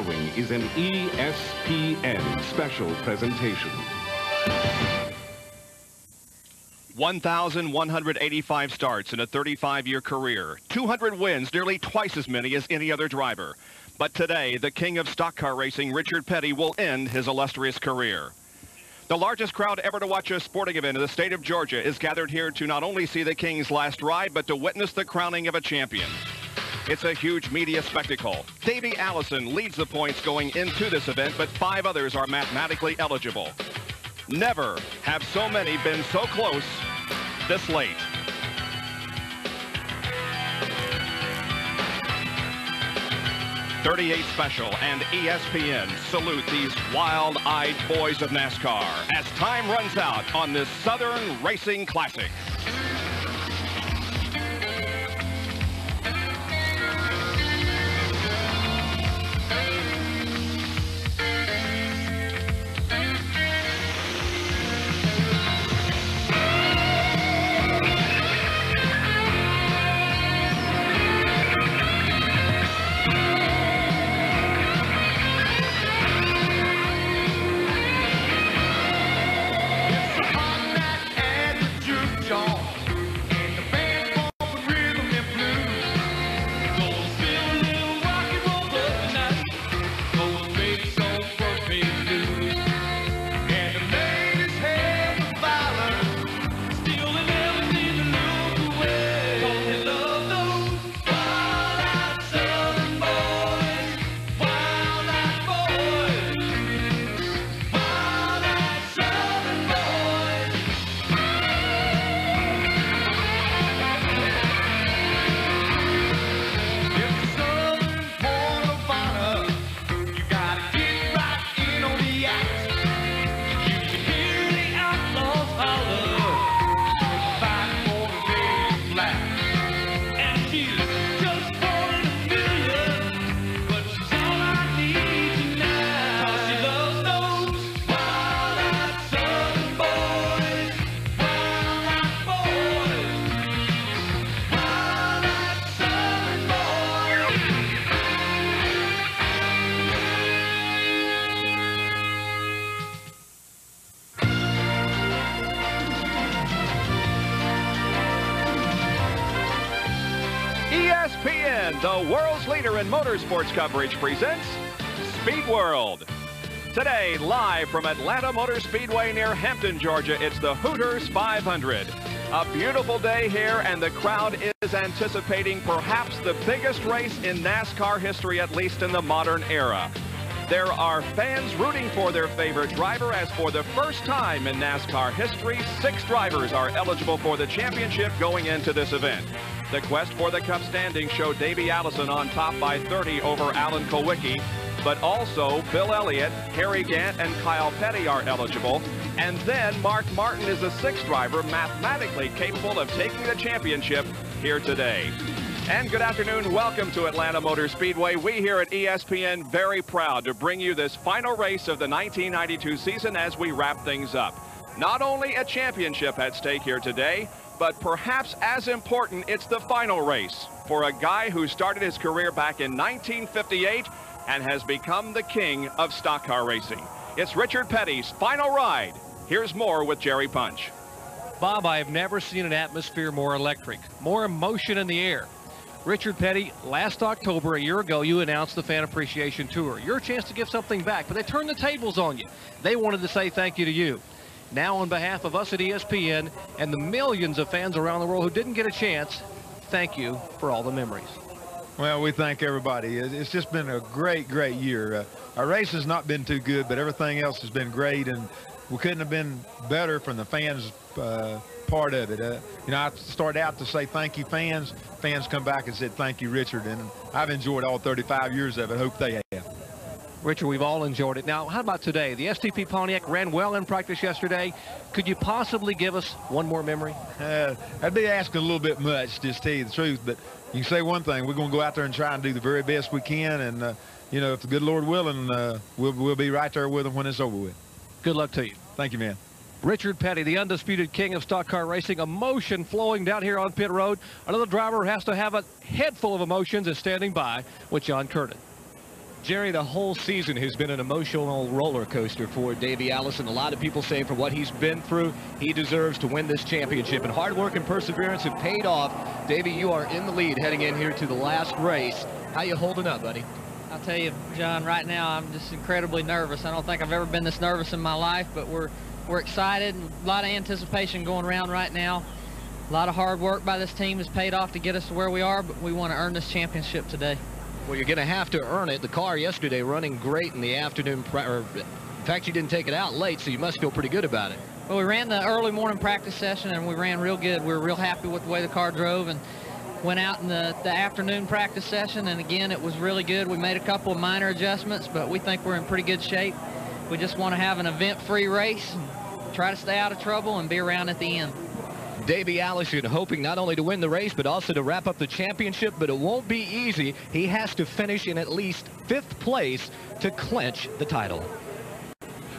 following is an ESPN special presentation. 1,185 starts in a 35-year career. 200 wins, nearly twice as many as any other driver. But today, the king of stock car racing, Richard Petty, will end his illustrious career. The largest crowd ever to watch a sporting event in the state of Georgia is gathered here to not only see the King's last ride, but to witness the crowning of a champion. It's a huge media spectacle. Davey Allison leads the points going into this event, but five others are mathematically eligible. Never have so many been so close this late. Thirty-eight Special and ESPN salute these wild-eyed boys of NASCAR as time runs out on this Southern Racing Classic. Motorsports coverage, presents Speed World. Today, live from Atlanta Motor Speedway near Hampton, Georgia, it's the Hooters 500. A beautiful day here, and the crowd is anticipating perhaps the biggest race in NASCAR history, at least in the modern era. There are fans rooting for their favorite driver as for the first time in NASCAR history, six drivers are eligible for the championship going into this event. The quest for the cup standings show Davey Allison on top by 30 over Alan Kulwicki, but also Bill Elliott, Harry Gant, and Kyle Petty are eligible. And then Mark Martin is the sixth driver mathematically capable of taking the championship here today. And good afternoon. Welcome to Atlanta Motor Speedway. We here at ESPN very proud to bring you this final race of the 1992 season as we wrap things up. Not only a championship at stake here today, but perhaps as important, it's the final race for a guy who started his career back in 1958 and has become the king of stock car racing. It's Richard Petty's final ride. Here's more with Jerry Punch. Bob, I have never seen an atmosphere more electric, more emotion in the air. Richard Petty, last October, a year ago, you announced the Fan Appreciation Tour. Your chance to give something back, but they turned the tables on you. They wanted to say thank you to you. Now, on behalf of us at ESPN and the millions of fans around the world who didn't get a chance, thank you for all the memories. Well, we thank everybody. It's just been a great, great year. Uh, our race has not been too good, but everything else has been great, and we couldn't have been better from the fans' uh, part of it. Uh, you know, I started out to say thank you, fans. Fans come back and said thank you, Richard, and I've enjoyed all 35 years of it. Hope they have. Richard, we've all enjoyed it. Now, how about today? The STP Pontiac ran well in practice yesterday. Could you possibly give us one more memory? Uh, I'd be asking a little bit much, just to tell you the truth, but you can say one thing. We're going to go out there and try and do the very best we can, and, uh, you know, if the good Lord willing, uh, we'll, we'll be right there with them when it's over with. Good luck to you. Thank you, man. Richard Petty, the undisputed king of stock car racing, emotion flowing down here on pit road. Another driver who has to have a head full of emotions is standing by with John Curtin. Jerry, the whole season has been an emotional roller coaster for Davey Allison. A lot of people say for what he's been through, he deserves to win this championship. And hard work and perseverance have paid off. Davey, you are in the lead heading in here to the last race. How you holding up, buddy? I'll tell you, John, right now I'm just incredibly nervous. I don't think I've ever been this nervous in my life, but we're we're excited. A lot of anticipation going around right now. A lot of hard work by this team has paid off to get us to where we are, but we want to earn this championship today. Well, you're going to have to earn it. The car yesterday running great in the afternoon. Or, in fact, you didn't take it out late, so you must feel pretty good about it. Well, we ran the early morning practice session, and we ran real good. We were real happy with the way the car drove, and went out in the, the afternoon practice session, and again, it was really good. We made a couple of minor adjustments, but we think we're in pretty good shape. We just want to have an event-free race, and try to stay out of trouble, and be around at the end. Davey Allison hoping not only to win the race, but also to wrap up the championship, but it won't be easy. He has to finish in at least fifth place to clinch the title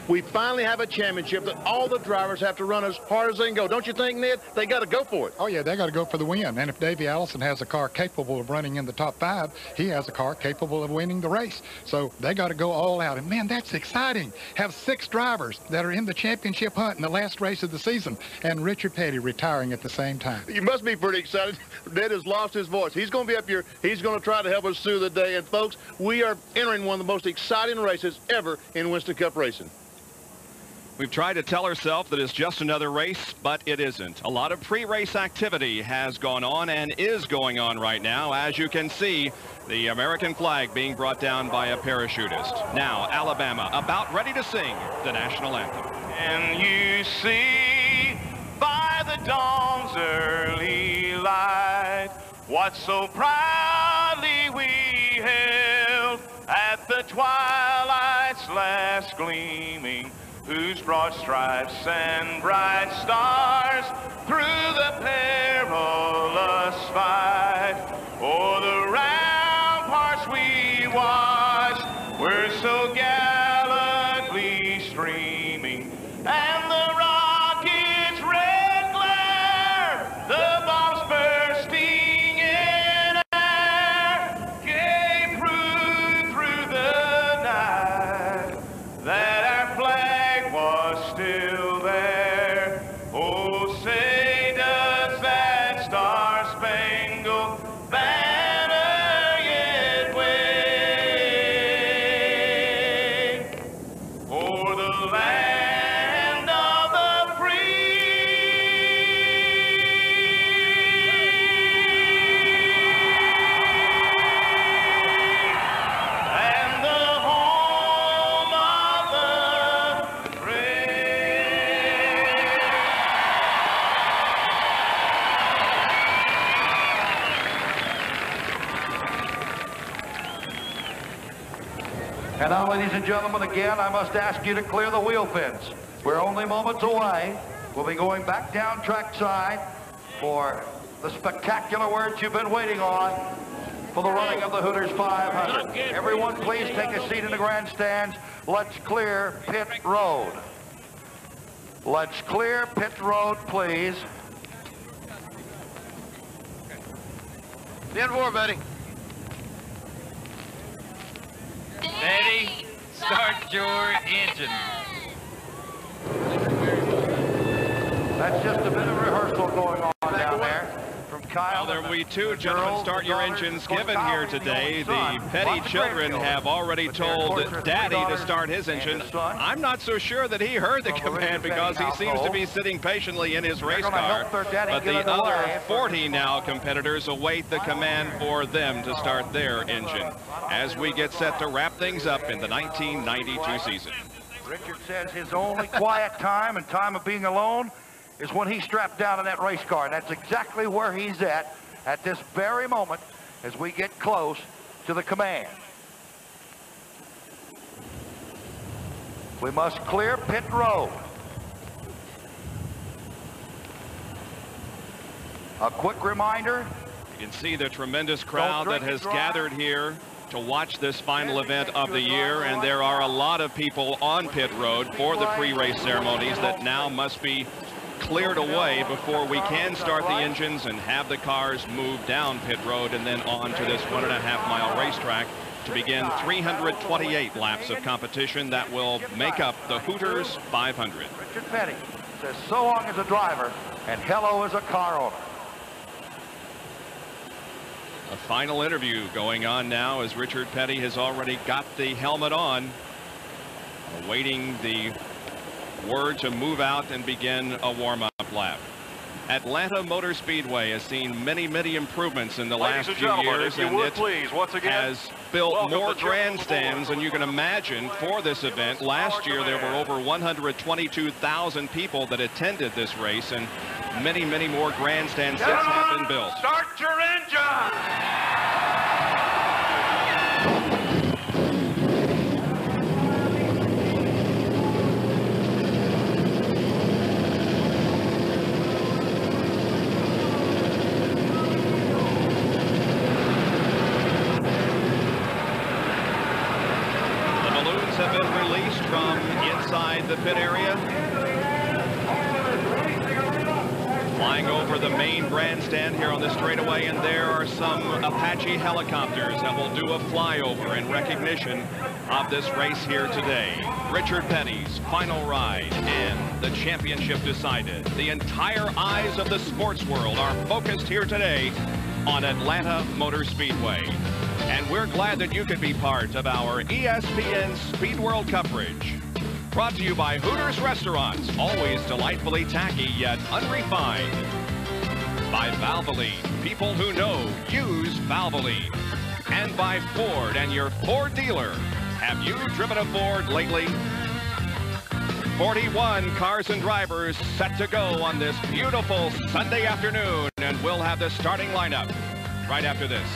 we finally have a championship that all the drivers have to run as hard as they can go. Don't you think, Ned? They got to go for it. Oh, yeah, they got to go for the win. And if Davey Allison has a car capable of running in the top five, he has a car capable of winning the race. So they got to go all out. And, man, that's exciting. Have six drivers that are in the championship hunt in the last race of the season, and Richard Petty retiring at the same time. You must be pretty excited. Ned has lost his voice. He's going to be up here. He's going to try to help us through the day. And, folks, we are entering one of the most exciting races ever in Winston Cup racing. We've tried to tell ourselves that it's just another race, but it isn't. A lot of pre-race activity has gone on and is going on right now. As you can see, the American flag being brought down by a parachutist. Now, Alabama about ready to sing the national anthem. And you see by the dawn's early light what so proudly we hailed at the twilight's last gleaming whose broad stripes and bright stars through the perilous fight. O'er the ramparts we watched were so gallantly And now, ladies and gentlemen, again, I must ask you to clear the wheel pins. We're only moments away. We'll be going back down trackside for the spectacular words you've been waiting on for the running of the Hooters 500. Everyone, please take a seat in the grandstands. Let's clear pit road. Let's clear pit road, please. Stand for, buddy. Ready? Start your engine. That's just a bit of rehearsal going on Kyle. Well, there we the gentlemen start your engines given here today. The petty children have already But there, of told course, there's three Daddy to start his engine. I'm not so sure that he heard the command because he seems to be sitting patiently in his race car. help their daddy But the other 40 now competitors await the command for them to start their engine as we get set to wrap things up in the 1992 season. Richard says his only quiet time and time of being alone is when he's strapped down in that race car. And that's exactly where he's at at this very moment as we get close to the command. We must clear pit road. A quick reminder, You can see the tremendous crowd that has gathered here to watch this final event of the year, and there are a lot of people on pit road for the pre-race ceremonies that now must be cleared away before we can start the engines and have the cars move down pit road and then on to this one and a half mile racetrack to begin 328 laps of competition that will make up the Hooters 500. Richard Petty says so long as a driver and hello as a car owner. A final interview going on now as Richard Petty has already got the helmet on, awaiting the word to move out and begin a warm-up lap. Atlanta Motor Speedway has seen many, many improvements in the Ladies last few years, and would it please, once again, has built more the chairman of the grandstands than you can imagine for this event. Last year, there were over 122,000 people that attended this race, and many, many more grandstand sets have been built. Start your engine! The balloons have been released from inside the pit area. Flying over the grandstand here on the straightaway, and there are some Apache helicopters that will do a flyover in recognition of this race here today. Richard Petty's final ride and the championship decided. The entire eyes of the sports world are focused here today on Atlanta Motor Speedway. And we're glad that you could be part of our ESPN Speed World coverage. Brought to you by Hooters Restaurants, always delightfully tacky yet unrefined. By Valvoline, people who know use Valvoline. And by Ford and your Ford dealer. Have you driven a Ford lately? 41 cars and drivers set to go on this beautiful Sunday afternoon, and we'll have the starting lineup right after this.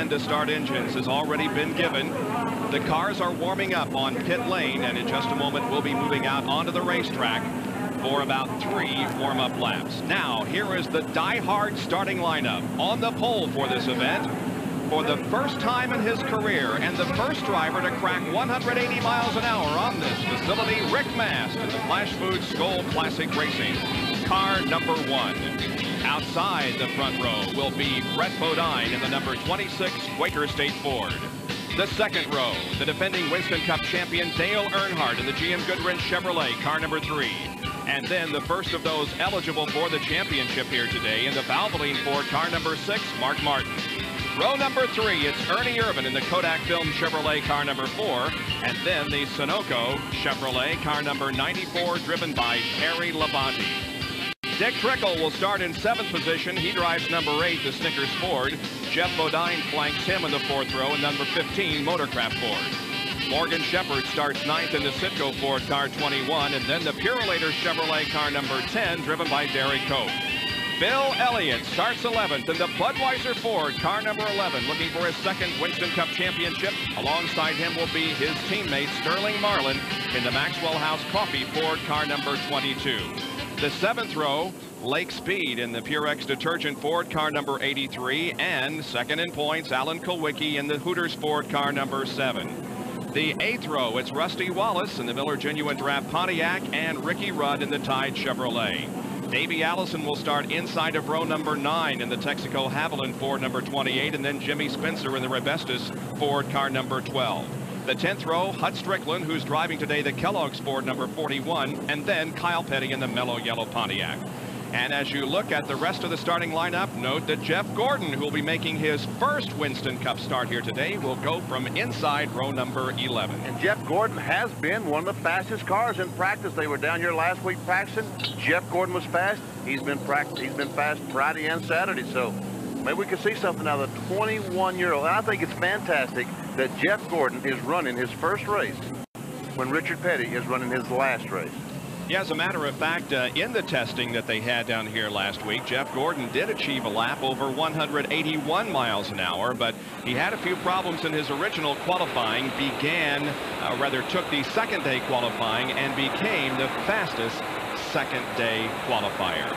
Command to start engines has already been given. The cars are warming up on pit lane, and in just a moment, we'll be moving out onto the racetrack for about three warm-up laps. Now, here is the die-hard starting lineup on the pole for this event. For the first time in his career and the first driver to crack 180 miles an hour on this facility, Rick Mast in the Flash Food Skoal Classic Racing. Car number one. Outside the front row will be Brett Bodine in the number 26 Quaker State Ford. The second row, the defending Winston Cup champion Dale Earnhardt in the GM Goodwrench Chevrolet, car number three. And then the first of those eligible for the championship here today in the Valvoline Ford, car number six, Mark Martin. Row number three, it's Ernie Irvan in the Kodak Film Chevrolet car number four, and then the Sunoco Chevrolet car number 94, driven by Terry Labonte. Dick Trickle will start in seventh position. He drives number eight, the Snickers Ford. Geoff Bodine flanks him in the fourth row, and number 15, Motorcraft Ford. Morgan Shepherd starts ninth in the Citgo Ford car 21, and then the Purolator Chevrolet car number 10, driven by Derek Cope. Bill Elliott starts 11th in the Budweiser Ford, car number 11, looking for his second Winston Cup championship. Alongside him will be his teammate Sterling Marlin in the Maxwell House Coffee Ford, car number 22. The seventh row, Lake Speed in the Purex Detergent Ford, car number 83, and second in points, Alan Kulwicki in the Hooters Ford, car number 7. The eighth row, it's Rusty Wallace in the Miller Genuine Draft Pontiac and Ricky Rudd in the Tide Chevrolet. Davey Allison will start inside of row number nine in the Texaco Havoline Ford number 28, and then Jimmy Spencer in the Raybestos Ford car number 12. The 10th row, Hut Stricklin, who's driving today the Kellogg's Ford number 41, and then Kyle Petty in the mellow yellow Pontiac. And as you look at the rest of the starting lineup, note that Jeff Gordon, who will be making his first Winston Cup start here today, will go from inside row number 11. And Jeff Gordon has been one of the fastest cars in practice. They were down here last week practicing. Jeff Gordon was fast. He's been practice. He's been fast Friday and Saturday. So maybe we could see something out of the 21-year-old. And I think it's fantastic that Jeff Gordon is running his first race when Richard Petty is running his last race. Yeah, as a matter of fact, uh, in the testing that they had down here last week, Jeff Gordon did achieve a lap over 181 miles an hour, but he had a few problems in his original qualifying, began, uh, rather took the second day qualifying and became the fastest second day qualifier.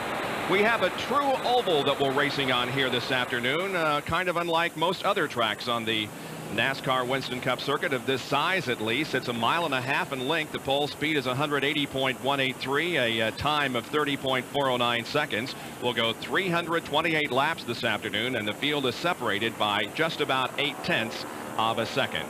We have a true oval that we're racing on here this afternoon, uh, kind of unlike most other tracks on the NASCAR Winston Cup circuit of this size at least. It's a mile and a half in length. The pole speed is 180.183, a, a time of 30.409 seconds. We'll go 328 laps this afternoon, and the field is separated by just about eight tenths of a second.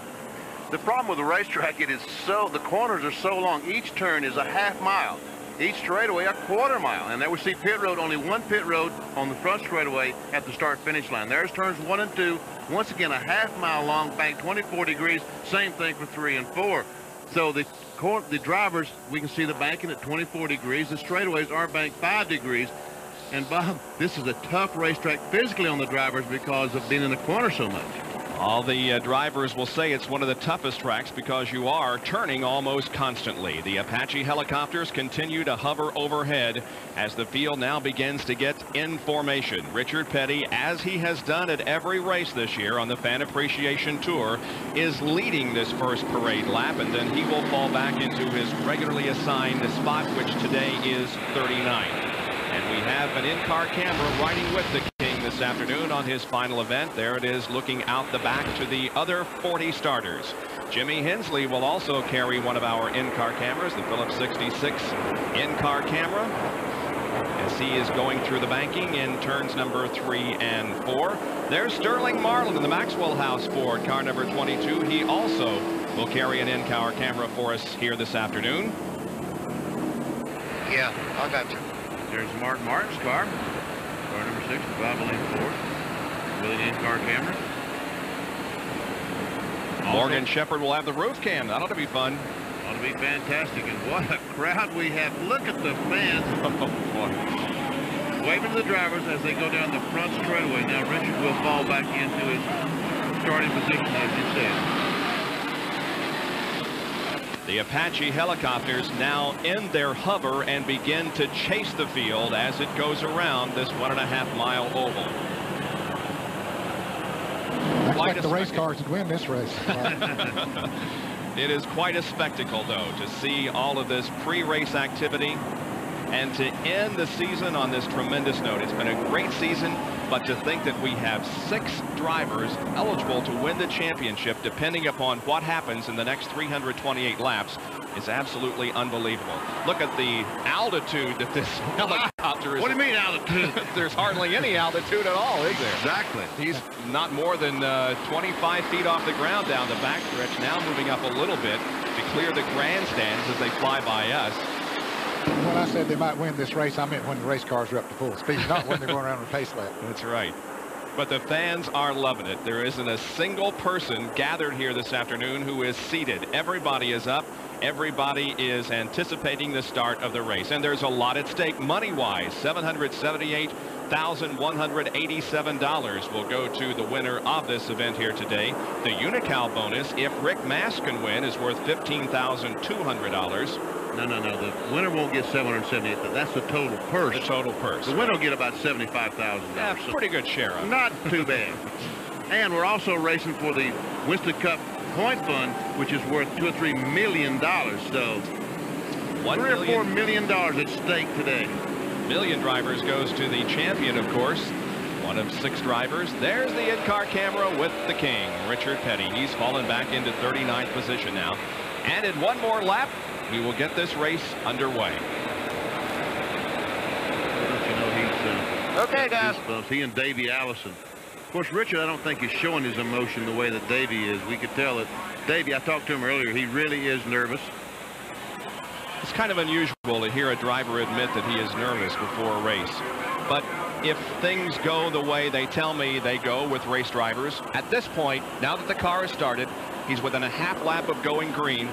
The problem with the racetrack, it is so, the corners are so long. Each turn is a half mile. Each straightaway a quarter mile. And there we see pit road, only one pit road on the front straightaway at the start finish line. There's turns one and two. Once again, a half mile long bank, 24 degrees. Same thing for three and four. So the the drivers, we can see the banking at 24 degrees. The straightaways are banked five degrees. And Bob, this is a tough racetrack physically on the drivers because of being in the corner so much. All the uh, drivers will say it's one of the toughest tracks because you are turning almost constantly. The Apache helicopters continue to hover overhead as the field now begins to get in formation. Richard Petty, as he has done at every race this year on the Fan Appreciation Tour, is leading this first parade lap, and then he will fall back into his regularly assigned spot, which today is 39. And we have an in-car camera riding with the this afternoon on his final event. There it is looking out the back to the other 40 starters. Jimmy Hensley will also carry one of our in-car cameras, the Phillips 66 in-car camera, as he is going through the banking in turns number three and four. There's Sterling Marlin in the Maxwell House Ford, car number 22. He also will carry an in-car camera for us here this afternoon. Yeah, I got you. There's Mark Martin's car. Car number six, the Valvoline Ford. With an in-car camera. Morgan Shepherd will have the roof cam. That ought to be fun. Ought to be fantastic. And what a crowd we have. Look at the fans. Oh, Waving to the drivers as they go down the front straightaway. Now Richard will fall back into his starting position, as you said. The Apache helicopters now end their hover and begin to chase the field as it goes around this one and a half mile oval. Looks like the race cars would win this race. it is quite a spectacle, though, to see all of this pre-race activity and to end the season on this tremendous note. It's been a great season, but to think that we have six drivers eligible to win the championship, depending upon what happens in the next 328 laps, is absolutely unbelievable. Look at the altitude that this helicopter is. What do you mean altitude? There's hardly any altitude at all, is there? Exactly. He's not more than uh, 25 feet off the ground down the backstretch, now moving up a little bit to clear the grandstands as they fly by us. When I said they might win this race, I meant when the race cars are up to full speed, not when they're going around on a pace lap. That's right. But the fans are loving it. There isn't a single person gathered here this afternoon who is seated. Everybody is up. Everybody is anticipating the start of the race. And there's a lot at stake money-wise. $778,187 will go to the winner of this event here today. The Unocal bonus, if Rick Mast can win, is worth $15,200. No, no, no. The winner won't get 778. That's the total purse. The total purse. The winner will get about $75,000. Yeah, pretty good share of Not too bad. and we're also racing for the Winston Cup Point Fund, which is worth two or three million dollars. So One three million. or four million dollars at stake today. Million drivers goes to the champion, of course. One of six drivers. There's the in-car camera with the king, Richard Petty. He's fallen back into 39th position now. And in one more lap, we will get this race underway. You know, he's, uh, Okay, guys. goosebumps. He and Davey Allison. Of course, Richard, I don't think he's showing his emotion the way that Davey is. We could tell it. Davey, I talked to him earlier. He really is nervous. It's kind of unusual to hear a driver admit that he is nervous before a race. But if things go the way they tell me they go with race drivers, at this point, now that the car has started, he's within a half lap of going green.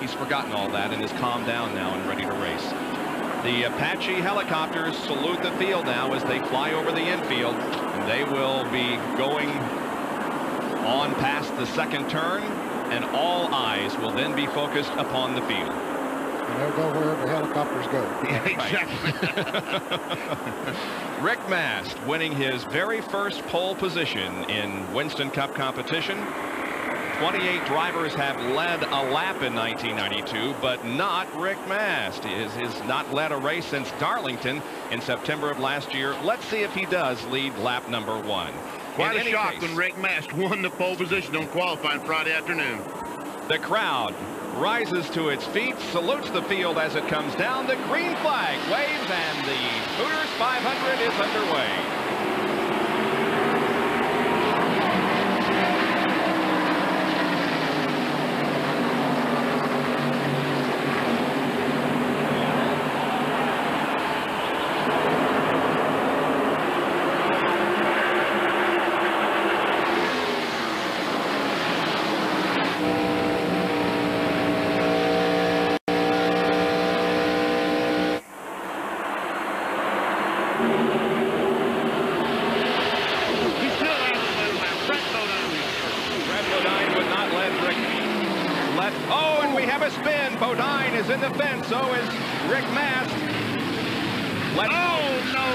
He's forgotten all that and is calmed down now and ready to race. The Apache helicopters salute the field now as they fly over the infield. And they will be going on past the second turn and all eyes will then be focused upon the field. And they'll go wherever the helicopters go. Exactly. Rick Mast winning his very first pole position in Winston Cup competition. 28 drivers have led a lap in 1992, but not Rick Mast. He has not led a race since Darlington in September of last year. Let's see if he does lead lap number one. Quite In a shock case, when Rick Mast won the pole position on qualifying Friday afternoon. The crowd rises to its feet, salutes the field as it comes down. The green flag waves, and the Hooters 500 is underway. He still hasn't led a lap. Brett Bodine. Brett Bodine would not let Rick let. Oh, and we have a spin. Bodine is in the fence. So is Rick Mast. Let, Oh, no.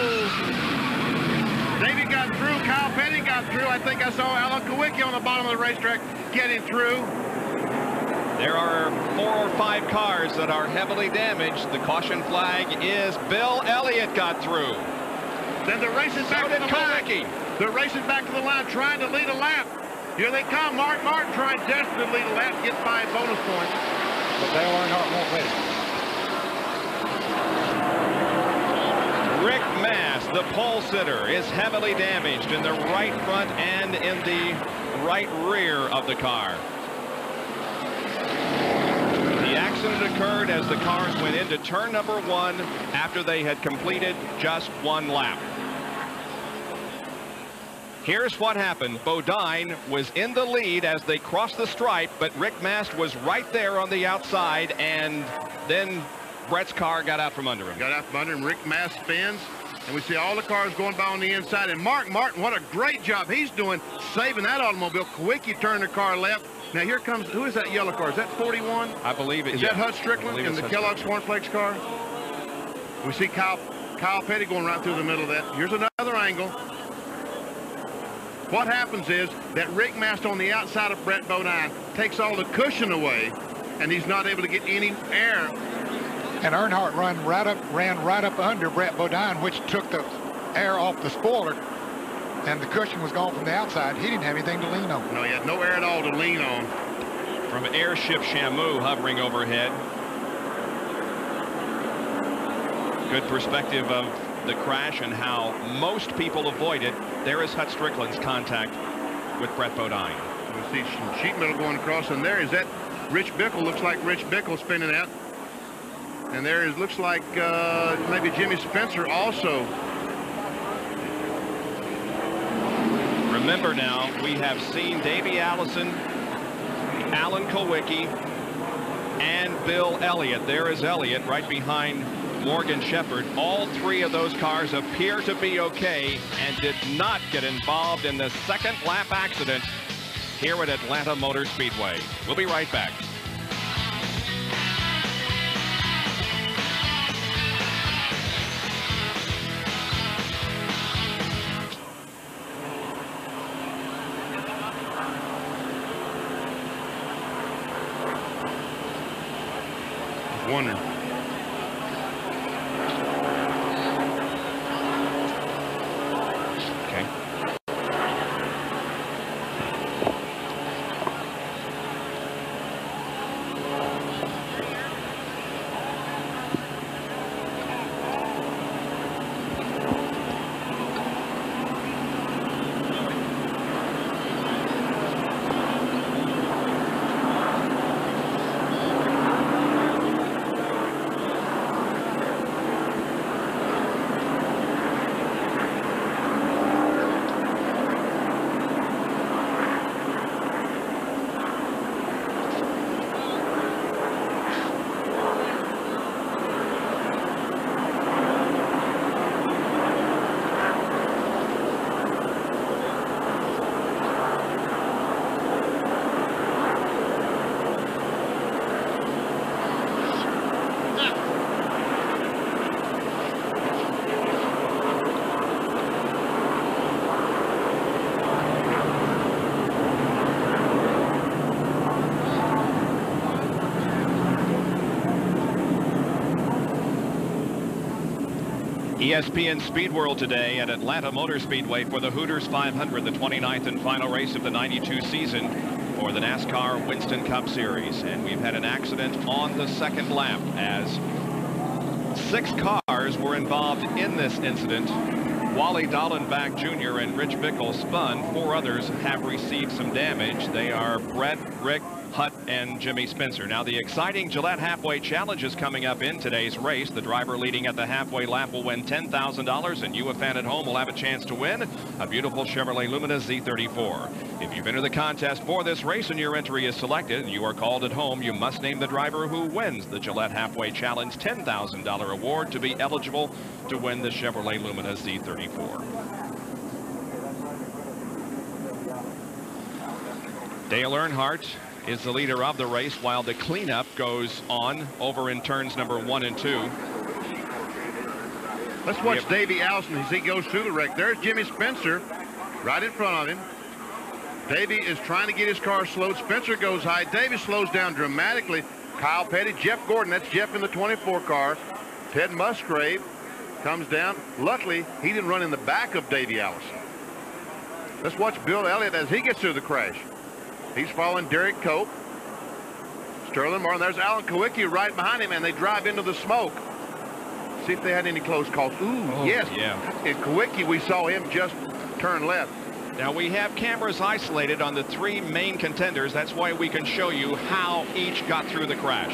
Davey got through. Kyle Petty got through. I think I saw Alan Kulwicki on the bottom of the racetrack getting through. There are four or five cars that are heavily damaged. The caution flag is Bill Elliott got through. Then they're racing back So to did the Kulwicki. line. They're racing back to the line, trying to lead a lap. Here they come. Mark Martin trying desperately to lead a lap, get five bonus points. But Dale Earnhardt won't let him. Rick Mast, the pole sitter, is heavily damaged in the right front and in the right rear of the car. The accident occurred as the cars went into turn number one after they had completed just one lap. Here's what happened. Bodine was in the lead as they crossed the stripe, but Rick Mast was right there on the outside, and then Brett's car got out from under him. Got out from under him. Rick Mast spins. And we see all the cars going by on the inside. And Mark Martin, what a great job he's doing saving that automobile. Kulwicki turned the car left. Now here comes, who is that yellow car? Is that 41? I believe it. Is yeah. that Hut I Stricklin in the Hut Kellogg's Cornflakes car? We see Kyle, Kyle Petty going right through the middle of that. Here's another angle. What happens is that Rick Mast on the outside of Brett Bodine takes all the cushion away, and he's not able to get any air. And Earnhardt run right up, ran right up under Brett Bodine, which took the air off the spoiler, and the cushion was gone from the outside. He didn't have anything to lean on. No, he had no air at all to lean on. From Airship Shamu hovering overhead. Good perspective of the crash and how most people avoid it. There is Hut Stricklin's contact with Brett Bodine. We see some sheet metal going across, and there is that Rich Bickle. Looks like Rich Bickle spinning out. And there is, looks like uh, maybe Jimmy Spencer also. Remember now, we have seen Davey Allison, Alan Kulwicki, and Bill Elliott. There is Elliott right behind Morgan Shepherd. All three of those cars appear to be okay and did not get involved in the second lap accident here at Atlanta Motor Speedway. We'll be right back. Wondering. ESPN Speed World today at Atlanta Motor Speedway for the Hooters 500, the 29th and final race of the 92 season for the NASCAR Winston Cup Series. And we've had an accident on the second lap as six cars were involved in this incident. Wally Dallenbach Jr. and Rich Bickle spun. Four others have received some damage. They are Brett, Rick, Hut and Jimmy Spencer. Now the exciting Gillette Halfway Challenge is coming up in today's race. The driver leading at the halfway lap will win $10,000 and you a fan at home will have a chance to win a beautiful Chevrolet Lumina Z34. If you've entered the contest for this race and your entry is selected and you are called at home, you must name the driver who wins the Gillette Halfway Challenge $10,000 award to be eligible to win the Chevrolet Lumina Z34. Dale Earnhardt is the leader of the race while the cleanup goes on over in turns number one and two. Let's watch Davey Allison as he goes through the wreck. There's Jimmy Spencer right in front of him. Davey is trying to get his car slowed. Spencer goes high. Davey slows down dramatically. Kyle Petty, Jeff Gordon, that's Jeff in the 24 car. Ted Musgrave comes down. Luckily, he didn't run in the back of Davey Allison. Let's watch Bill Elliott as he gets through the crash. He's following Derek Cope. Sterling Marlin. There's Alan Kulwicki right behind him, and they drive into the smoke. See if they had any close calls. Ooh, Oh, yes. yeah. In Kulwicki, we saw him just turn left. Now we have cameras isolated on the three main contenders. That's why we can show you how each got through the crash.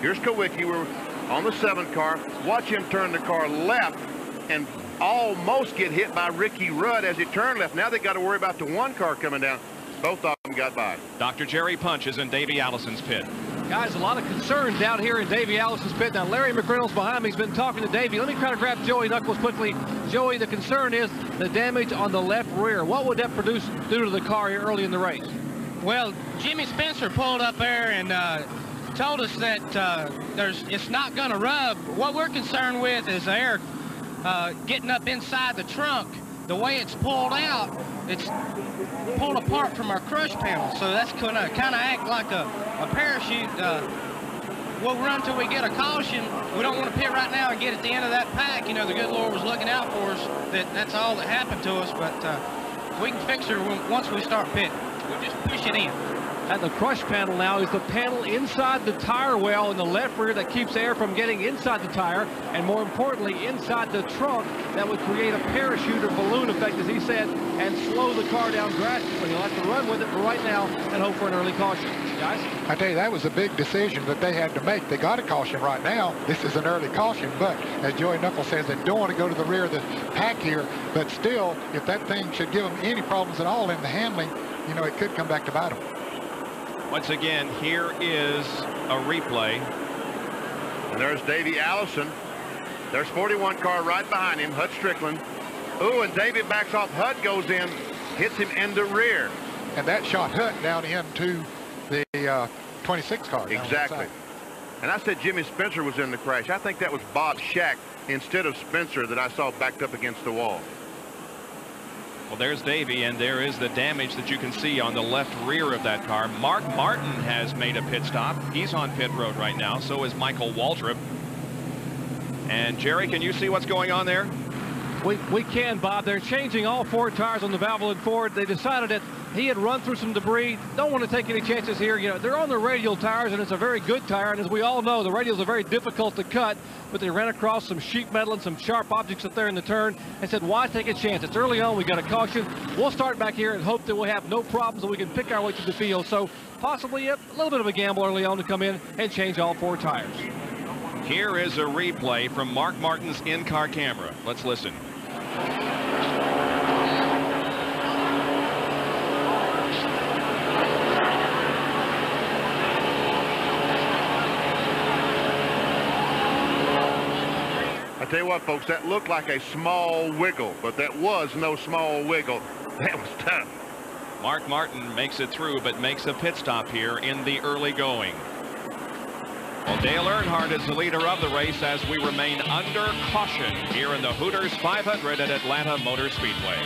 Here's Kulwicki. We're on the seventh car. Watch him turn the car left and almost get hit by Ricky Rudd as he turned left. Now they got to worry about the one car coming down. Both of them got by. Dr. Jerry Punch is in Davey Allison's pit. Guys, a lot of concerns down here in Davey Allison's pit. Now, Larry McReynolds behind me has been talking to Davey. Let me try to grab Joey Knuckles quickly. Joey, the concern is the damage on the left rear. What would that produce due to the car here early in the race? Well, Jimmy Spencer pulled up there and uh, told us that uh, there's it's not going to rub. What we're concerned with is air uh, getting up inside the trunk. The way it's pulled out, it's pulled apart from our crush panel. So that's going to kind of act like a, a parachute. Uh, we'll run till we get a caution. We don't want to pit right now and get at the end of that pack. You know, the good Lord was looking out for us. That That's all that happened to us. But uh, we can fix her once we start pitting. We'll just push it in. And the crush panel now is the panel inside the tire well in the left rear that keeps air from getting inside the tire, and more importantly, inside the trunk that would create a parachute or balloon effect, as he said, and slow the car down drastically. You'll have to run with it for right now and hope for an early caution. Guys? I tell you, that was a big decision that they had to make. They got a caution right now. This is an early caution, but as Joey Knuckles says, they don't want to go to the rear of the pack here. But still, if that thing should give them any problems at all in the handling, you know, it could come back to bite them. Once again, here is a replay. And there's Davey Allison. There's 41 car right behind him, Hut Stricklin. Ooh, and Davey backs off. Hud goes in, hits him in the rear. And that shot Hut down into the uh, 26 car. Exactly. And I said Jimmy Spencer was in the crash. I think that was Bob Schacht instead of Spencer that I saw backed up against the wall. Well, there's Davey, and there is the damage that you can see on the left rear of that car. Mark Martin has made a pit stop. He's on pit road right now. So is Michael Waltrip. And Jerry, can you see what's going on there? We, we can, Bob. They're changing all four tires on the Valvoline Ford. They decided that he had run through some debris. Don't want to take any chances here. You know, they're on the radial tires, and it's a very good tire. And as we all know, the radials are very difficult to cut. But they ran across some sheet metal and some sharp objects up there in the turn and said, why take a chance? It's early on. We got a caution. We'll start back here and hope that we'll have no problems and we can pick our way through the field. So possibly a little bit of a gamble early on to come in and change all four tires. Here is a replay from Mark Martin's in-car camera. Let's listen. I tell you what, folks, that looked like a small wiggle, but that was no small wiggle. That was tough. Mark Martin makes it through, but makes a pit stop here in the early going. Well, Dale Earnhardt is the leader of the race as we remain under caution here in the Hooters 500 at Atlanta Motor Speedway.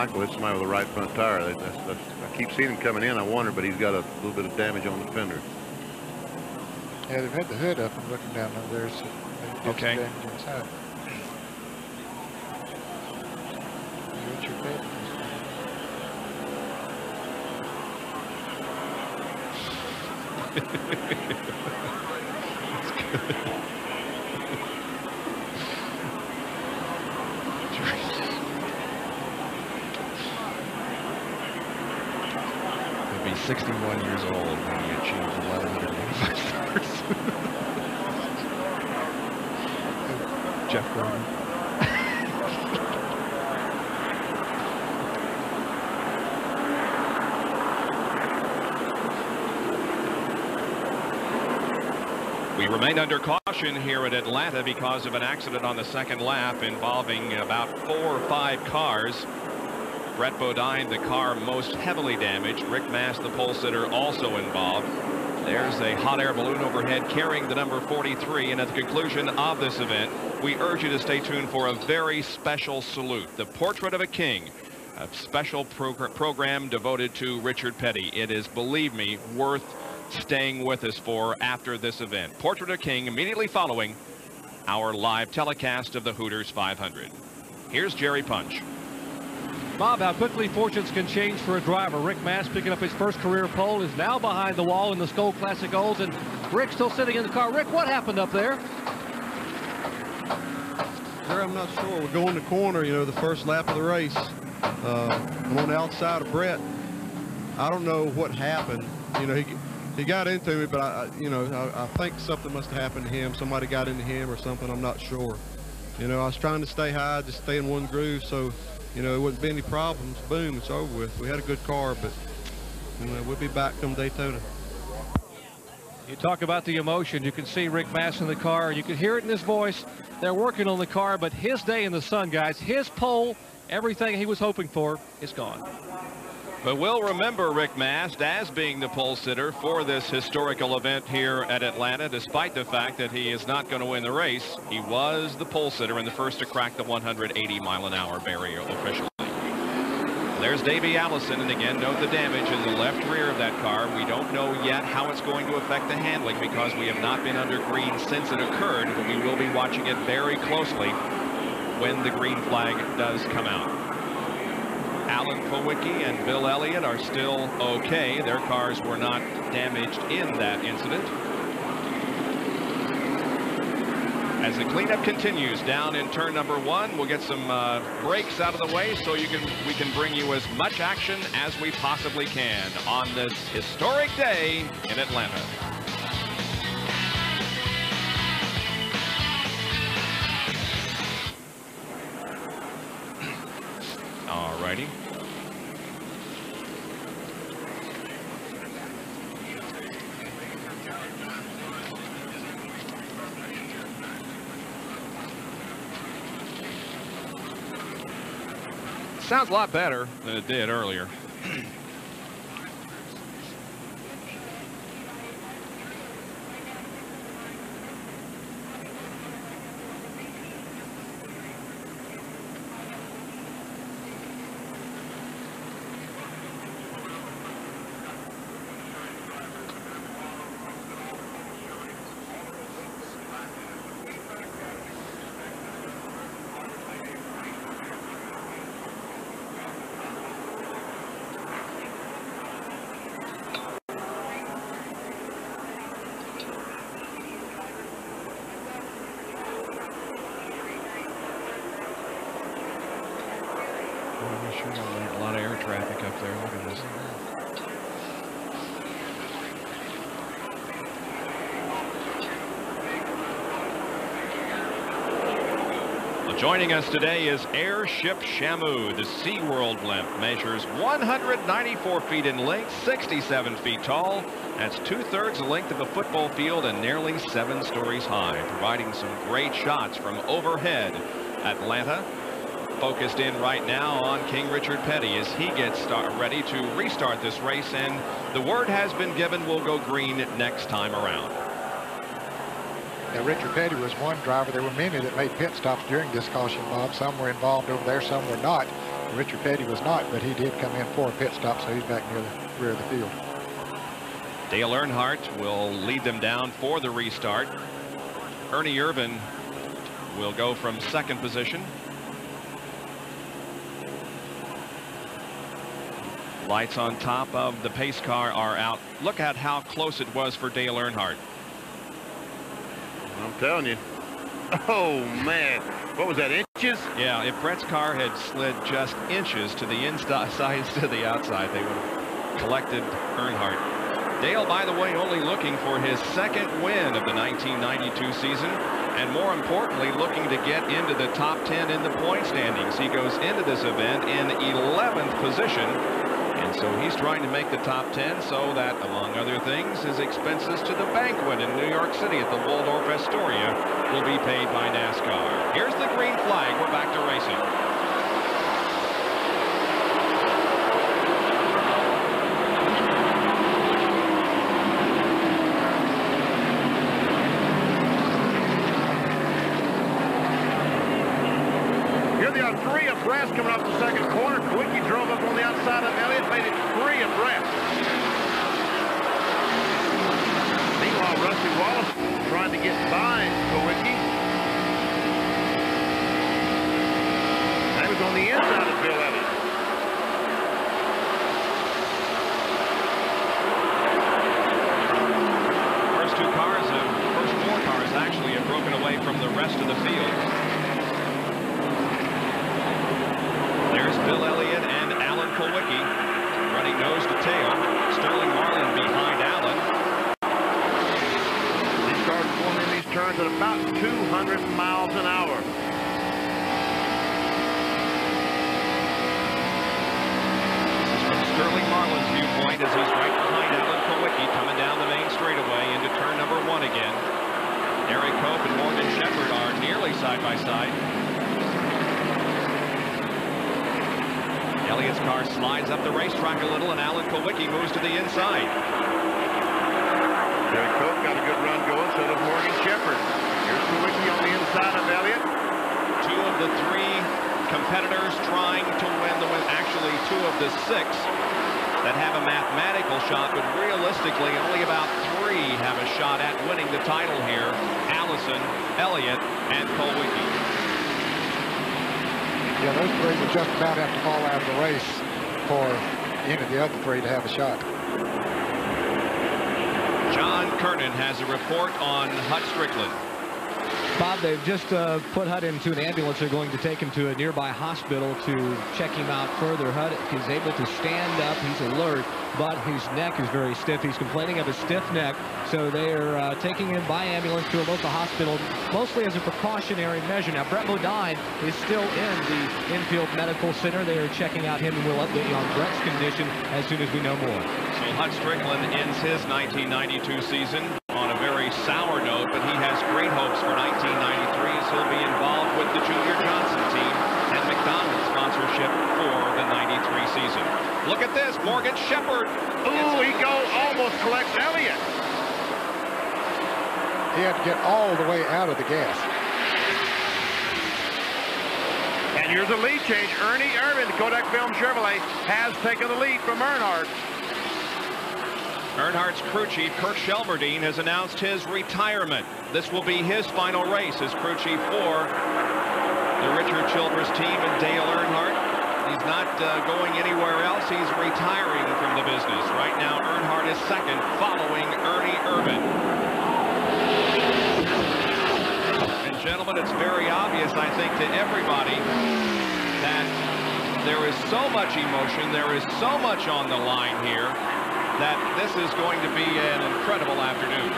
Michael hit somebody with the right front tire. That's, that's, that's, I keep seeing him coming in. I wonder, but he's got a little bit of damage on the fender. Yeah, they've had the hood up and looking down over there. So they did Okay. Some damage inside. Richard Petty. He'll be 61 years old when he achieves 1,185 stars. Jeff Gordon. We under caution here at Atlanta because of an accident on the second lap involving about four or five cars. Brett Bodine, the car most heavily damaged. Rick Mast, the pole sitter, also involved. There's a hot air balloon overhead carrying the number 43. And at the conclusion of this event, we urge you to stay tuned for a very special salute. The Portrait of a King, a special progr program devoted to Richard Petty. It is, believe me, worth staying with us for after this event. Portrait of King immediately following our live telecast of the Hooters 500. Here's Jerry Punch. Bob, how quickly fortunes can change for a driver. Rick Mast picking up his first career pole is now behind the wall in the Skoal Classic Olds, and Rick still sitting in the car. Rick, what happened up there? Jerry, I'm not sure. We're going the corner, you know, the first lap of the race. Uh, I'm on the outside of Brett. I don't know what happened. You know, he he got into me, but I, you know, I, I think something must have happened to him. Somebody got into him or something. I'm not sure. You know, I was trying to stay high, just stay in one groove, so you know, it wouldn't be any problems. Boom, it's over with. We had a good car, but you know, we'll be back come Daytona. You talk about the emotion. You can see Rick Mast in the car. You can hear it in his voice. They're working on the car, but his day in the sun, guys, his pole, everything he was hoping for is gone. But we'll remember Rick Mast as being the pole sitter for this historical event here at Atlanta, despite the fact that he is not going to win the race. He was the pole sitter and the first to crack the 180 mile an hour barrier officially. There's Davey Allison, and again, note the damage in the left rear of that car. We don't know yet how it's going to affect the handling because we have not been under green since it occurred, but we will be watching it very closely when the green flag does come out. Alan Kulwicki and Bill Elliott are still okay. Their cars were not damaged in that incident. As the cleanup continues down in turn number one, we'll get some uh, breaks out of the way so you can we can bring you as much action as we possibly can on this historic day in Atlanta. All righty. Sounds a lot better than it did earlier. Oh, sure, a lot of air traffic up there. Look at this. Well, joining us today is Airship Shamu. The SeaWorld blimp measures 194 feet in length, 67 feet tall. That's two-thirds the length of a football field and nearly seven stories high, providing some great shots from overhead. Atlanta focused in right now on King Richard Petty as he gets ready to restart this race and the word has been given we'll go green next time around. Now, Richard Petty was one driver. There were many that made pit stops during this caution, Bob. Some were involved over there, some were not. Richard Petty was not, but he did come in for a pit stop, so he's back near the rear of the field. Dale Earnhardt will lead them down for the restart. Ernie Irvan will go from second position. Lights on top of the pace car are out. Look at how close it was for Dale Earnhardt. I'm telling you. Oh, man. What was that, inches? Yeah, if Brett's car had slid just inches to the inside to the outside, they would have collected Earnhardt. Dale, by the way, only looking for his second win of the 1992 season, and more importantly, looking to get into the top 10 in the point standings. He goes into this event in 11th position, and so he's trying to make the top 10 so that, among other things, his expenses to the banquet in New York City at the Waldorf Astoria will be paid by NASCAR. Here's the green flag. We're back to racing. They've just uh, put Hut into an ambulance. They're going to take him to a nearby hospital to check him out further. Hut is able to stand up. He's alert, but his neck is very stiff. He's complaining of a stiff neck, so they are uh, taking him by ambulance to a local hospital, mostly as a precautionary measure. Now, Brett Bodine is still in the infield medical center. They are checking out him, and we'll update you on Brett's condition as soon as we know more. So Hut Stricklin ends his 1992 season on very sour note, but he has great hopes for 1993 as he'll be involved with the Junior Johnson team and McDonald's sponsorship for the 93 season. Look at this, Morgan Shepherd. Ooh, he goes, almost collects Elliott. He had to get all the way out of the gas. And here's a lead change. Ernie Irvan, Kodak Film Chevrolet, has taken the lead from Earnhardt. Earnhardt's crew chief, Kirk Shelmerdine, has announced his retirement. This will be his final race as crew chief for the Richard Childress team and Dale Earnhardt. He's not uh, going anywhere else. He's retiring from the business. Right now, Earnhardt is second, following Ernie Irvan. And gentlemen, it's very obvious, I think, to everybody that there is so much emotion, there is so much on the line here that this is going to be an incredible afternoon.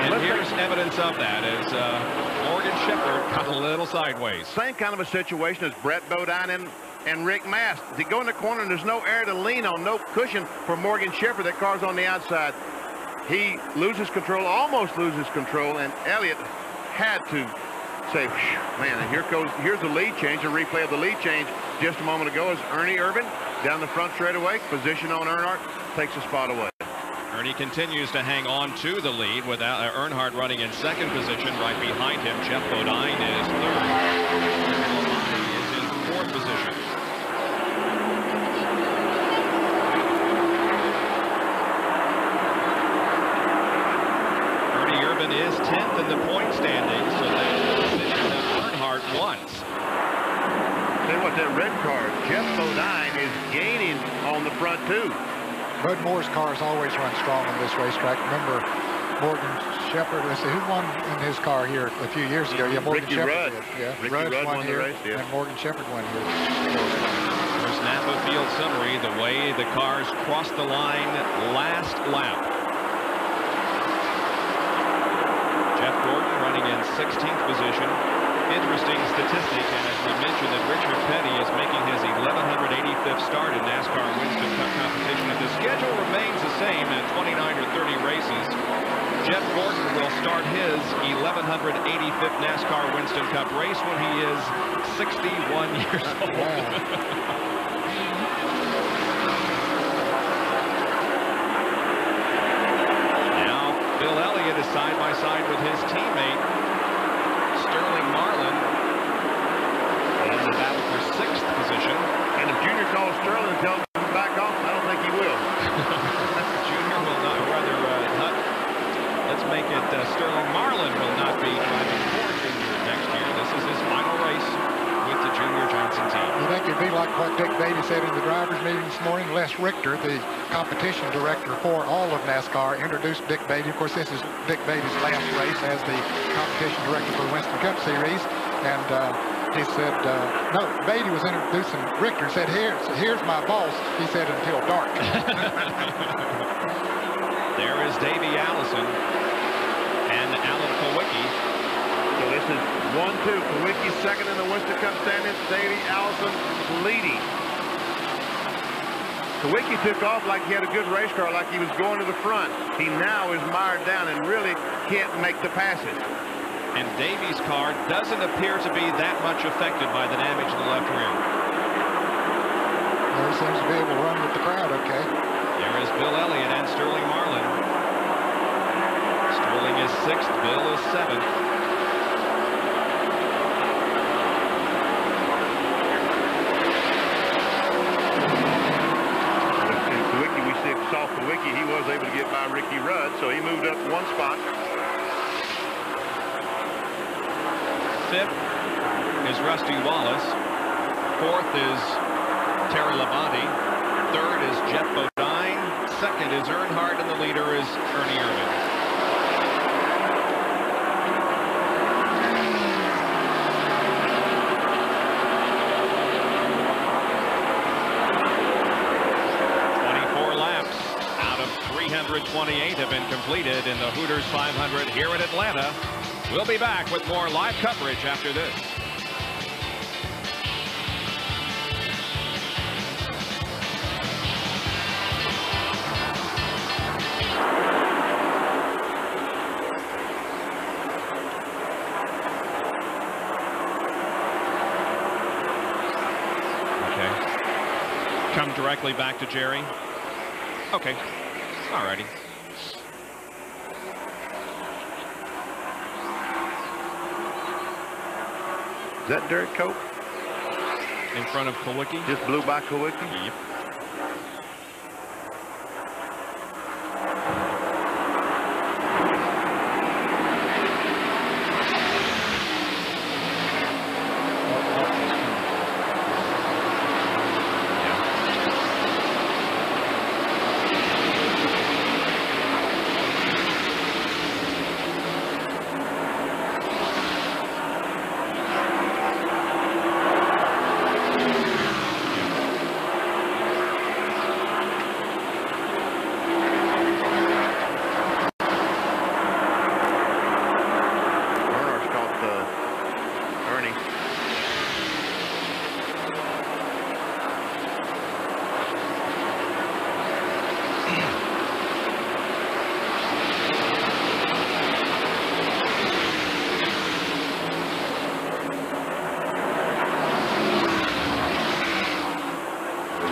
And here's evidence of that as uh, Morgan Shepherd got a little sideways. Same kind of a situation as Brett Bodine and, and Rick Mast. They go in the corner and there's no air to lean on, no cushion for Morgan Shepherd. That car's on the outside. He loses control, almost loses control, and Elliott had to say, man, and here goes, here's the lead change, a replay of the lead change just a moment ago as Ernie Irvan down the front straightaway. Position on Earnhardt takes a spot away. Ernie continues to hang on to the lead with uh, Earnhardt running in second position right behind him. Geoff Bodine is third. is in fourth position. Ernie Irvan is 10th in the point standing. Red car, Geoff Bodine is gaining on the front two. Bud Moore's cars always run strong on this racetrack. Remember Morgan Shepherd, let's see, who won in his car here a few years ago? Yeah, Morgan Ricky Shepherd Rudd. did. Yeah, Ricky Rudd Rudd won won the here, race, yeah. and Morgan Shepherd won here. There's Napa Field summary, the way the cars crossed the line last lap. Jeff Gordon running in 16th position. Interesting statistic, and as we mentioned that Richard Petty is making his 1185th start in NASCAR Winston Cup competition. If the schedule remains the same at 29 or 30 races, Jeff Gordon will start his 1185th NASCAR Winston Cup race when he is 61 years old. Now, Bill Elliott is side by side with his teammate, Sterling Marlin, in the battle for sixth position. And if Junior calls Sterling and tells him to back off, I don't think he will. Junior will not, or rather, uh, not, let's make it uh, Sterling Marlin will not be driving for Junior next year. This is his final race with the Junior Johnson team. You think it'd be like what Dick Beatty said in the drivers meeting this morning? Les Richter, the competition director for all of NASCAR, introduced Dick Beatty. Of course, this is Dick Beatty's last race as the competition director for the Winston Cup Series. And uh, he said, uh, no, Beatty was introducing Richter and said, here's, here's my boss. He said, until dark. There is Davey Allison and Alan Kulwicki. So this is one, two. Kulwicki second in the Winston Cup standings. Davey Allison leading. Kulwicki took off like he had a good race car, like he was going to the front. He now is mired down and really can't make the passes. And Davey's car doesn't appear to be that much affected by the damage to the left rear. Well, he seems to be able to run with the crowd okay. There is Bill Elliott and Sterling Marlin. Sterling is sixth, Bill is seventh. And Kulwicki, we see, Kulwicki, he was able to get by Ricky Rudd, so he moved up one spot. Fifth is Rusty Wallace. Fourth is Terry Labonte. Third is Geoff Bodine. Second is Earnhardt, and the leader is Ernie Irvan. Twenty-four laps out of 328 have been completed in the Hooters 500 here in Atlanta. We'll be back with more live coverage after this. Directly back to Jerry. Okay. All righty. Is that Derek Cope? In front of Kulwicki. Just blew by Kulwicki? Yep. Bernard's caught uh, Ernie.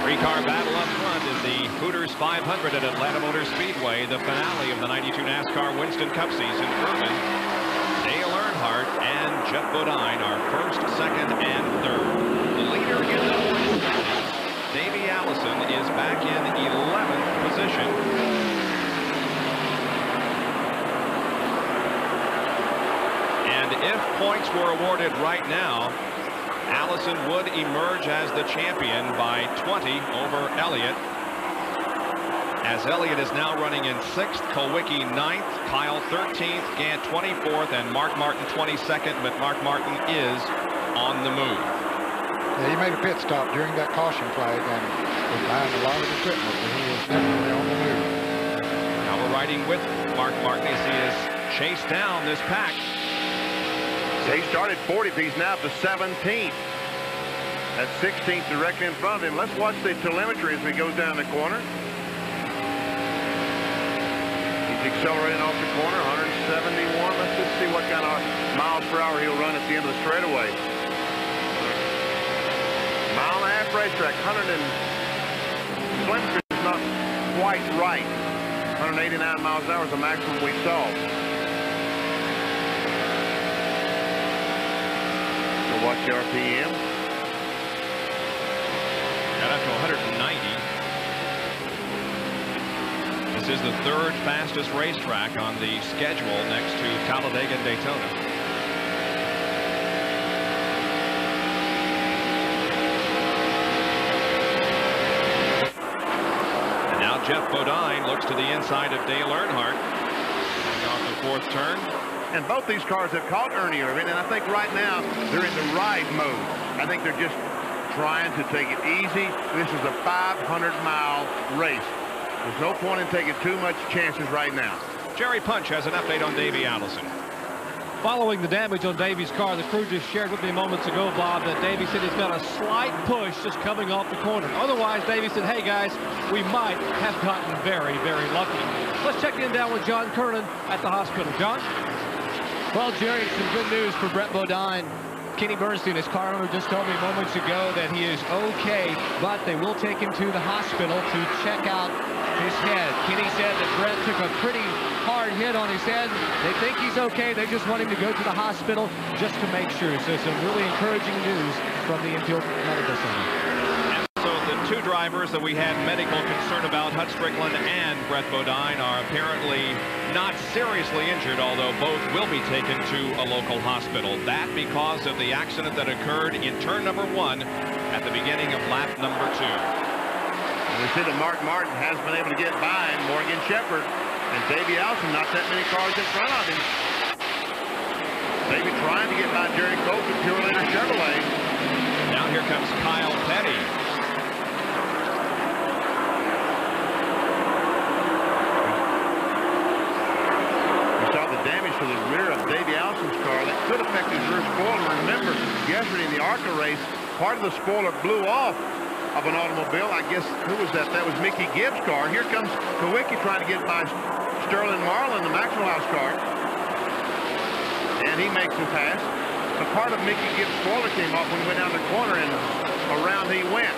Three-car battle up front in the Hooters 500 at Atlanta Motor Speedway, the finale of the 92 NASCAR Winston Cup season. Irvan, Dale Earnhardt, and Geoff Bodine are first, second, and third. The leader in the points standings, Davey Allison, is back in 11th position. And if points were awarded right now, Allison would emerge as the champion by 20 over Elliott. As Elliott is now running in sixth, Kulwicki ninth, Kyle 13th, Gant 24th, and Mark Martin 22nd. But Mark Martin is on the move. Yeah, he made a pit stop during that caution flag and was behind a lot of equipment, but he is definitely on the move. Now we're riding with Mark Martin as he is chased down this pack. He started 40th. He's now up to 17th. At 16th directly in front of him. Let's watch the telemetry as we go down the corner. Accelerating off the corner, 171. Let's just see what kind of miles per hour he'll run at the end of the straightaway. Mile and a half racetrack, 100 and is not quite right. 189 miles an hour is the maximum we saw. Watch the RPM. Got up to 190. This is the third fastest racetrack on the schedule next to Talladega and Daytona. And now Geoff Bodine looks to the inside of Dale Earnhardt. Off the fourth turn. And both these cars have caught Ernie Irvan, and I think right now they're in the ride mode. I think they're just trying to take it easy. This is a 500-mile race. There's no point in taking too much chances right now. Jerry Punch has an update on Davey Allison. Following the damage on Davey's car, the crew just shared with me moments ago, Bob, that Davey said he's got a slight push just coming off the corner. Otherwise, Davey said, hey, guys, we might have gotten very, very lucky. Let's check in down with John Kernan at the hospital. John? Well, Jerry, some good news for Brett Bodine. Kenny Bernstein, his car owner, just told me moments ago that he is okay, but they will take him to the hospital to check out his head. Kenny said that Brett took a pretty hard hit on his head. They think he's okay. They just want him to go to the hospital just to make sure. So some really encouraging news from the Infield Medical Center. So the two drivers that we had medical concern about, Hut Stricklin and Brett Bodine, are apparently not seriously injured, although both will be taken to a local hospital. That because of the accident that occurred in turn number one at the beginning of lap number two. We see that Mark Martin has been able to get by Morgan Shepherd and Davey Allison, not that many cars in front of him. Davey trying to get by Derek Cope at Purolator Chevrolet. Now here comes Kyle Petty. We saw the damage to the rear of Davey Allison's car that could affect his rear spoiler. Remember, yesterday in the ARCA race, part of the spoiler blew off of an automobile. I guess, who was that? That was Mickey Gibbs' car. Here comes Kulwicki trying to get by Sterling Marlin, the Maxwell House car. And he makes the pass. A part of Mickey Gibbs' spoiler came off when he went down the corner, and around he went.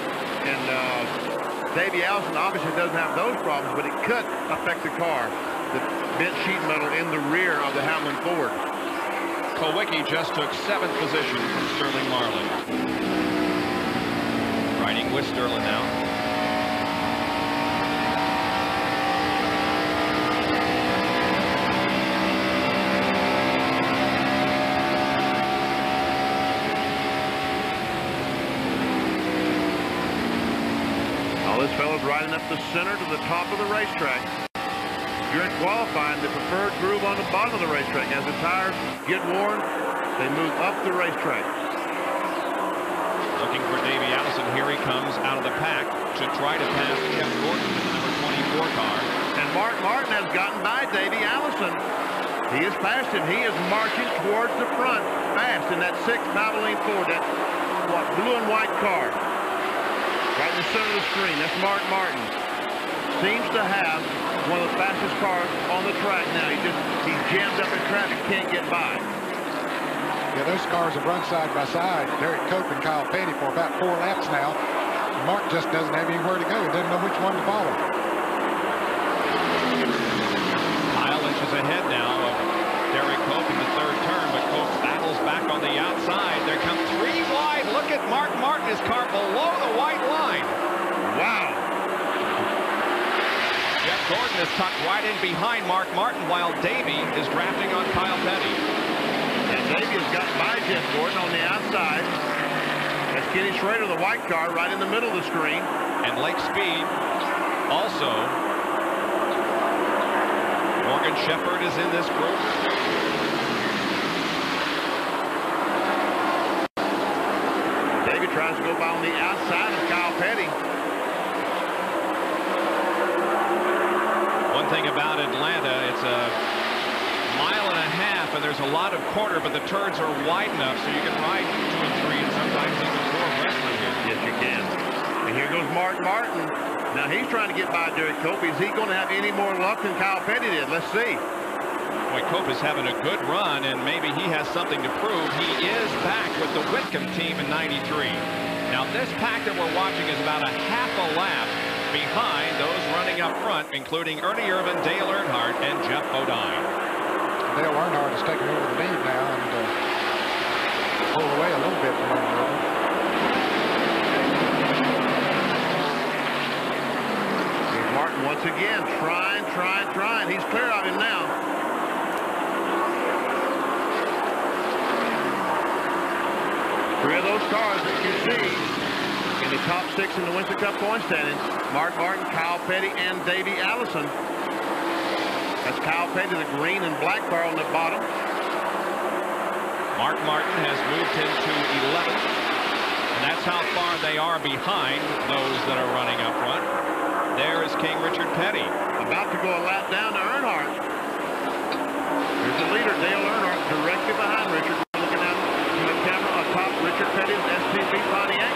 And uh, Davey Allison obviously doesn't have those problems, but it could affect the car. The bent sheet metal in the rear of the Havoline Ford. Kulwicki just took seventh position from Sterling Marlin. Riding with Sterling now. This fellow's riding up the center to the top of the racetrack. During qualifying, the preferred groove on the bottom of the racetrack. As the tires get worn, they move up the racetrack. Looking for Davey Allison. Here he comes out of the pack to try to pass Jeff Gordon in the number 24 car. And Mark Martin has gotten by Davey Allison. He is him. He is marching towards the front fast in that sixth Valvoline Ford, that what, blue and white car. Right in the center of the screen. That's Mark Martin. Seems to have one of the fastest cars on the track now. He just, he's jammed up in traffic, can't get by. Yeah, those cars have run side by side. Derek Cope and Kyle Petty for about four laps now. Mark just doesn't have anywhere to go. He doesn't know which one to follow. Kyle inches ahead now of Derek Cope in the third turn, but Cope battles back on the outside. There come three wide. Look at Mark Martin, his car below the white line. Wow. Jeff Gordon is tucked right in behind Mark Martin while Davey is drafting on Kyle Petty. Has got by Jeff Gordon on the outside. That's Kenny Schrader, the white car, right in the middle of the screen. And Lake Speed also. Morgan Shepherd is in this group. Davey tries to go by on the outside of Kyle Petty. One thing about Atlanta, it's a and a half, and there's a lot of corner, but the turns are wide enough so you can ride two and three, and sometimes even four wrestling here. Yes, you can. And here goes Mark Martin. Now he's trying to get by Derek Cope. Is he going to have any more luck than Kyle Petty did? Let's see. Boy, Cope is having a good run, and maybe he has something to prove. He is back with the Whitcomb team in 93. Now, this pack that we're watching is about a half a lap behind those running up front, including Ernie Irvan, Dale Earnhardt, and Geoff Bodine. Dale Earnhardt has taken over the lead now and uh, pulled away a little bit from Ernie Martin once again, trying, trying, trying. He's clear of him now. Three of those cars that you see in the top six in the Winston Cup point standings, Mark Martin, Kyle Petty, and Davey Allison. That's Kyle Petty, the green and black bar on the bottom. Mark Martin has moved into 11th, and that's how far they are behind those that are running up front. There is King Richard Petty. About to go a lap down to Earnhardt. Here's the leader, Dale Earnhardt, directly behind Richard. Looking at the camera atop Richard Petty's STP Pontiac.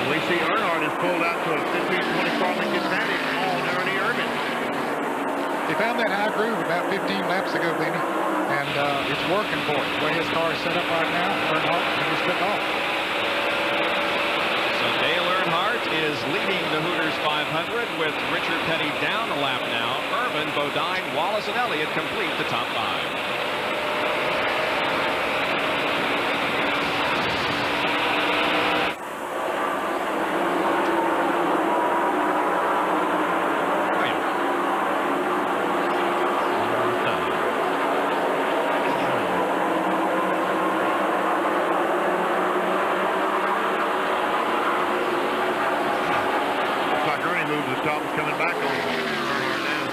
And we see Earnhardt has pulled out to a 15-20 car length advantage on Ernie Irvan. He found that high groove about 15 laps ago, Benny, and uh, it's working for him. The way his car is set up right now, Earnhardt, he just took off. So Dale Earnhardt is leading the Hooters 500 with Richard Petty down a lap now. Irvan, Bodine, Wallace, and Elliott complete the top five. Looks like Ernie moved to the top and coming back on Earnhardt now.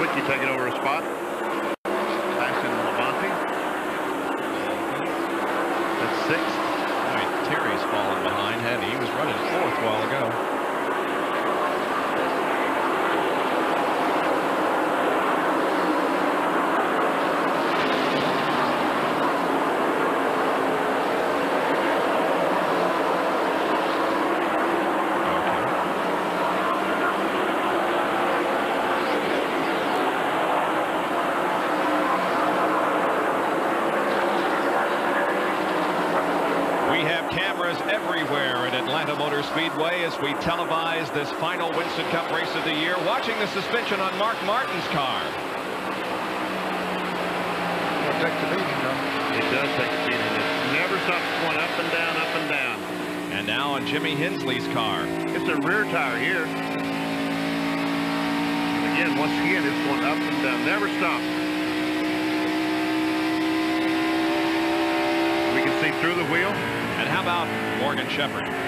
Wiki taking over a spot. Passing Labonte. That's sixth. All right, Terry's falling behind. Had he was running fourth a while ago. We have cameras everywhere at Atlanta Motor Speedway as we televise this final Winston Cup race of the year, watching the suspension on Mark Martin's car. It'll take the beating, though. It does take a beating. It never stops going up and down, up and down. And now on Jimmy Hensley's car. It's a rear tire here. And again, once again, it's going up and down. Never stops. We can see through the wheel. And how about Morgan Shepherd?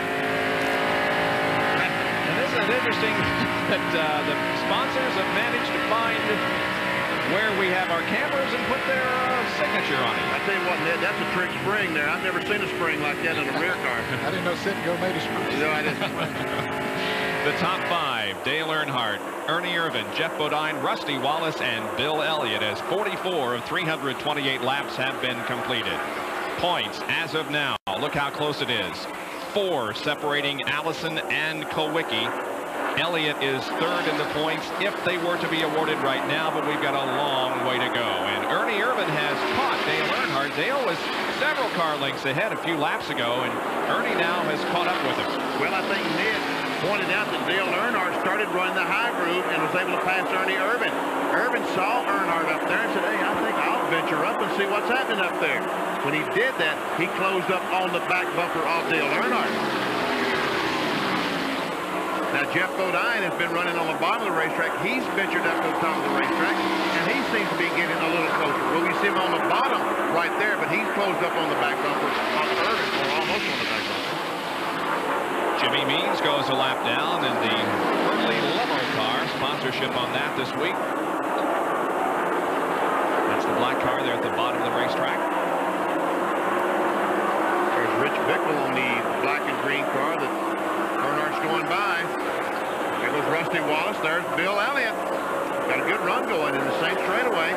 And isn't it interesting that uh, the sponsors have managed to find where we have our cameras and put their uh, signature on it? I tell you what, Ned, that's a trick spring there. I've never seen a spring like that in a rear car. I didn't know Citgo made a spring. No, I didn't. The top five, Dale Earnhardt, Ernie Irvan, Geoff Bodine, Rusty Wallace, and Bill Elliott as 44 of 328 laps have been completed. Points as of now, look how close it is. Four separating Allison and Kulwicki. Elliott is third in the points if they were to be awarded right now, but we've got a long way to go. And Ernie Irvan has caught Dale Earnhardt. Dale was several car lengths ahead a few laps ago, and Ernie now has caught up with him. Well, I think Ned pointed out that Dale Earnhardt started running the high groove and was able to pass Ernie Irvan. Irvan saw Earnhardt up there and said, hey, I think I'll venture up and see what's happening up there. When he did that, he closed up on the back bumper of Dale Earnhardt. Now, Geoff Bodine has been running on the bottom of the racetrack. He's ventured up to the top of the racetrack, and he seems to be getting a little closer. Well, we see him on the bottom right there, but he's closed up on the back bumper of Irvan, or almost on the back bumper. Jimmy Means goes a lap down in the Hurley limo car. Sponsorship on that this week. That's the black car there at the bottom of the racetrack. There's Rich Bickle on the black and green car that Going by. There goes Rusty Wallace. There's Bill Elliott. Got a good run going in the same straightaway.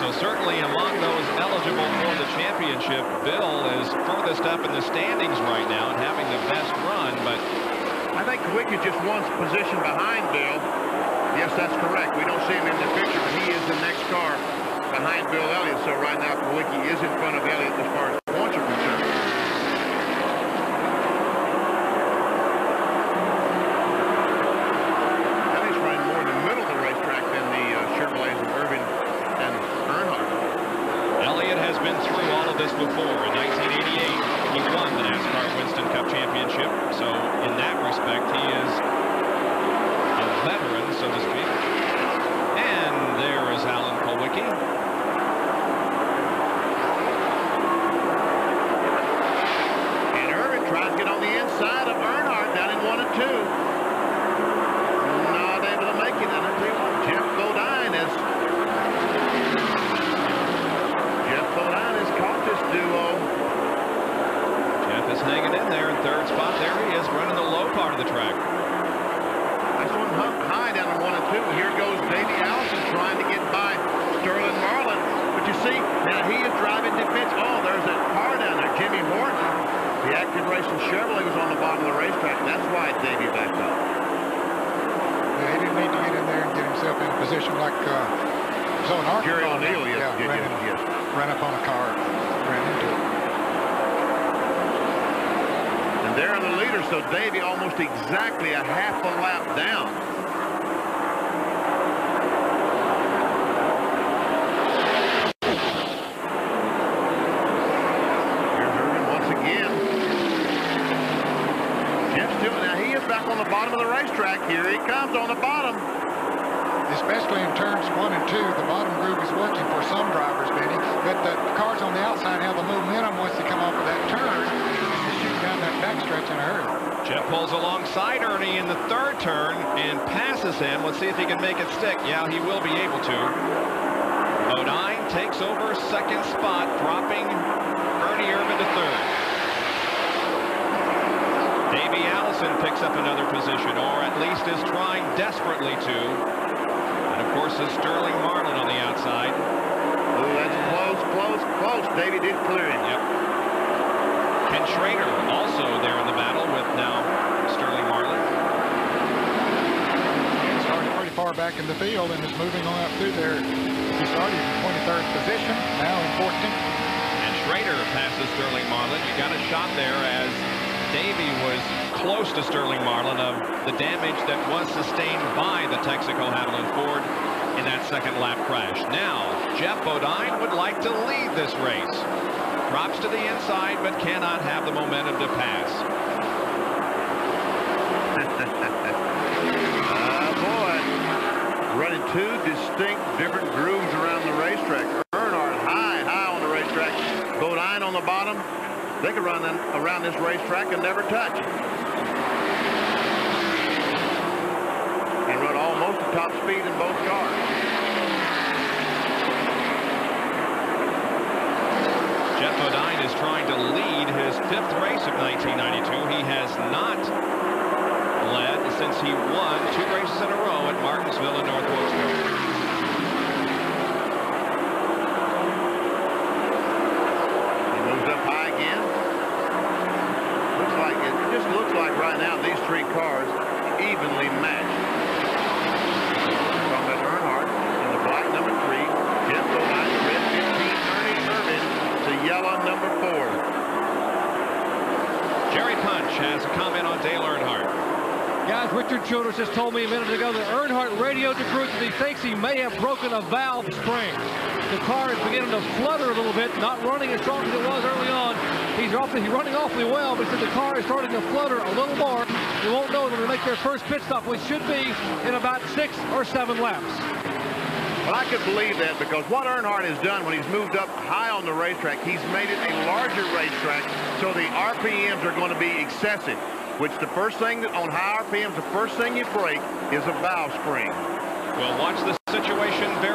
So certainly among those eligible for the championship, Bill is furthest up in the standings right now and having the best run, but I think Quick is just one position behind Bill. Yes, that's correct. We don't see him in the picture, but he is the next car behind Bill Elliott. So right now, Kulwicki is in front of Elliott as far as points are concerned. Back in the field and is moving on up through there. He started in 23rd position, now in 14th. And Schrader passes Sterling Marlin. You got a shot there as Davey was close to Sterling Marlin of the damage that was sustained by the Texaco Havoline Ford in that second lap crash. Now, Geoff Bodine would like to lead this race. Drops to the inside, but cannot have the momentum to pass. Ah, boy. Running two distinct different grooves around the racetrack. Earnhardt high, high on the racetrack. Bodine on the bottom. They could run around this racetrack and never touch. And run almost at top speed in both cars. Geoff Bodine is trying to lead his fifth race of 1992. He has not since he won two races in a row at Martinsville and North Wilkesboro. right now these three cars evenly matched. From Earnhardt in the black number three, Jim Bowman, red 15, Ernie Irvan to yellow number four. Jerry Punch has a comment on Dale Earnhardt matched. Richard Childress just told me a minute ago that Earnhardt radioed to Cruz that he thinks he may have broken a valve spring. The car is beginning to flutter a little bit, not running as strong as it was early on. He's, he's running awfully well, but he said the car is starting to flutter a little more. You won't know when they make their first pit stop, which should be in about six or seven laps. Well, I could believe that because what Earnhardt has done when he's moved up high on the racetrack, he's made it a larger racetrack, so the RPMs are going to be excessive, which the first thing that, on high RPMs, the first thing you break is a valve spring. We'll watch the situation very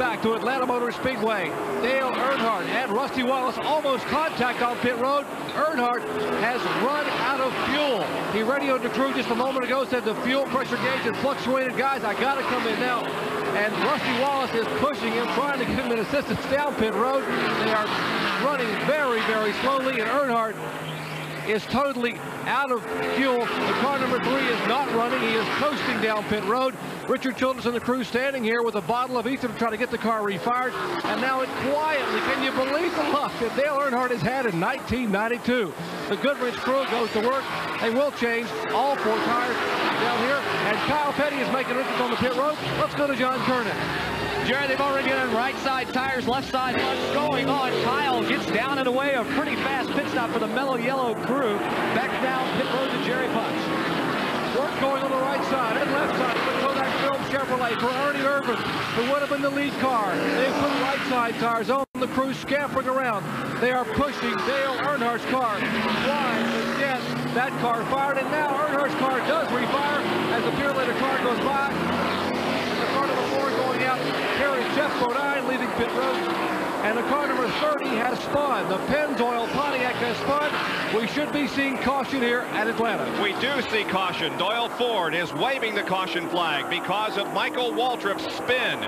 back to Atlanta Motor Speedway. Dale Earnhardt and Rusty Wallace almost contact on pit road. Earnhardt has run out of fuel. He radioed the crew just a moment ago, said the fuel pressure gauge had fluctuated. Guys, I got to come in now. And Rusty Wallace is pushing him, trying to give him an assistance down pit road. They are running very, very slowly, and Earnhardt is totally out of fuel. The car number three is not running. He is coasting down pit road. Richard Childress and the crew standing here with a bottle of ether to try to get the car refired. And now it quietly, can you believe the luck that Dale Earnhardt has had in 1992? The Goodwrench crew goes to work. They will change all four tires down here. And Kyle Petty is making an entrance on the pit road. Let's go to John Kernan. Jerry, they've already done right side tires, left side. What's going on? Kyle gets down and away. A pretty fast pit stop for the Mellow Yellow crew. Back down pit road to Jerry Punch. Work going on the right side and left side of the Kodak Film Chevrolet for Ernie Irvan, who would have been the lead car. They put right side tires on the crew scampering around. They are pushing Dale Earnhardt's car. To get that car fired? And now Earnhardt's car does refire as the Purolator car goes by. The car number four going out Geoff Bodine leaving pit road. And the car number 30 has spun. The Pennzoil Pontiac has spun. We should be seeing caution here at Atlanta. We do see caution. Doyle Ford is waving the caution flag because of Michael Waltrip's spin.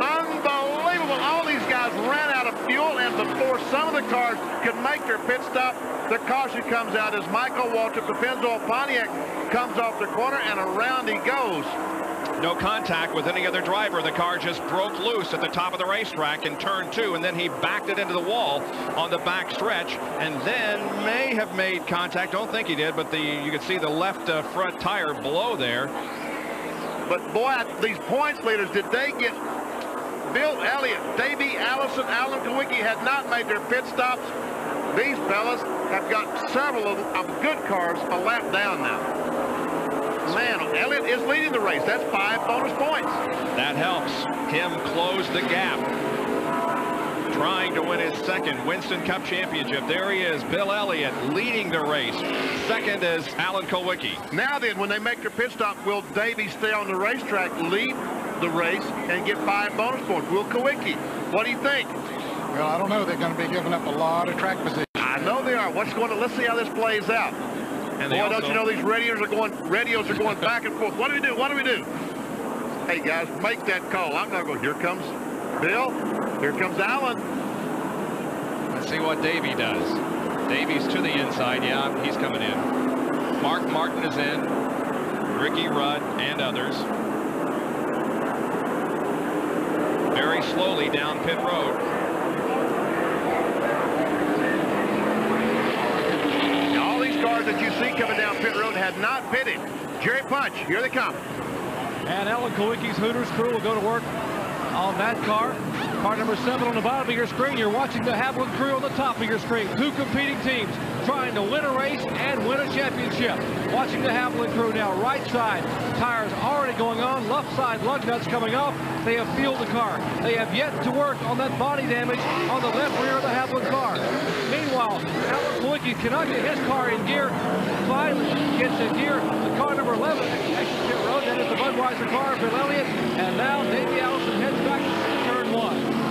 Unbelievable. All these guys ran out of fuel, and before some of the cars could make their pit stop, the caution comes out as Michael Waltrip, the Pennzoil Pontiac, comes off the corner, and around he goes. No contact with any other driver. The car just broke loose at the top of the racetrack in turn two, and then he backed it into the wall on the back stretch, and then may have made contact. Don't think he did, but the you could see the left uh, front tire below there. But boy, these points leaders, did they get Bill Elliott, Davey Allison, Alan Kulwicki had not made their pit stops. These fellas have got several of, of good cars a lap down now. Man, Elliott is leading the race. That's five bonus points. That helps him close the gap. trying to win his second Winston Cup championship. There he is, Bill Elliott leading the race. Second is Alan Kulwicki. Now then, when they make their pit stop, will Davey stay on the racetrack, lead the race, and get five bonus points? Will Kulwicki? What do you think? Well, I don't know. They're going to be giving up a lot of track position. I know they are. What's going to? Let's see how this plays out. And Boy, don't you know these radios are going radios are going back and forth. What do we do? What do we do? Hey guys, make that call. I'm not going. Here comes Bill. Here comes Allen. Let's see what Davey does. Davey's to the inside. Yeah, he's coming in. Mark Martin is in. Ricky Rudd and others. Very slowly down pit road. Now, all these cars that you see coming down pit road had not pitted. Jerry Punch, here they come. And Alan Kulwicki's Hooters crew will go to work on that car. Car number seven on the bottom of your screen. You're watching the Havoline crew on the top of your screen. Two competing teams trying to win a race and win a championship. Watching the Havoline crew now. Right side, tires already going on. Left side, lug nuts coming off. They have fueled the car. They have yet to work on that body damage on the left rear of the Havoline car. Meanwhile, Alan Kulwicki cannot get his car in gear. Finally gets in gear. The car number 11 exits road. That is the Budweiser car, Bill Elliott. And now Davey Allison heads back to turn one.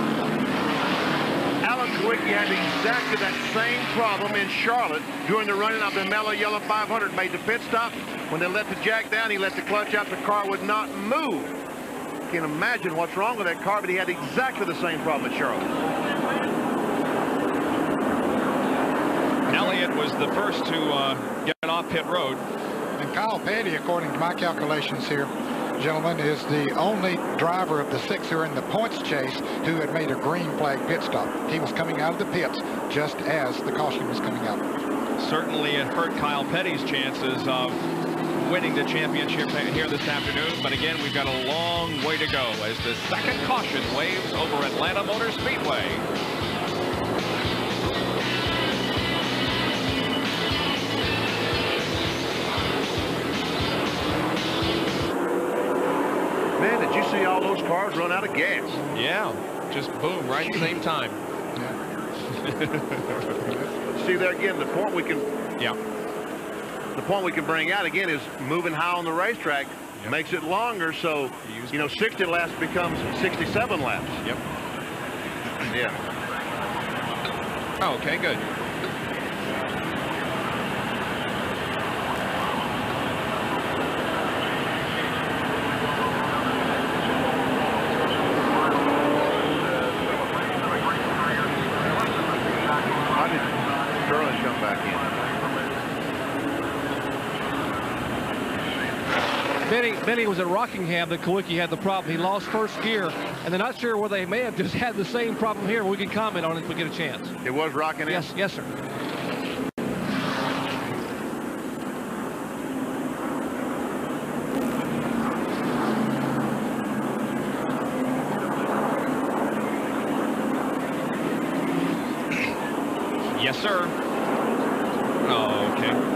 Alan Kulwicki had exactly that same problem in Charlotte during the running of the Mellow Yellow 500. Made the pit stop. When they let the jack down, he let the clutch out. The car would not move. Can't imagine what's wrong with that car, but he had exactly the same problem at Charlotte. Elliott was the first to uh, get off pit road. And Kyle Petty, according to my calculations here, gentlemen, is the only driver of the six who are in the points chase who had made a green flag pit stop. He was coming out of the pits just as the caution was coming out. Certainly it hurt Kyle Petty's chances of winning the championship here this afternoon. But again, we've got a long way to go as the second caution waves over Atlanta Motor Speedway. Cars run out of gas? Yeah, just boom, right at the same time. see there again, the point we can yeah. The point we can bring out again is moving high on the racetrack yep. makes it longer, so you know 60 laps becomes 67 laps. Yep. Yeah. Oh, okay, good. How did Sterling come back Benny was at Rockingham that Kulwicki had the problem. He lost first gear, and they're not sure whether they may have just had the same problem here. We can comment on it if we get a chance. It was Rockingham? Yes, yes, sir. Yes, sir. Oh, okay.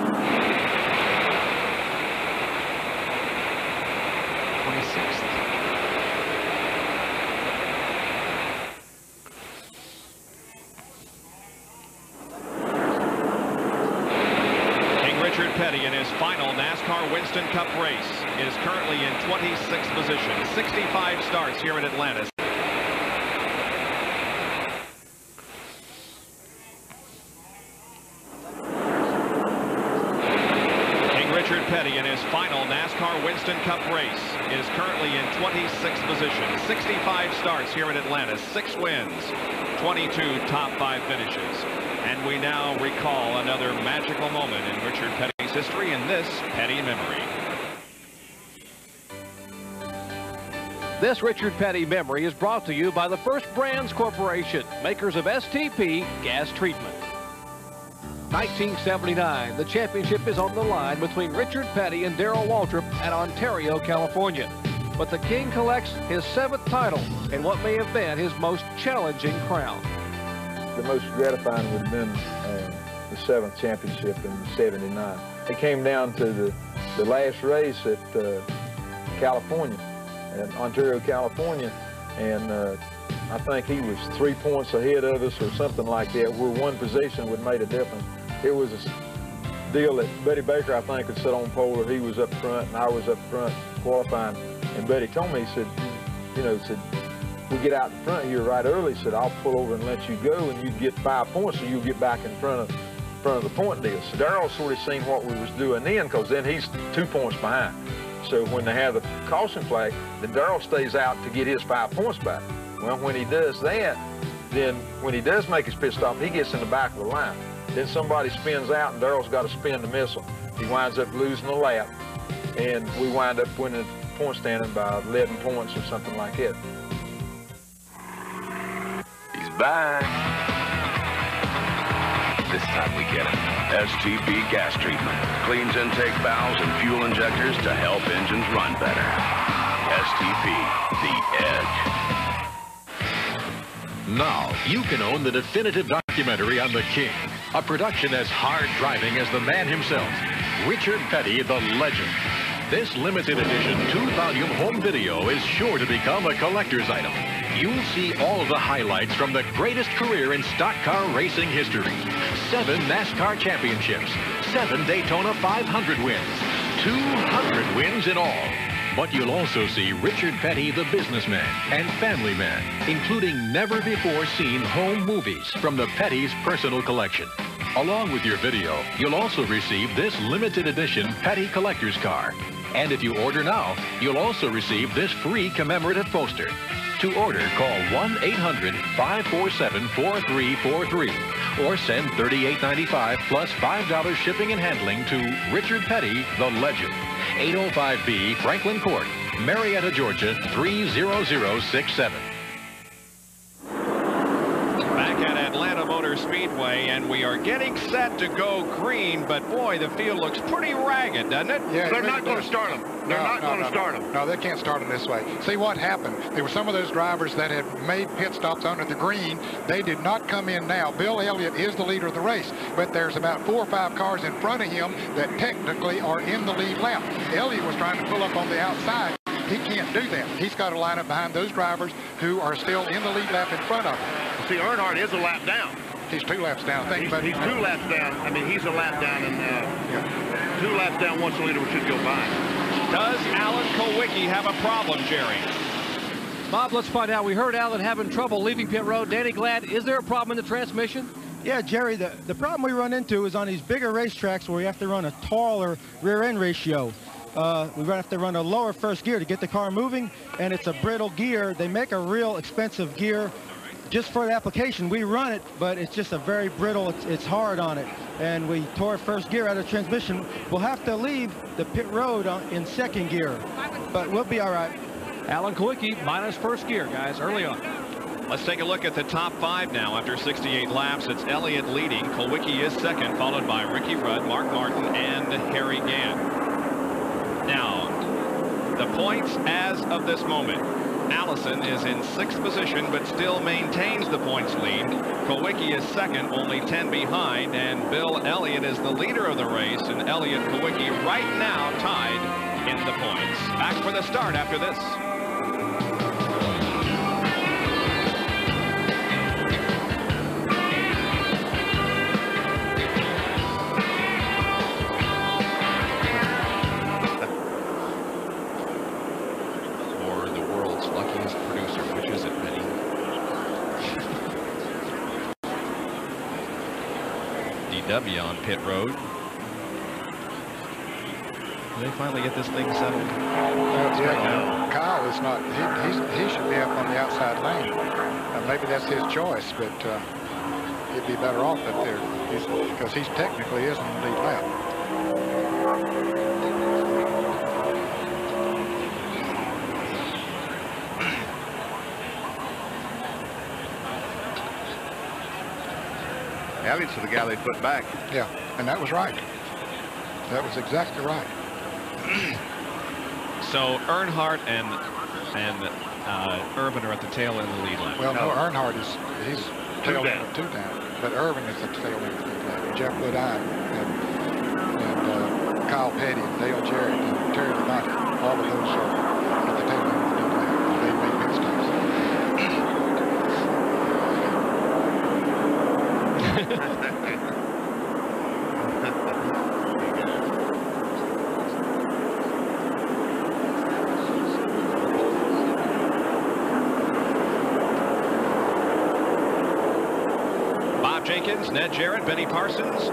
26th. King Richard Petty in his final NASCAR Winston Cup race is currently in 26th position. 65 starts here in Atlanta. King Richard Petty in his final NASCAR Winston Cup race is currently in 26th position. 65 starts here in Atlanta, six wins, 22 top five finishes. And we now recall another magical moment in Richard Petty's history in this Petty memory. This Richard Petty memory is brought to you by the First Brands Corporation, makers of STP gas treatment. 1979, the championship is on the line between Richard Petty and Darrell Waltrip at Ontario, California. But the King collects his seventh title in what may have been his most challenging crown. The most gratifying would have been uh, the seventh championship in 79. It came down to the, the last race at uh, California, at Ontario, California, and uh, I think he was three points ahead of us or something like that. Where one position would made a difference. It was a deal that Buddy Baker, I think, had set on pole, he was up front and I was up front qualifying. And Buddy told me, he said, you know, said, we get out in front here right early, said, I'll pull over and let you go and you get five points so you'll get back in front of front of the point deal. So Darrell sort of seen what we was doing then because then he's two points behind. So when they have the caution flag, then Darrell stays out to get his five points back. Well, when he does that, then when he does make his pit stop, he gets in the back of the line. Then somebody spins out and Darrell's got to spin the missile. He winds up losing a lap and we wind up winning point standing by 11 points or something like that. He's back. This time we get it. STP gas treatment. Cleans intake valves and fuel injectors to help engines run better. STP, the edge. Now, you can own the definitive documentary on the King. A production as hard driving as the man himself, Richard Petty, the legend. This limited edition two-volume home video is sure to become a collector's item. You'll see all the highlights from the greatest career in stock car racing history. Seven NASCAR championships, seven Daytona 500 wins, 200 wins in all. But you'll also see Richard Petty, the businessman and family man, including never-before-seen home movies from the Petty's personal collection. Along with your video, you'll also receive this limited edition Petty Collector's Car. And if you order now, you'll also receive this free commemorative poster. To order, call 1-800-547-4343 or send $38.95 plus $5 shipping and handling to Richard Petty, the legend. 805B Franklin Court, Marietta, Georgia 30067. Back at Atlanta Motor Speedway, and we are getting set to go green, but boy, the field looks pretty ragged, doesn't it? Yeah, They're it not going to start them. They're No, not no, going to no, start them. No, they can't start them this way. See what happened? There were some of those drivers that had made pit stops under the green. They did not come in now. Bill Elliott is the leader of the race, but there's about four or five cars in front of him that technically are in the lead lap. Elliott was trying to pull up on the outside. He can't do that. He's got to line up behind those drivers who are still in the lead lap in front of him. See, Earnhardt is a lap down. He's two laps down. Think He's, about he's two laps down. I mean, he's a lap down, and uh, two laps down once the leader should go by. Does Alan Kulwicki have a problem, Jerry? Bob, let's find out. We heard Alan having trouble leaving pit road. Danny Glad, is there a problem in the transmission? Yeah, Jerry, the, the problem we run into is on these bigger racetracks where we have to run a taller rear end ratio. Uh, we have to run a lower first gear to get the car moving, and it's a brittle gear. They make a real expensive gear just for the application. We run it, but it's just a very brittle, it's, it's hard on it. And we tore first gear out of transmission. We'll have to leave the pit road on, in second gear, but we'll be all right. Alan Kulwicki minus first gear, guys, early on. Let's take a look at the top five now. After 68 laps, it's Elliott leading. Kulwicki is second, followed by Ricky Rudd, Mark Martin, and Harry Gant. Now, the points as of this moment. Allison is in sixth position, but still maintains the points lead. Kulwicki is second, only 10 behind, and Bill Elliott is the leader of the race, and Elliott Kulwicki right now tied in the points. Back for the start after this. Pit road. They finally get this thing settled? Yeah, Kyle is not, he, he's, he should be up on the outside lane. Uh, maybe that's his choice, but uh, he'd be better off up there because he's technically is in the lead lap. Elliott's the guy they put back. Yeah, and that was right. That was exactly right. So Earnhardt and and uh, Irvan are at the tail end of the lead lap. Well, no, Earnhardt is, he's Two tail down. end, two down, but Irvan is at the tail end of the lead lap. Geoff Bodine and, and uh, Kyle Petty Dale Jarrett and Terry Labonte, all of those are at the tail end of the lead lap. They made pit stops. Atkins, Ned Jarrett, Benny Parsons,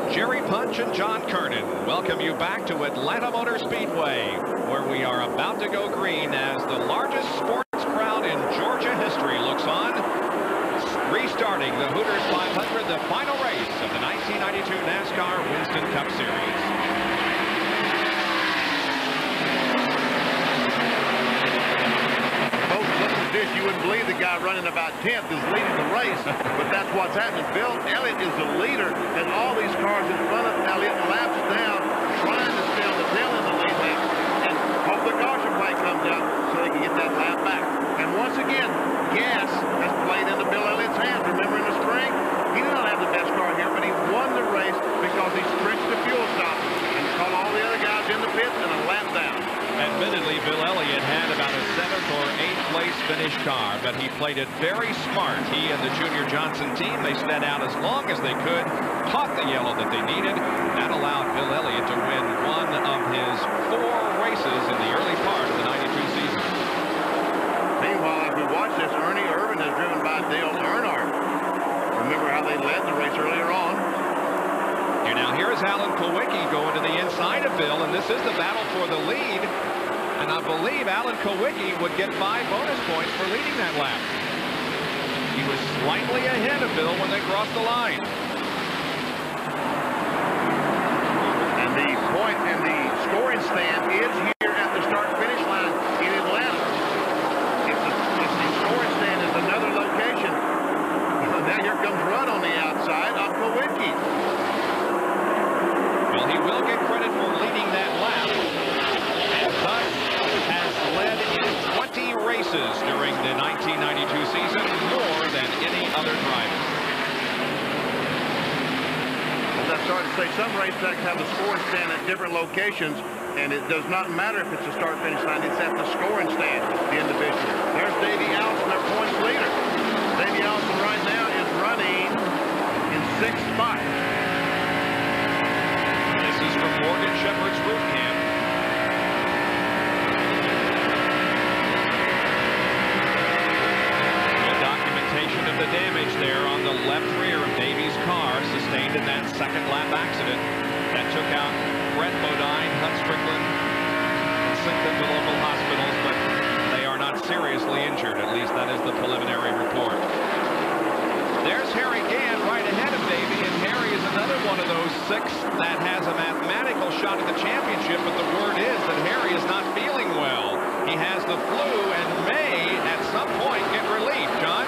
And John Kernan welcome you back to Atlanta Motor Speedway, where we are about to go green as the largest sports crowd in Georgia history looks on. Restarting the Hooters 500, the final race of the 1992 NASCAR Winston Cup Series. you wouldn't believe the guy running about 10th is leading race, but that's what's happening. Bill Elliott is the leader, and all these cars in front of Elliott laps down, trying to stay on the tail end of the lead lap, and hope the caution flag comes out so they can get that lap back. And once again, gas has played into Bill Elliott's hands. Remember in the spring, he did not have the best car here, but he won the race because he stretched the fuel stop and caught all the other guys in the pits and a lap down. Admittedly, Bill Elliott had about a seventh or eighth place finish car, but he played it very smart. He and the Junior Johnson team, they sped out as long as they could, caught the yellow that they needed. That allowed Bill Elliott to win one of his four races in the early part of the 92 season. Meanwhile, as we watch this, Ernie Irvan is driven by Dale Earnhardt. Remember how they led the race earlier on? Here now, here is Alan Kulwicki going to the inside of Bill, and this is the battle for the lead. Believe Alan Kulwicki would get five bonus points for leading that lap. He was slightly ahead of Bill when they crossed the line. And the point and the scoring stand is here at the start-finish line in Atlanta. The, scoring stand is another location, now here comes Run on the outside of Kulwicki. Well, he will get credit for leading that lap. And thus has led in 20 races during the 1992 season, more than any other driver. As I started to say, some racetracks have the scoring stand at different locations, and it does not matter if it's a start-finish line. It's at the scoring stand, the individual. There's Davey Allison, their points leader. Davey Allison right now is running in sixth spot. This is from Morgan Shepherd's boot camp. Good documentation of damage there on the left rear of Davey's car sustained in that second lap accident that took out Brett Bodine, Hut Stricklin, and sent them to local hospitals, but they are not seriously injured. At least that is the preliminary report. There's Harry Gant right ahead of Davey, and Harry is another one of those six that has a mathematical shot at the championship, but the word is that Harry is not feeling well. He has the flu and may, at some point, get relief. John?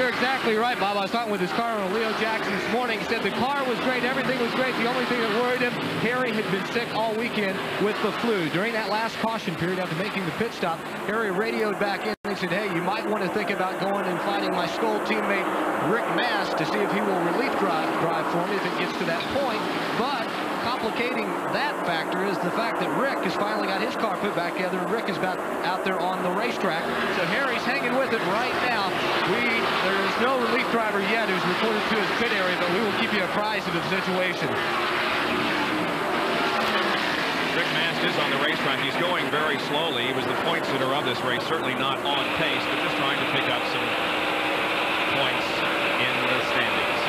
You're exactly right, Bob. I was talking with his car owner, Leo Jackson, this morning. He said the car was great, everything was great. The only thing that worried him, Harry had been sick all weekend with the flu. During that last caution period after making the pit stop, Harry radioed back in and said, hey, you might want to think about going and finding my Skoal teammate Rick Mast to see if he will relief drive, drive for me if it gets to that point. But complicating that factor is the fact that Rick has finally got his car put back together. Rick is back out there on the racetrack. So Harry's hanging with it right now. We There is no relief driver yet who's reported to his pit area, but we will keep you apprised of the situation. Rick Mast is on the racetrack. He's going very slowly. He was the point sitter of this race, certainly not on pace, but just trying to pick up some points in the standings.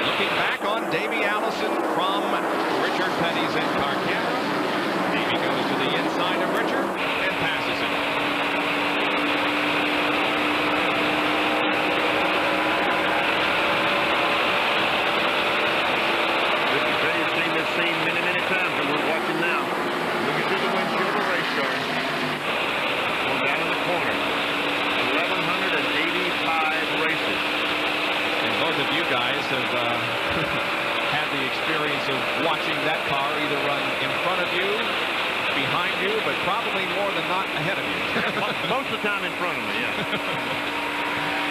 Looking back on Davey Allison from Richard Petty's in-car camera. Davey goes to the inside of Richard and passes him. Richard Petty's seen this scene many, many times, and we're watching now. Looking through the windshield of the race car. Going down in the corner. 1,185 races. And both of you guys have uh, had the experience of watching that car either run in front of you, behind you, but probably more than not ahead of you. Most of the time in front of me, yeah.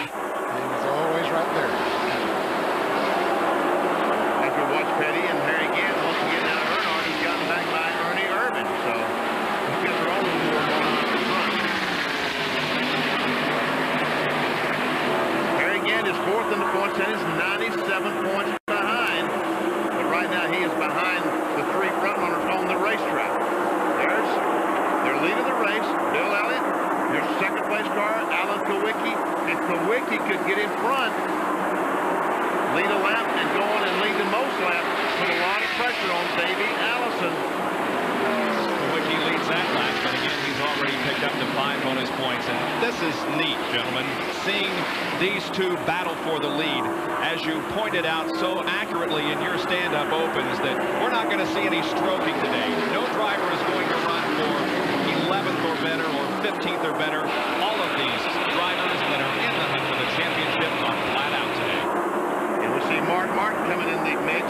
He was always right there. As we watch Petty and Harry Gant once again now Earnhardt, he's gotten back by Ernie Irvan. So I guess they're all a little more going on in front. Harry Gant is fourth in the points and is 97 points behind. But right now he is behind the three front runners on the racetrack. There's their lead of the race, Bill Elliott. There's second place car, Alan Kulwicki. And Kulwicki could get in front lead a lap and go on and lead the most lap, put a lot of pressure on Davey Allison. Wiki leads that lap, but again, he's already picked up to five bonus points. And this is neat, gentlemen, seeing these two battle for the lead. As you pointed out so accurately in your stand-up opens that we're not going to see any stroking today. No driver is going to run for 11th or better or 15th or better. All of these drivers that are in the hunt for the championship are flat out today. And we see Mark Martin coming in the mix.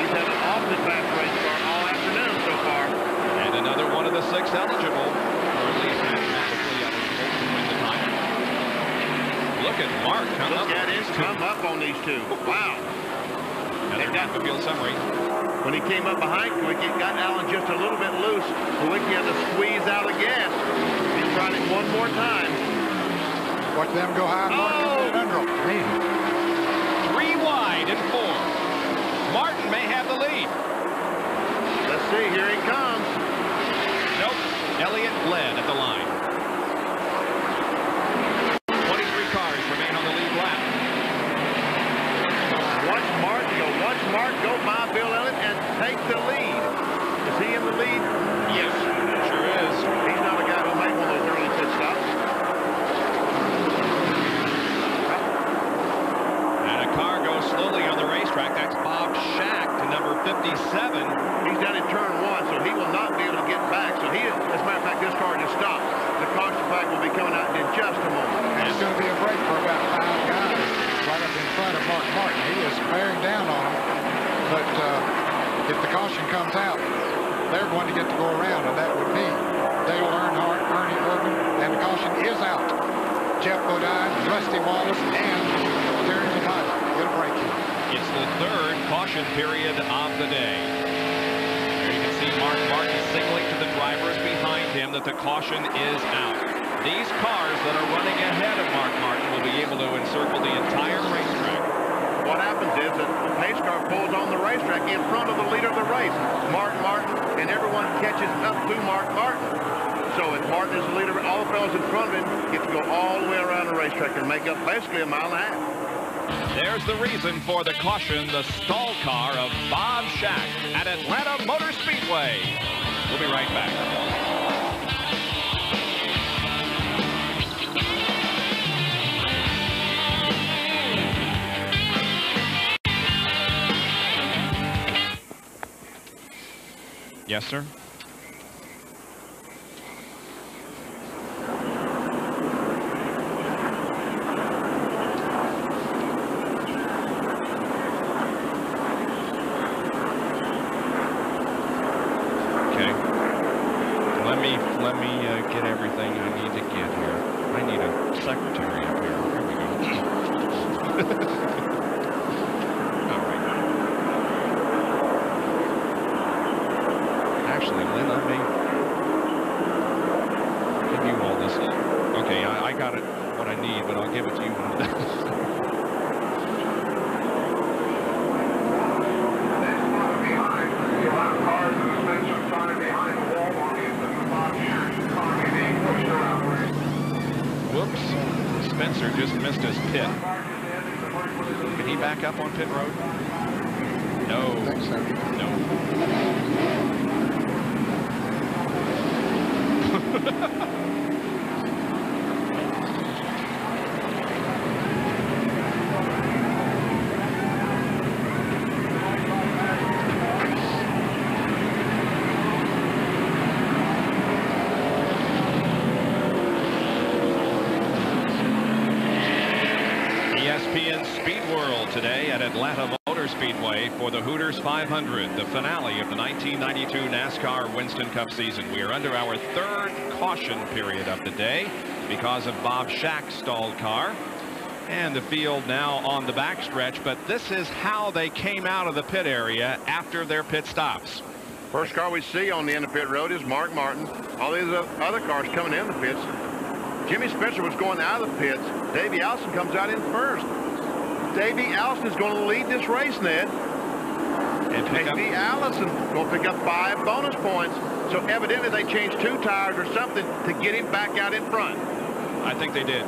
He's had an awfully fast race car all afternoon so far. And another one of the six eligible, or at least mathematically eligible to win the title. Look at Mark come Look up. at his come up on these two. Wow. Another got the field summary. When he came up behind Kulwicki, it got Allen just a little bit loose. Kulwicki had to squeeze out of gas. He tried it one more time. Watch them go high Oh! Martin. Three wide and four. Martin may have the lead. Let's see, here he comes. Nope. Elliott led at the line. 23 cars remain on the lead lap. Watch Mark go. Watch Mark go by Bill Elliott and take the lead. Is he in the lead? Yes, sure is. He's not a guy who made one of those early pit stops. And a car goes slowly on the racetrack. That's Bob Schacht to number 57. He's down in turn one, so he will not be able to get back. So he, as a matter of fact, this car just stopped. The caution flag will be coming out in just a moment. And it's going to be a break for about five guys right up in front of Mark Martin. He is bearing down on him. But uh, if the caution comes out, they're going to get to go around, and that would be Dale Earnhardt, Ernie Irvan, and the caution is out. Jeff Bodine, Rusty Wallace, and Terry Zapata. Good break here. It's the third caution period of the day. There you can see Mark Martin signaling to the drivers behind him that the caution is out. These cars that are running ahead of Mark Martin will be able to encircle the entire racetrack. What happens is that the pace car pulls on the racetrack in front of the leader of the race, Mark Martin, and everyone catches up to Mark Martin. So if Martin is the leader, all the fellows in front of him get to go all the way around the racetrack and make up basically a mile and a half. There's the reason for the caution, the stall car of Bob Schacht at Atlanta Motor Speedway. We'll be right back. Yes, sir. Okay. Let me let me uh, get everything I need to get here. I need a secretary up here. Here we go. All right. Actually, Lynn, let me give you all this. Okay, I, I got it. What I need, but I'll give it to you. Whoops. Spencer just missed his pit. Can he back up on pit road? No. No. ESPN Speed World today at Atlanta For the Hooters 500, the finale of the 1992 NASCAR Winston Cup season. We are under our third caution period of the day because of Bob Schacht's stalled car. And the field now on the backstretch, but this is how they came out of the pit area after their pit stops. First car we see on the end of pit road is Mark Martin. All these other cars coming in the pits. Jimmy Spencer was going out of the pits. Davey Allison comes out in first. Davey Allison is going to lead this race, Ned. And Davey Allison will pick up five bonus points. So evidently they changed two tires or something to get him back out in front. I think they did.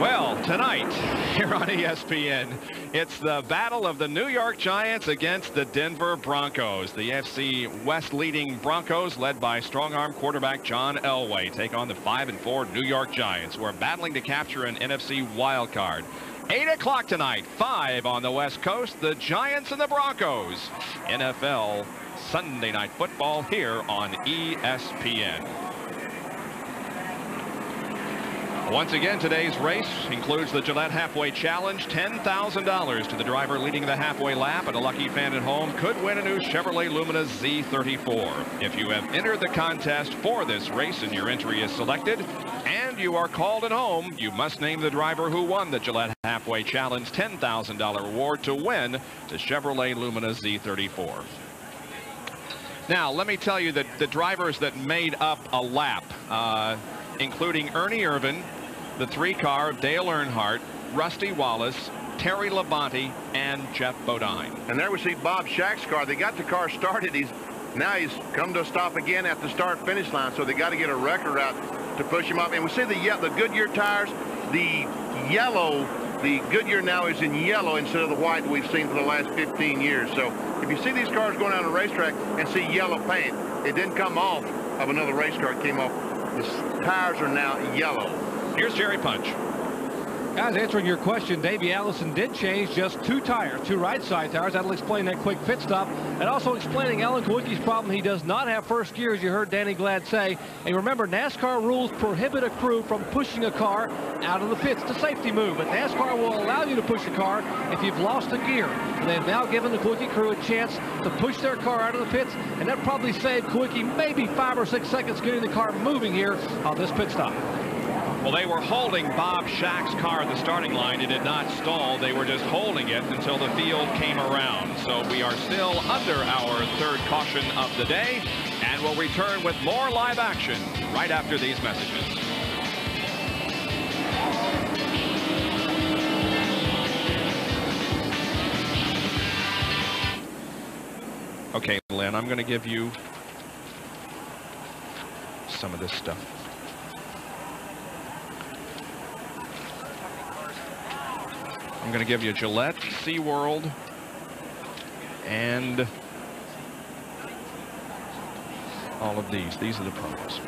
Well, tonight here on ESPN, it's the battle of the New York Giants against the Denver Broncos. The FC West leading Broncos, led by strong-arm quarterback John Elway, take on the 5 and 4 New York Giants, who are battling to capture an NFC wild card. 8 o'clock tonight, 5 on the West Coast, the Giants and the Broncos. NFL Sunday Night Football here on ESPN. Once again, today's race includes the Gillette Halfway Challenge. $10,000 to the driver leading the halfway lap, and a lucky fan at home could win a new Chevrolet Lumina Z34. If you have entered the contest for this race and your entry is selected, and you are called at home, you must name the driver who won the Gillette Halfway Challenge $10,000 award to win the Chevrolet Lumina Z34. Now, let me tell you that the drivers that made up a lap, uh, including Ernie Irvan, the three-car of Dale Earnhardt, Rusty Wallace, Terry Labonte, and Jeff Bodine. And there we see Bob Schacht's car. They got the car started. He's Now he's come to a stop again at the start-finish line, so they got to get a wrecker out to push him up. And we see the, the Goodyear tires, the yellow, the Goodyear now is in yellow instead of the white we've seen for the last 15 years. So if you see these cars going down a racetrack and see yellow paint, it didn't come off of another race car. It came off. The tires are now yellow. Here's Jerry Punch. Guys, answering your question, Davey Allison did change just two tires, two right side tires. That'll explain that quick pit stop. And also explaining Alan Kulwicki's problem. He does not have first gear, as you heard Danny Glad say. And remember, NASCAR rules prohibit a crew from pushing a car out of the pits. It's a safety move, but NASCAR will allow you to push a car if you've lost a gear. And they've now given the Kulwicki crew a chance to push their car out of the pits, and that probably saved Kulwicki maybe five or six seconds getting the car moving here on this pit stop. Well, they were holding Bob Schacht's car at the starting line. It did not stall. They were just holding it until the field came around. So we are still under our third caution of the day, and we'll return with more live action right after these messages. Okay, Lynn, I'm going to give you some of this stuff. I'm going to give you Gillette, SeaWorld, and all of these. These are the promos.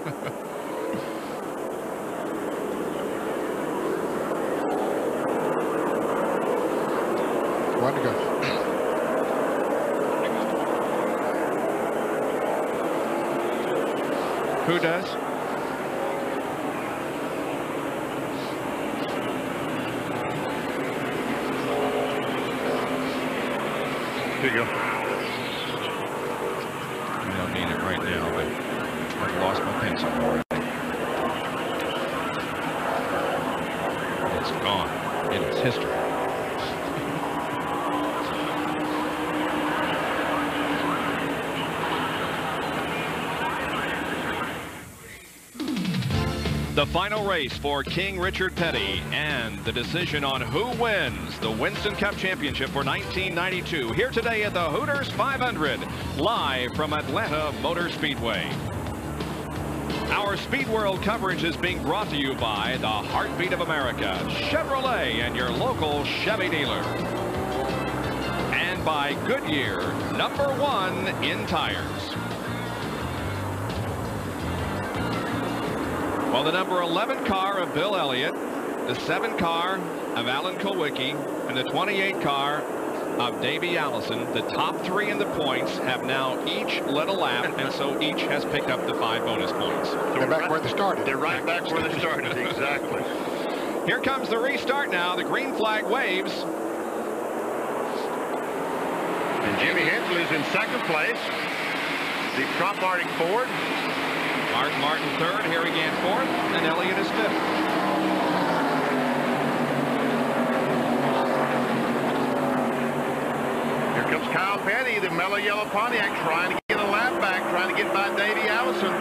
final race for King Richard Petty and the decision on who wins the Winston Cup Championship for 1992 here today at the Hooters 500 live from Atlanta Motor Speedway. Our Speed World coverage is being brought to you by the Heartbeat of America, Chevrolet and your local Chevy dealer. And by Goodyear, number one in tires. Well, the number 11 car of Bill Elliott, the 7 car of Alan Kulwicki, and the 28 car of Davey Allison, the top three in the points, have now each led a lap, and so each has picked up the five bonus points. They're back where they started. They're right back where they started, exactly. Here comes the restart now. The green flag waves. And Jimmy Hensley is in second place. the TropArtic Ford. Mark Martin third, Harry Gant fourth, and Elliott is fifth. Here comes Kyle Petty, the Mello Yello Pontiac, trying to get a lap back, trying to get by Davey Allison.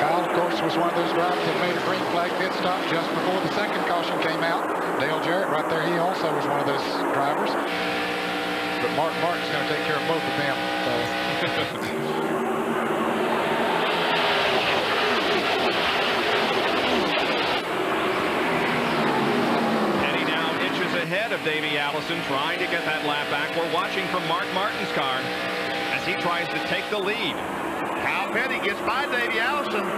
Kyle, of course, was one of those drivers that made a green flag pit stop just before the second caution came out. Dale Jarrett right there, he also was one of those drivers. But Mark Martin's going to take care of both of them. So. Petty now inches ahead of Davey Allison, trying to get that lap back. We're watching from Mark Martin's car as he tries to take the lead. Kyle Petty gets by Davey Allison,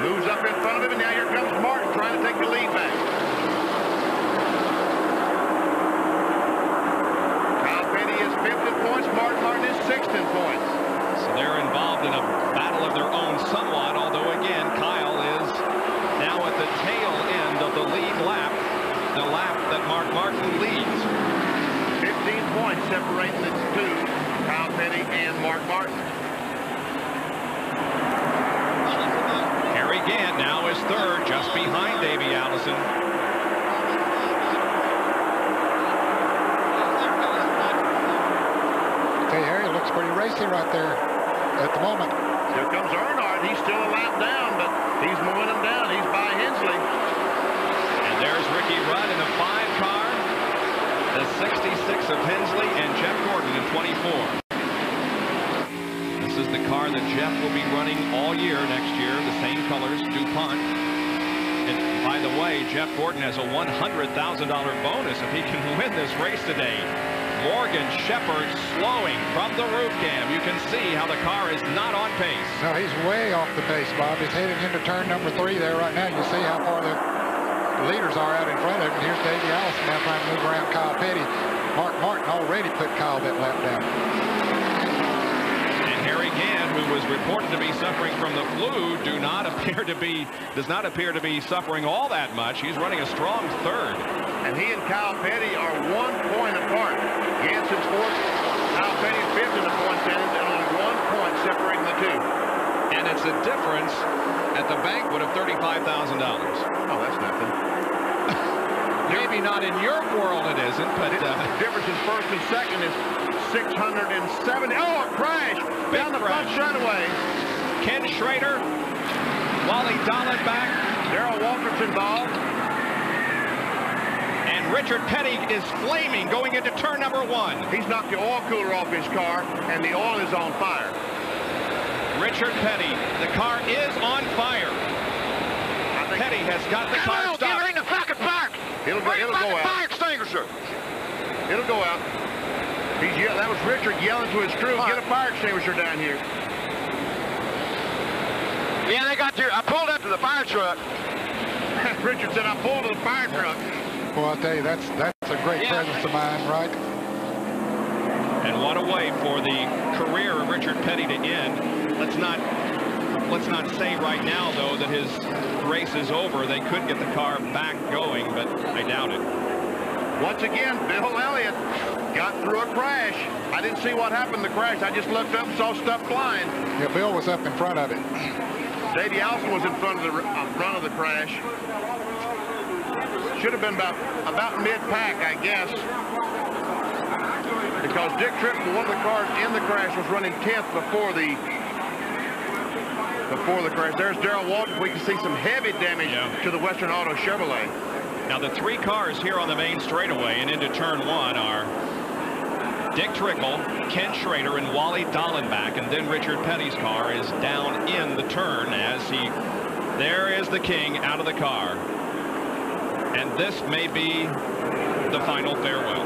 moves up in front of him, and now here comes Martin trying to take the lead back. Kyle Petty is fifth in points, Mark Martin is sixth in points. So they're involved in a battle of their own somewhat, although again, Kyle is now at the tail end of the lead lap, the lap that Mark Martin leads. 15 points separating the two, Kyle Petty and Mark Martin. Harry Gant now is third, just behind Davey Allison. Okay, Harry looks pretty racy right there at the moment. Here comes Earnhardt. He's still a lap down, but he's moving him down. He's by Hensley. There's Ricky Rudd in the five car, the 66 of Hensley, and Jeff Gordon in 24. This is the car that Jeff will be running all year next year, the same colors, DuPont. And by the way, Jeff Gordon has a $100,000 bonus if he can win this race today. Morgan Shepherd slowing from the roof cam. You can see how the car is not on pace. No, he's way off the pace, Bob. He's heading into turn number three there right now. You see how far the leaders are out in front of him. Here's Davey Allison now trying to move around Kyle Petty. Mark Martin already put Kyle that lap down. And Harry Gant, who was reported to be suffering from the flu, do not appear to be does not appear to be suffering all that much. He's running a strong third. And he and Kyle Petty are one point apart. Ganson's fourth, Kyle Petty fifth in the point standings, and only one point separating the two. And it's a difference at the banquet of $35,000. Oh, that's nothing. Maybe not in your world it isn't, but The uh, difference in first and second is 670. Oh, a crash down the front crash. straightaway. Ken Schrader, Wally Dallenbach, Darrell Waltrip's involved. and Richard Petty is flaming going into turn number one. He's knocked the oil cooler off his car, and the oil is on fire. Richard Petty, the car is on fire. Petty has got the car stopped. in the fucking park. It'll go, it'll go out. Fire extinguisher. It'll go out. He's yell, that was Richard yelling to his crew, get a fire extinguisher down here. Yeah, they got your, I pulled up to the fire truck. Richard said, I pulled to the fire truck. Well, I'll tell you, that's that's a great presence of mind, right? And what a way for the career of Richard Petty to end. Let's not let's not say right now though that his race is over. They could get the car back going, but I doubt it. Once again, Bill Elliott got through a crash. I didn't see what happened in the crash. I just looked up and saw stuff flying. Yeah, Bill was up in front of it. Davey Allison was in front of the uh, front of the crash. Should have been about about mid-pack, I guess. Because Dick Trickle, one of the cars in the crash, was running 10th before the before the crash. There's Darrell Waltrip. We can see some heavy damage to the Western Auto Chevrolet. Now the three cars here on the main straightaway and into turn one are Dick Trickle, Ken Schrader, and Wally Dallenbach. And then Richard Petty's car is down in the turn as he, there is the king out of the car. And this may be the final farewell.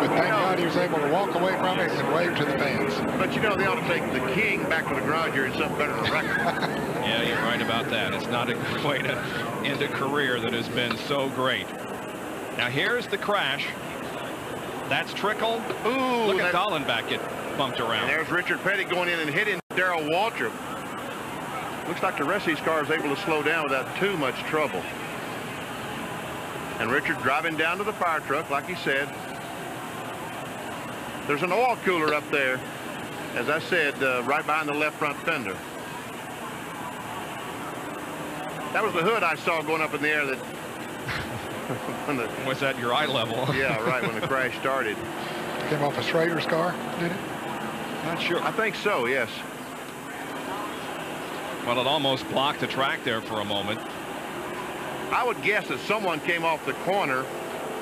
But thank God he was able to walk away from it and wave to the fans. But you know, they ought to take the king back to the garage here and something better than a record. Yeah, you're right about that. It's not a good way to end a career that has been so great. Now here's the crash. That's Trickle. Ooh, Look at that- Dallenbach get bumped around. And there's Richard Petty going in and hitting Darrell Waltrip. Looks like the rest of these cars able to slow down without too much trouble. And Richard driving down to the fire truck, like he said. There's an oil cooler up there, as I said, uh, right behind the left front fender. That was the hood I saw going up in the air that when the, Was at your eye level? yeah, right, when the crash started. Came off a Schrader's car, did it? Not sure. I think so, yes. Well, it almost blocked the track there for a moment. I would guess that someone came off the corner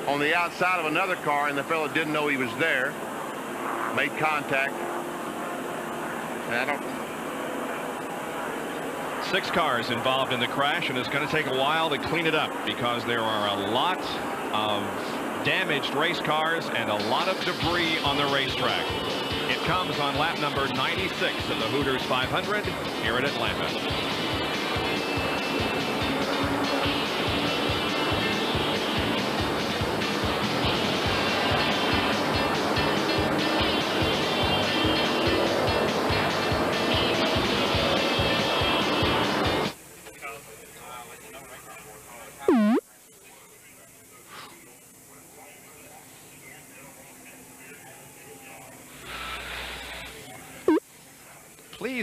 on the outside of another car and the fellow didn't know he was there. Made contact. And I don't, Six cars involved in the crash, and it's going to take a while to clean it up because there are a lot of damaged race cars and a lot of debris on the racetrack. It comes on lap number 96 of the Hooters 500 here at Atlanta.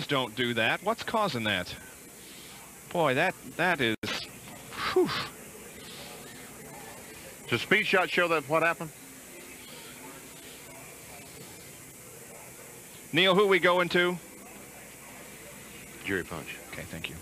Don't do that. What's causing that? Boy, that that is. Whew. Does speed shot show that what happened? Neil, who we going to? Jerry Punch. Okay, thank you.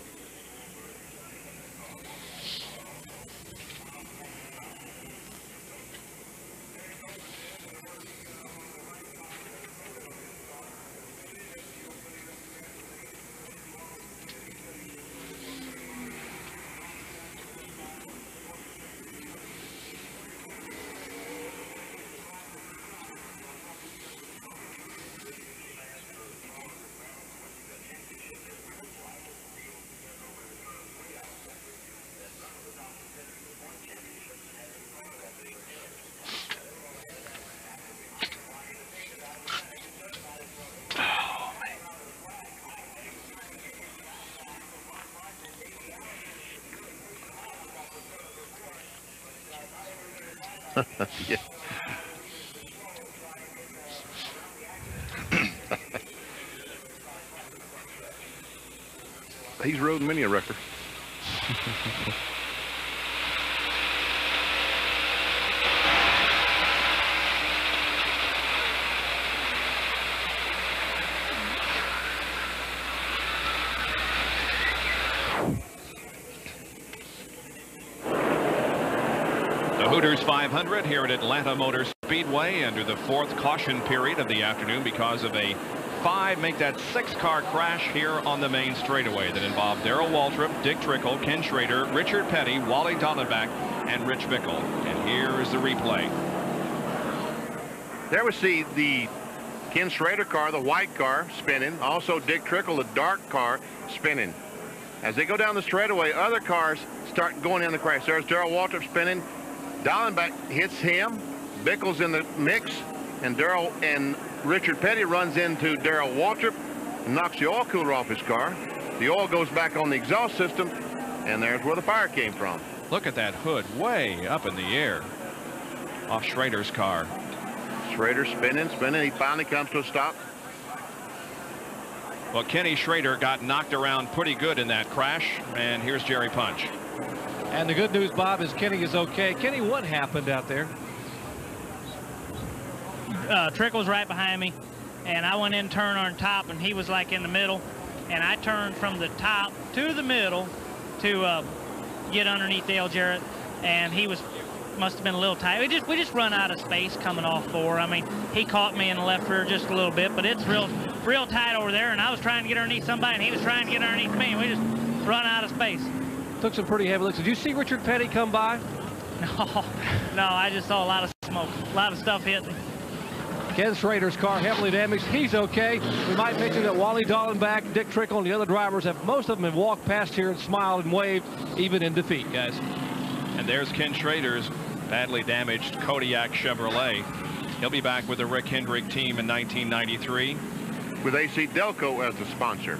Yeah. He's rode many a wrecker. The 500 here at Atlanta Motor Speedway under the fourth caution period of the afternoon because of a five, make that six car crash here on the main straightaway that involved Darrell Waltrip, Dick Trickle, Ken Schrader, Richard Petty, Wally Dallenbach, and Rich Bickle. And here is the replay. There we see the Ken Schrader car, the white car, spinning. Also Dick Trickle, the dark car, spinning. As they go down the straightaway, other cars start going in the crash. There's Darrell Waltrip spinning. Dallenbach hits him. Bickle's in the mix. And Darrell and Richard Petty runs into Darrell Waltrip and knocks the oil cooler off his car. The oil goes back on the exhaust system. And there's where the fire came from. Look at that hood way up in the air off Schrader's car. Schrader spinning, spinning. He finally comes to a stop. Well, Kenny Schrader got knocked around pretty good in that crash. And here's Jerry Punch. And the good news, Bob, is Kenny is okay. Kenny, what happened out there? uh, Trickle's right behind me, and I went in turn on top, and he was like in the middle, and I turned from the top to the middle to uh, get underneath Dale Jarrett, and he was must have been a little tight. We just we just run out of space coming off four. I mean, he caught me in the left rear just a little bit, but it's real real tight over there, and I was trying to get underneath somebody, and he was trying to get underneath me, and we just run out of space. Took some pretty heavy looks. Did you see Richard Petty come by? No, no, I just saw a lot of smoke, a lot of stuff hitting. Ken Schrader's car heavily damaged. He's okay. We might mention that Wally Dallenbach, Dick Trickle, and the other drivers have most of them have walked past here and smiled and waved, even in defeat, guys. And there's Ken Schrader's badly damaged Kodiak Chevrolet. He'll be back with the Rick Hendrick team in 1993. With AC Delco as the sponsor.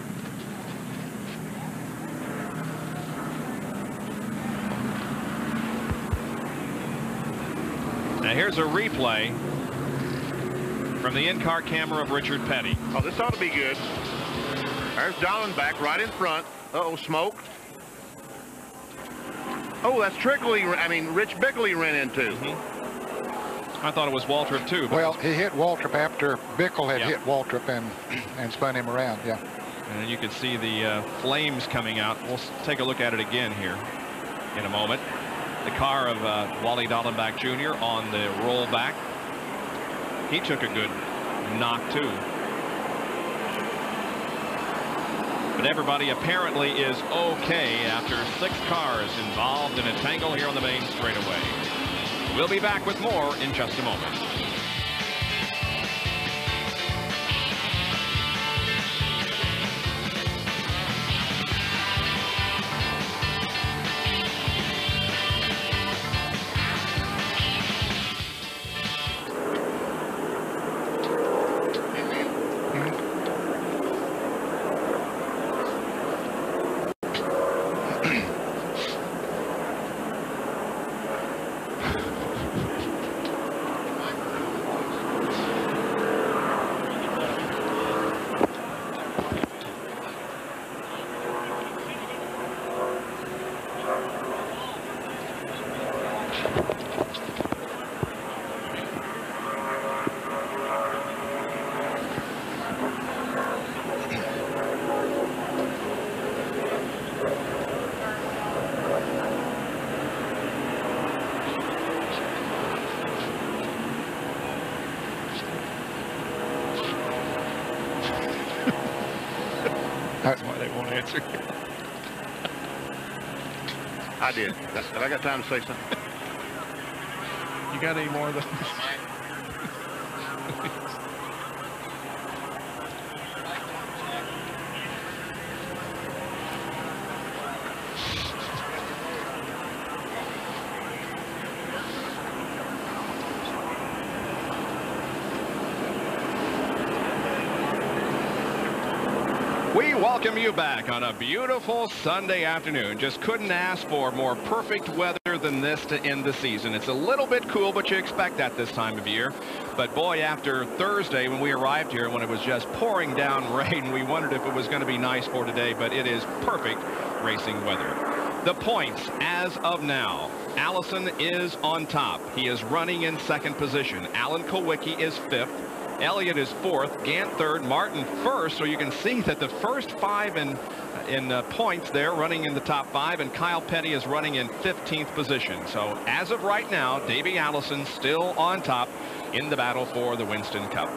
Now here's a replay from the in-car camera of Richard Petty. Oh, this ought to be good. There's Dallenbach right in front. Uh-oh, smoke. Oh, that's Trickley. I mean, Rich Bickle ran into. Mm-hmm. I thought it was Waltrip too. Well, he hit Waltrip after Bickle had hit Waltrip and and spun him around. Yeah. And you can see the uh, flames coming out. We'll take a look at it again here in a moment. The car of uh, Wally Dallenbach Jr. on the rollback. He took a good knock too. But everybody apparently is okay after six cars involved in a tangle here on the main straightaway. We'll be back with more in just a moment. I got time to say something? You got any more of those? We welcome you back on a beautiful Sunday afternoon. Just couldn't ask for more perfect weather than this to end the season. It's a little bit cool, but you expect that this time of year. But boy, after Thursday when we arrived here, when it was just pouring down rain, we wondered if it was going to be nice for today, but it is perfect racing weather. The points as of now. Allison is on top. He is running in second position. Alan Kulwicki is fifth. Elliott is fourth, Gant third, Martin first. So you can see that the first five in in uh, points there running in the top five, and Kyle Petty is running in 15th position. So as of right now, Davey Allison still on top in the battle for the Winston Cup.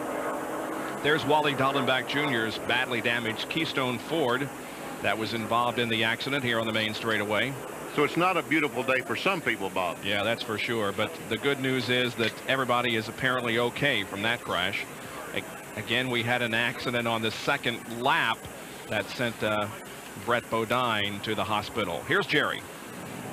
There's Wally Dallenbach Jr.'s badly damaged Keystone Ford that was involved in the accident here on the main straightaway. So it's not a beautiful day for some people, Bob. Yeah, that's for sure. But the good news is that everybody is apparently okay from that crash. Again, we had an accident on the second lap that sent uh, Brett Bodine to the hospital. Here's Jerry.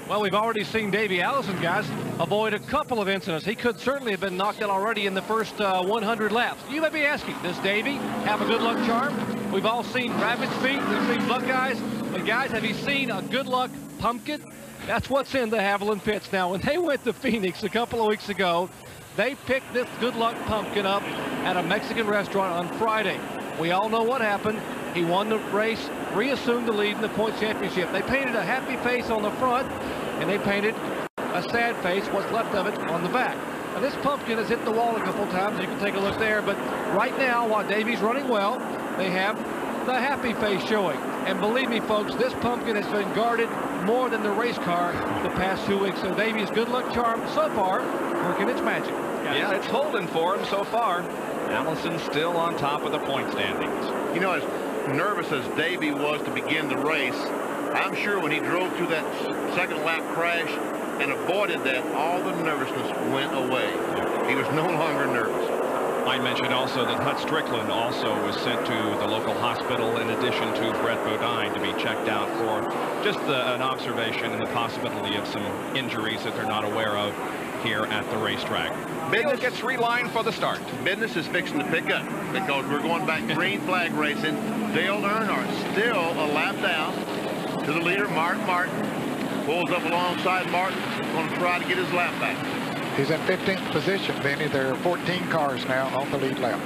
Well, we've already seen Davey Allison, guys, avoid a couple of incidents. He could certainly have been knocked out already in the first uh, 100 laps. You may be asking, does Davey have a good luck charm? We've all seen rabbit's feet, we've seen Buckeyes, but guys, have you seen a good luck pumpkin? That's what's in the Havoline pits. Now, when they went to Phoenix a couple of weeks ago, they picked this good luck pumpkin up at a Mexican restaurant on Friday. We all know what happened. He won the race, reassumed the lead in the points championship. They painted a happy face on the front, and they painted a sad face, what's left of it, on the back. Now, this pumpkin has hit the wall a couple times. You can take a look there. But right now, while Davey's running well, they have the happy face showing. And believe me, folks, this pumpkin has been guarded more than the race car the past two weeks. So Davey's good luck charm so far working its magic. Yeah, it's holding for him so far. Allison still on top of the point standings. You know, as nervous as Davy was to begin the race, I'm sure when he drove through that second lap crash and avoided that, all the nervousness went away. He was no longer nervous. I mentioned also that Hut Stricklin also was sent to the local hospital in addition to Brett Bodine to be checked out for just the, an observation and the possibility of some injuries that they're not aware of here at the racetrack. Business gets relined for the start. Business is fixing to pick up because we're going back green flag racing. Dale Earnhardt still a lap down to the leader, Mark Martin. Pulls up alongside Martin, going to try to get his lap back. He's in 15th position, Benny. There are 14 cars now on the lead lap.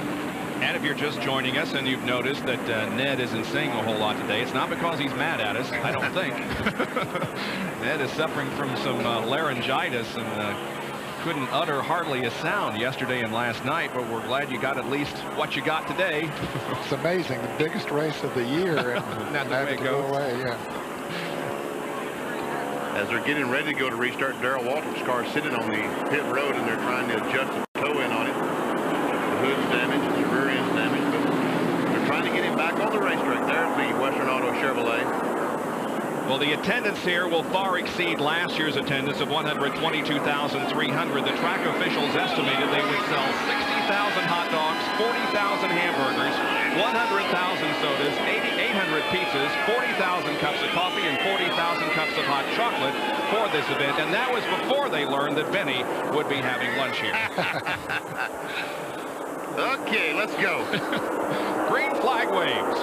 And if you're just joining us and you've noticed that uh, Ned isn't saying a whole lot today, it's not because he's mad at us, I don't think. Ned is suffering from some uh, laryngitis and uh, couldn't utter hardly a sound yesterday and last night, but we're glad you got at least what you got today. it's amazing. The biggest race of the year. And Not the way it goes. Go away, yeah. As they're getting ready to go to restart, Darrell Waltrip's car sitting on the pit road, and they're trying to adjust the toe in on it. The hood's damaged, the rear end's damaged, but they're trying to get him back on the racetrack. There's the Western Auto Chevrolet. Well, the attendance here will far exceed last year's attendance of 122,300. The track officials estimated they would sell 60,000 hot dogs, 40,000 hamburgers, 100,000 sodas, 800 pizzas, 40,000 cups of coffee, and 40,000 cups of hot chocolate for this event. And that was before they learned that Benny would be having lunch here. okay, let's go. Green flag waves.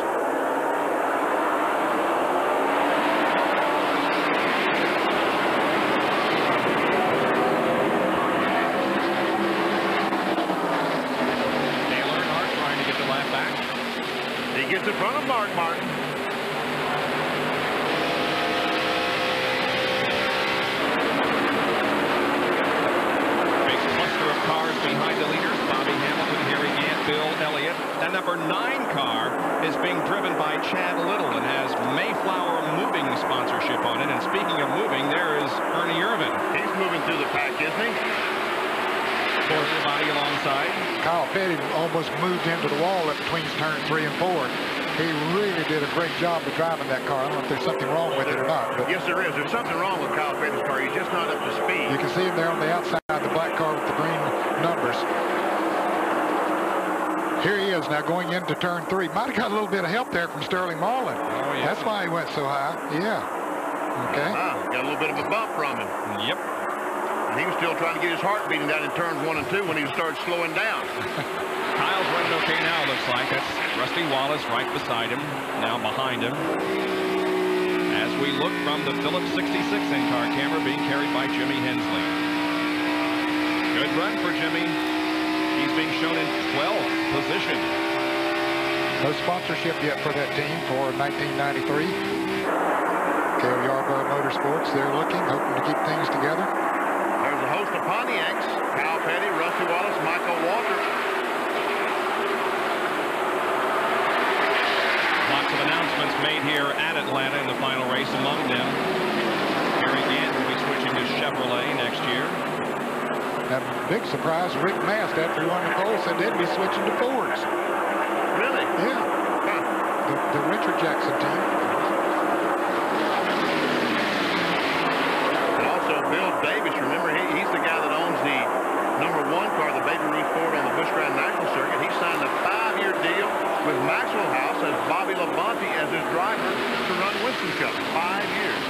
They learn hard trying to get the line back he gets in front of Mark Martin. Big cluster of cars behind the leaders. Bobby Hamilton, Harry Gant, Bill Elliott. That number nine car is being driven by Chad Little and has Mayflower Moving sponsorship on it. And speaking of moving, there is Ernie Irvan. He's moving through the pack, isn't he? body alongside. Kyle Petty almost moved into the wall up between turn three and four. He really did a great job of driving that car. I don't know if there's something wrong with it or not. But yes, there is. There's something wrong with Kyle Petty's car. He's just not up to speed. You can see him there on the outside, the black car with the green numbers. Here he is now going into turn three. Might have got a little bit of help there from Sterling Marlin. Oh, yeah. That's why he went so high. Yeah. Okay. Wow, got a little bit of a bump from him. Yep. And He was still trying to get his heart beating down in turns one and two when he started slowing down. Kyle's running okay now, looks like. That's Rusty Wallace right beside him, now behind him. As we look from the Phillips 66 in-car camera being carried by Jimmy Hensley. Good run for Jimmy. He's being shown in 12th position. No sponsorship yet for that team for 1993. Cale Yarborough Motorsports, they're looking, hoping to keep things together. There's a host of Pontiacs. Kyle Petty, Rusty Wallace, Michael Waltrip. Lots of announcements made here at Atlanta in the final race among them. Harry Gant will be switching to Chevrolet next year. And big surprise, Rick Mast, after he won the pole, said they'd be switching to Fords. Really? Yeah. Huh. The, the Richard Jackson team. And also Bill Davis, remember, he, he's the guy that owns the number one car, the Baby Ruth Ford on the Busch Grand National Circuit. He signed a five-year deal with Maxwell House as Bobby Labonte as his driver to run Winston Cup. Five years.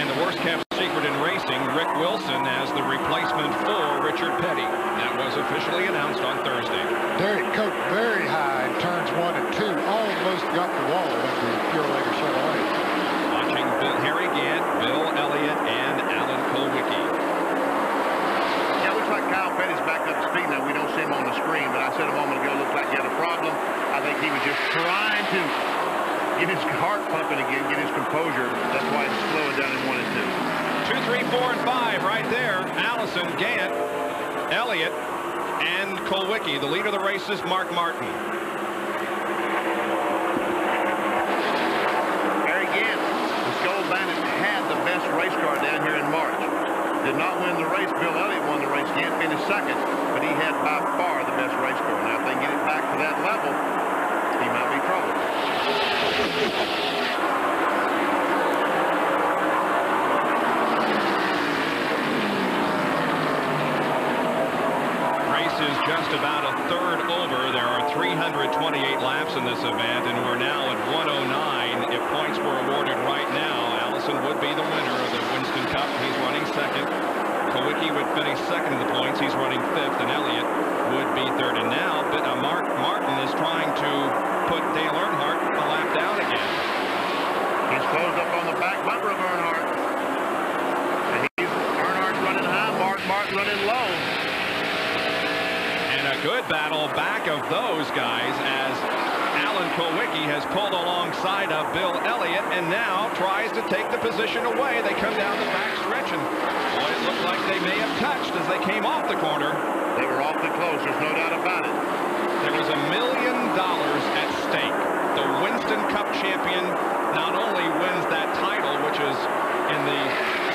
And the worst kept secret in racing, Rick Wilson as the replacement for Richard Petty. That was officially announced on Thursday. Derek Cope very high in turns one and two, almost got the wall in the Purolator Chevrolet. Watching Bill, Harry Gant, Bill Elliott, and Alan Kulwicki. Yeah, looks like Kyle Petty's back up to speed now. We don't see him on the screen, but I said a moment ago, looked like he had a problem. I think he was just trying to get his heart pumping again, get his composure. That's why he's slowing down in one and two. Two, three, four, and five right there. Allison, Gant, Elliott, and Kulwicki. The leader of the race is Mark Martin. Harry Gant, the Skoal Bandit, had the best race car down here in March. Did not win the race. Bill Elliott won the race. Gant finished second, but he had by far the best race car. Now, if they get it back to that level, he might be trouble. Race is about a third over. There are 328 laps in this event, and we're now at 109. If points were awarded right now, Allison would be the winner of the Winston Cup. He's running second. Kulwicki would finish second in the points. He's running fifth, and Elliott would be third. And now, but, uh, Mark Martin is trying to put Dale Earnhardt a lap down again. He's closed up on the back bumper of Earnhardt. And he's, Earnhardt's running high. Mark Martin running low. And a good battle back of those guys as Alan Kulwicki has pulled alongside of Bill Elliott and now tries to take the position away. They come down the back stretch and boy, it looked like they may have touched as they came off the corner. They were awfully close, there's no doubt about it. There was a million dollars at stake. The Winston Cup champion not only wins that title, which is in the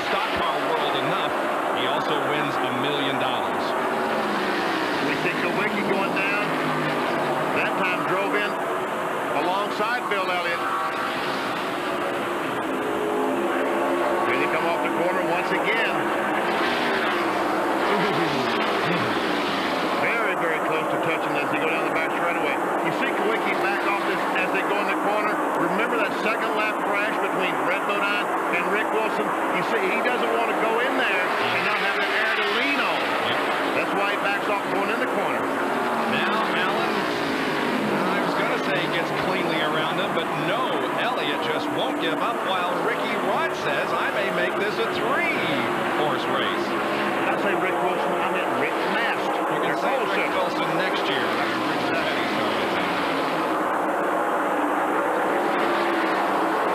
stock car world enough, he also wins a million dollars. See Kulwicki going down. That time drove in alongside Bill Elliott. Here they come off the corner once again. Very, very close to touching as they go down the back straightaway. You see Kulwicki back off this as they go in the corner. Remember that second lap crash between Brett Bodine and Rick Wilson? You see, he doesn't want to go in there and not have that air to lean on. That's why he backs off going in the corner. Now Alan, I was going to say he gets cleanly around him, but no, Elliott just won't give up while Ricky Rudd says, I may make this a three-horse race. I say Rick Wilson, I meant Rick Mast. You can say Rick Wilson next year.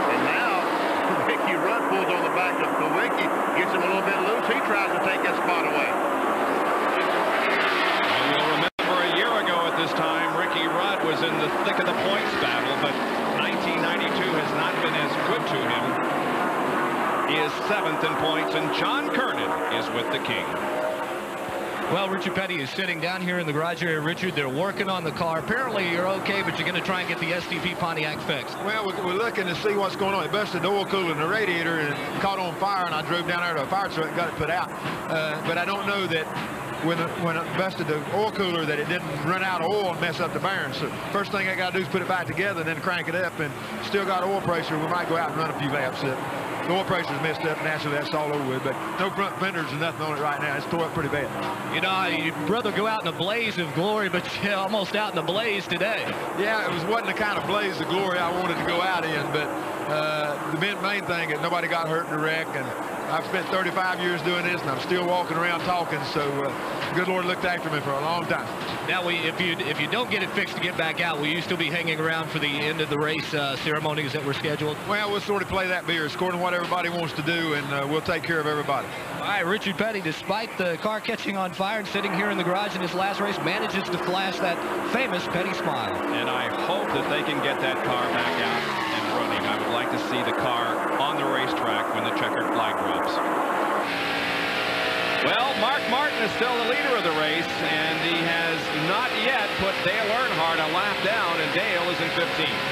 And now, Ricky Rudd pulls on the back of Kulwicki, gets him a little bit loose. He tries to take that spot away. And you'll remember a year ago at this time, Ricky Rudd was in the thick of the points battle, but 1992 has not been as good to him. He is seventh in points, and John Kernan is with the King. Well, Richard Petty is sitting down here in the garage area. Richard, they're working on the car. Apparently, you're okay, but you're going to try and get the STP Pontiac fixed. Well, we're, we're looking to see what's going on. It busted the oil cooler in the radiator and caught on fire, and I drove down there to a fire truck and got it put out. Uh, but I don't know that when it, when it busted the oil cooler that it didn't run out of oil and mess up the bearings. So first thing I got to do is put it back together and then crank it up. And still got oil pressure. We might go out and run a few laps. It. The oil pressure's messed up. Naturally, that's all over with. But no front fenders or nothing on it right now. It's tore up pretty bad. You know, you'd rather go out in a blaze of glory, but you're almost out in a blaze today. Yeah, it was wasn't the kind of blaze of glory I wanted to go out in, but uh, the main, main thing is nobody got hurt in the wreck, and I've spent 35 years doing this, and I'm still walking around talking. So, uh, good Lord looked after me for a long time. Now, we, if you if you don't get it fixed to get back out, will you still be hanging around for the end of the race uh, ceremonies that were scheduled? Well, we'll sort of play that beer according to what everybody wants to do, and uh, we'll take care of everybody. All right, Richard Petty, despite the car catching on fire and sitting here in the garage in his last race, manages to flash that famous Petty smile. And I hope that they can get that car back out and running. I would like to see the car on the racetrack when the checkered flag drops. Well, Mark Martin is still the leader of the race, and he has not yet put Dale Earnhardt a lap down, and Dale is in 15th.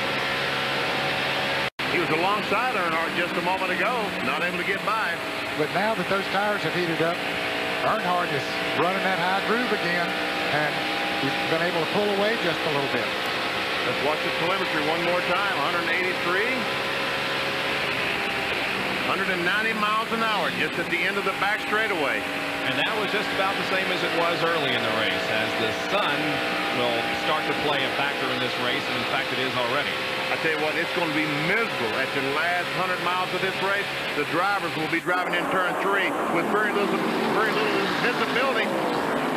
He was alongside Earnhardt just a moment ago, not able to get by. But now that those tires have heated up, Earnhardt is running that high groove again, and he's been able to pull away just a little bit. Let's watch the telemetry one more time. 183. 190 miles an hour just at the end of the back straightaway. And that was just about the same as it was early in the race, as the sun will start to play a factor in this race, and in fact it is already. I tell you what, it's going to be miserable at the last 100 miles of this race. The drivers will be driving in turn three with very little, very little visibility.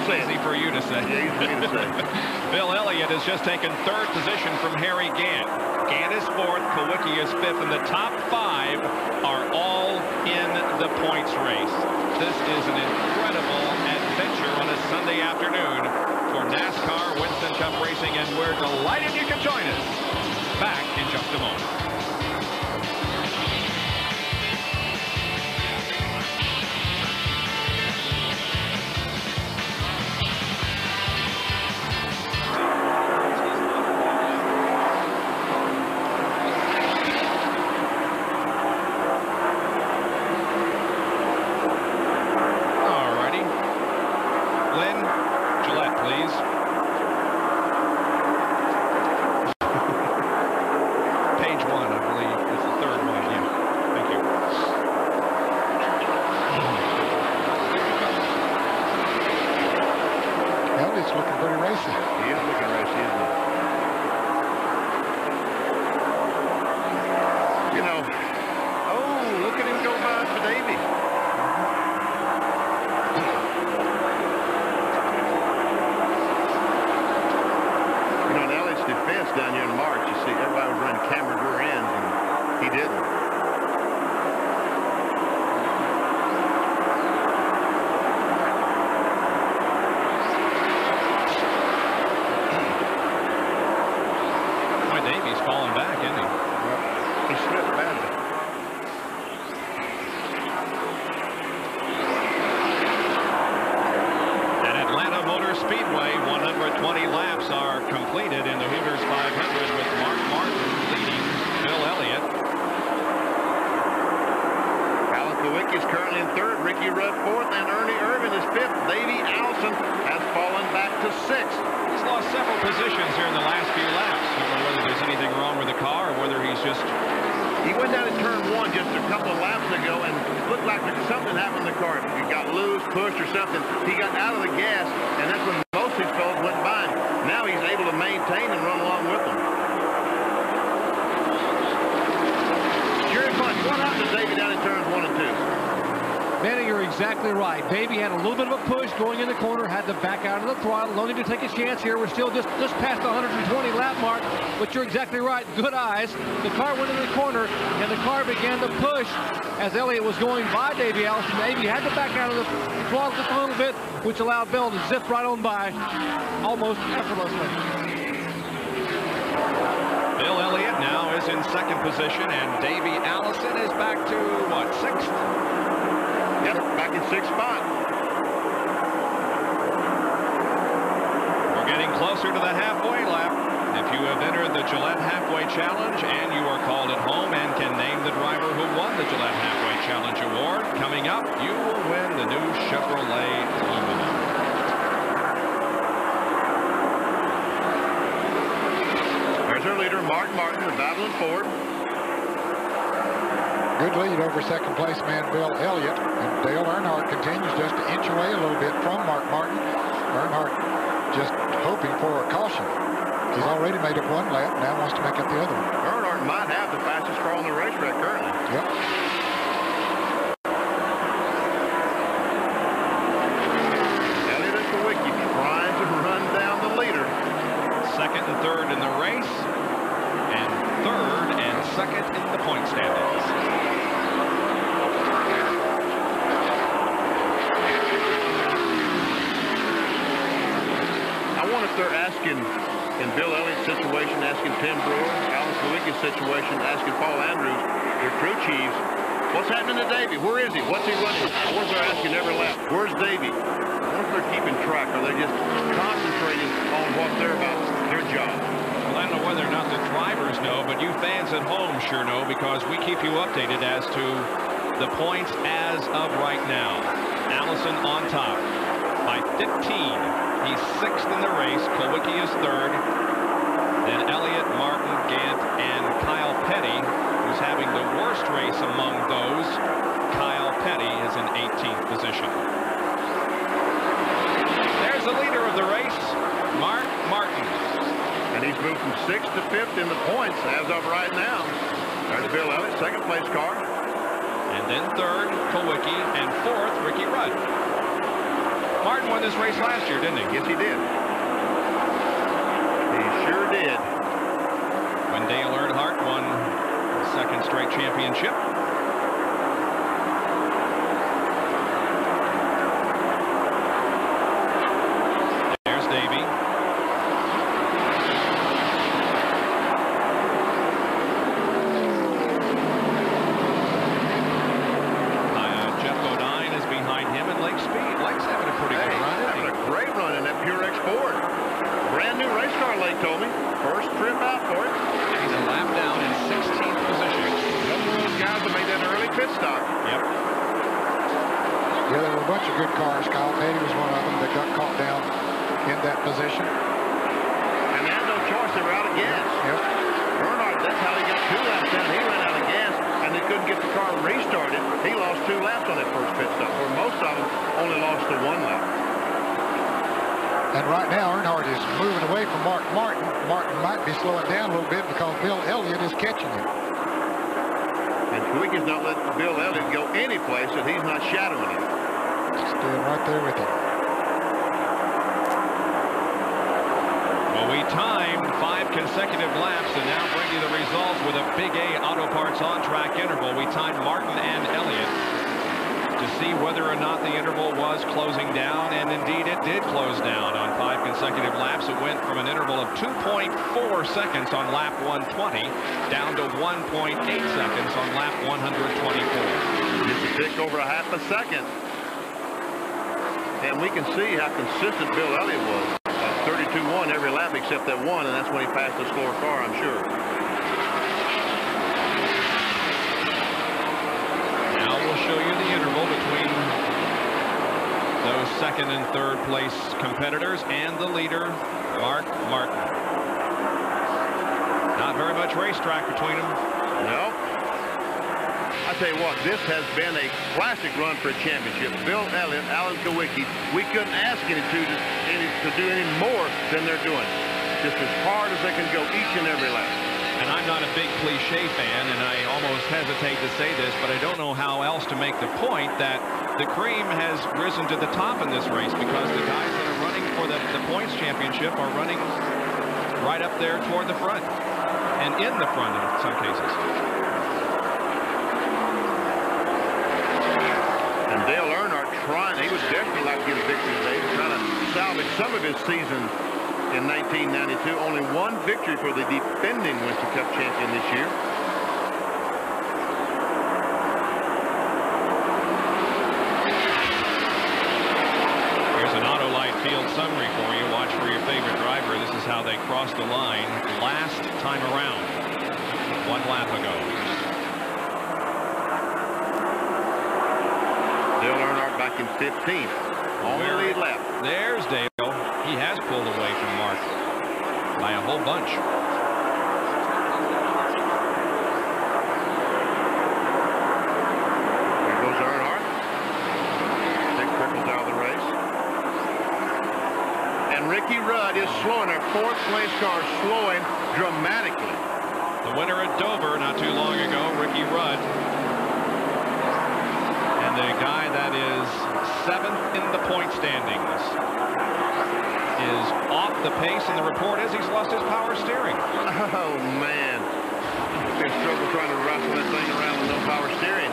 Say Easy for you to say. Yeah, easy for me to say. Bill Elliott has just taken third position from Harry Gant. Gant is fourth, Kulwicki is fifth, and the top five are all in the points race. This is an incredible adventure on a Sunday afternoon for NASCAR Winston Cup Racing, and we're delighted you can join us. Back in just a moment. Exactly right. Good eyes. The car went in the corner, and the car began to push as Elliott was going by Davey Allison. Davey had to back out of the throttle just a little bit, which allowed Bill to zip right on by almost effortlessly. Bill Elliott now is in second position, and Davey Allison is back to, what, sixth? Yep, back in sixth spot. We're getting closer to the halfway lap. If you have entered the Gillette Halfway Challenge and you are called at home and can name the driver who won the Gillette Halfway Challenge Award, coming up, you will win the new Chevrolet Lumina. There's our leader, Mark Martin of Valvoline Ford. Good lead over second place man Bill Elliott. And Dale Earnhardt continues just to inch away a little bit from Mark Martin. Earnhardt just hoping for a caution. He's already made up one lap, now wants to make up the other one. Earnhardt might have the fastest car on the racetrack currently. Yep. Elliott and Kulwicki trying to run down the leader. Second and third in the race, and third and second in the point standings. I wonder if they're asking, in Bill Elliott's situation, asking Tim Brewer, Alan Kulwicki's situation, asking Paul Andrews, their crew chiefs, what's happening to Davey? Where is he? What's he running? Wonder they're asking every lap, where's Davey? I if they're keeping track. Are they just concentrating on what they're about, their job? Well, I don't know whether or not the drivers know, but you fans at home sure know because we keep you updated as to the points as of right now. Allison on top 15. He's sixth in the race. Kulwicki is third. Then Elliott, Martin, Gant, and Kyle Petty, who's having the worst race among those. Kyle Petty is in 18th position. There's the leader of the race, Mark Martin. And he's moved from sixth to fifth in the points as of right now. There's Bill Elliott, second place car. And then third, Kulwicki, and fourth, Ricky Rudd. Won this race last year, didn't he? Yes, he did. He sure did. When Dale Earnhardt won the second straight championship. There's Davey. Uh, Geoff Bodine is behind him and Lake Speed. Lake's having a pretty Hey, good run, isn't having he? a great run in that Purex Ford. Brand new race car, Lake told me. First trip out for it. He's a lap down in 16th position. Another one of those guys that made that early pit stop. Yep. Yeah, there were a bunch of good cars. Kyle Petty was one of them that got caught down in that position. And they had no choice. They were out of gas. Yep. Earnhardt, that's how he got two laps down. He ran out of gas, and they couldn't get the car restarted. He lost two laps on that first pit stop, where most of them only lost the one lap. And right now, Earnhardt is moving away from Mark Martin. Martin might be slowing down a little bit because Bill Elliott is catching him. And Kulwicki's not letting Bill Elliott go any place that he's not shadowing him. Staying right there with him. Well, we timed 5 consecutive laps and now bring you the results with a Big A Auto Parts on-track interval. We timed Martin and Elliott to see whether or not the interval was closing down, and indeed it did close down on five consecutive laps. It went from an interval of 2.4 seconds on lap 120 down to 1.8 seconds on lap 124. Just a tick over a half a second. And we can see how consistent Bill Elliott was. 32-1 every lap except that one, and that's when he passed the slower car, I'm sure. Now we'll show you the interval between those second and third place competitors and the leader, Mark Martin. Not very much racetrack between them. I tell you what, this has been a classic run for a championship. Bill Elliott, Alan Kulwicki, we couldn't ask any two to, any, to do any more than they're doing. Just as hard as they can go each and every lap. And I'm not a big cliche fan, and I almost hesitate to say this, but I don't know how else to make the point that the cream has risen to the top in this race because the guys that are running for the, the points championship are running right up there toward the front and in the front in some cases. And Dale Earnhardt trying, he would definitely like to get a victory today, trying to salvage some of his season in 1992. Only one victory for the defending Winston Cup champion this year. Here's an Autolite field summary for you. Watch for your favorite driver. This is how they crossed the line last time around, one lap ago. Back in 15th on the lead lap. There's Dale. He has pulled away from Mark by a whole bunch. There goes Earnhardt. Dick Trickles out of the race. And Ricky Rudd is slowing. Our fourth place car slowing dramatically. The winner at Dover not too long ago, Ricky Rudd. And the guy that is seventh in the point standings is off the pace, and the report is he's lost his power steering. Oh, man. Big struggle trying to wrestle that thing around with no power steering.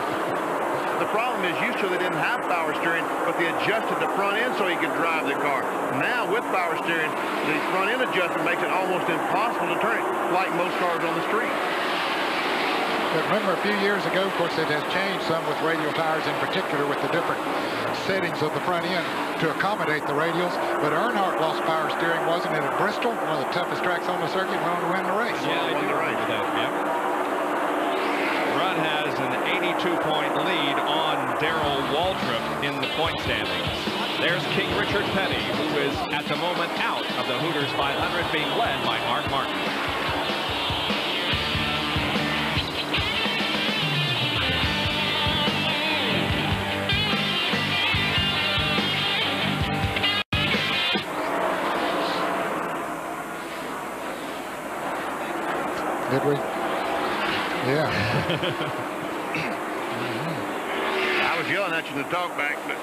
The problem is to they didn't have power steering, but they adjusted the front end so he could drive the car. Now with power steering, the front end adjustment makes it almost impossible to turn it, like most cars on the street. But remember, a few years ago, of course, it has changed some with radial tires in particular with the different settings of the front end to accommodate the radials. But Earnhardt lost power steering, wasn't it, at Bristol, one of the toughest tracks on the circuit, went on to win the race. Yeah, I do remember that. Yep. Rudd has an 82-point lead on Darrell Waltrip in the point standings. There's King Richard Petty, who is at the moment out of the Hooters 500, being led by Mark Martin. Did we? Yeah. I was yelling at you to talk back, but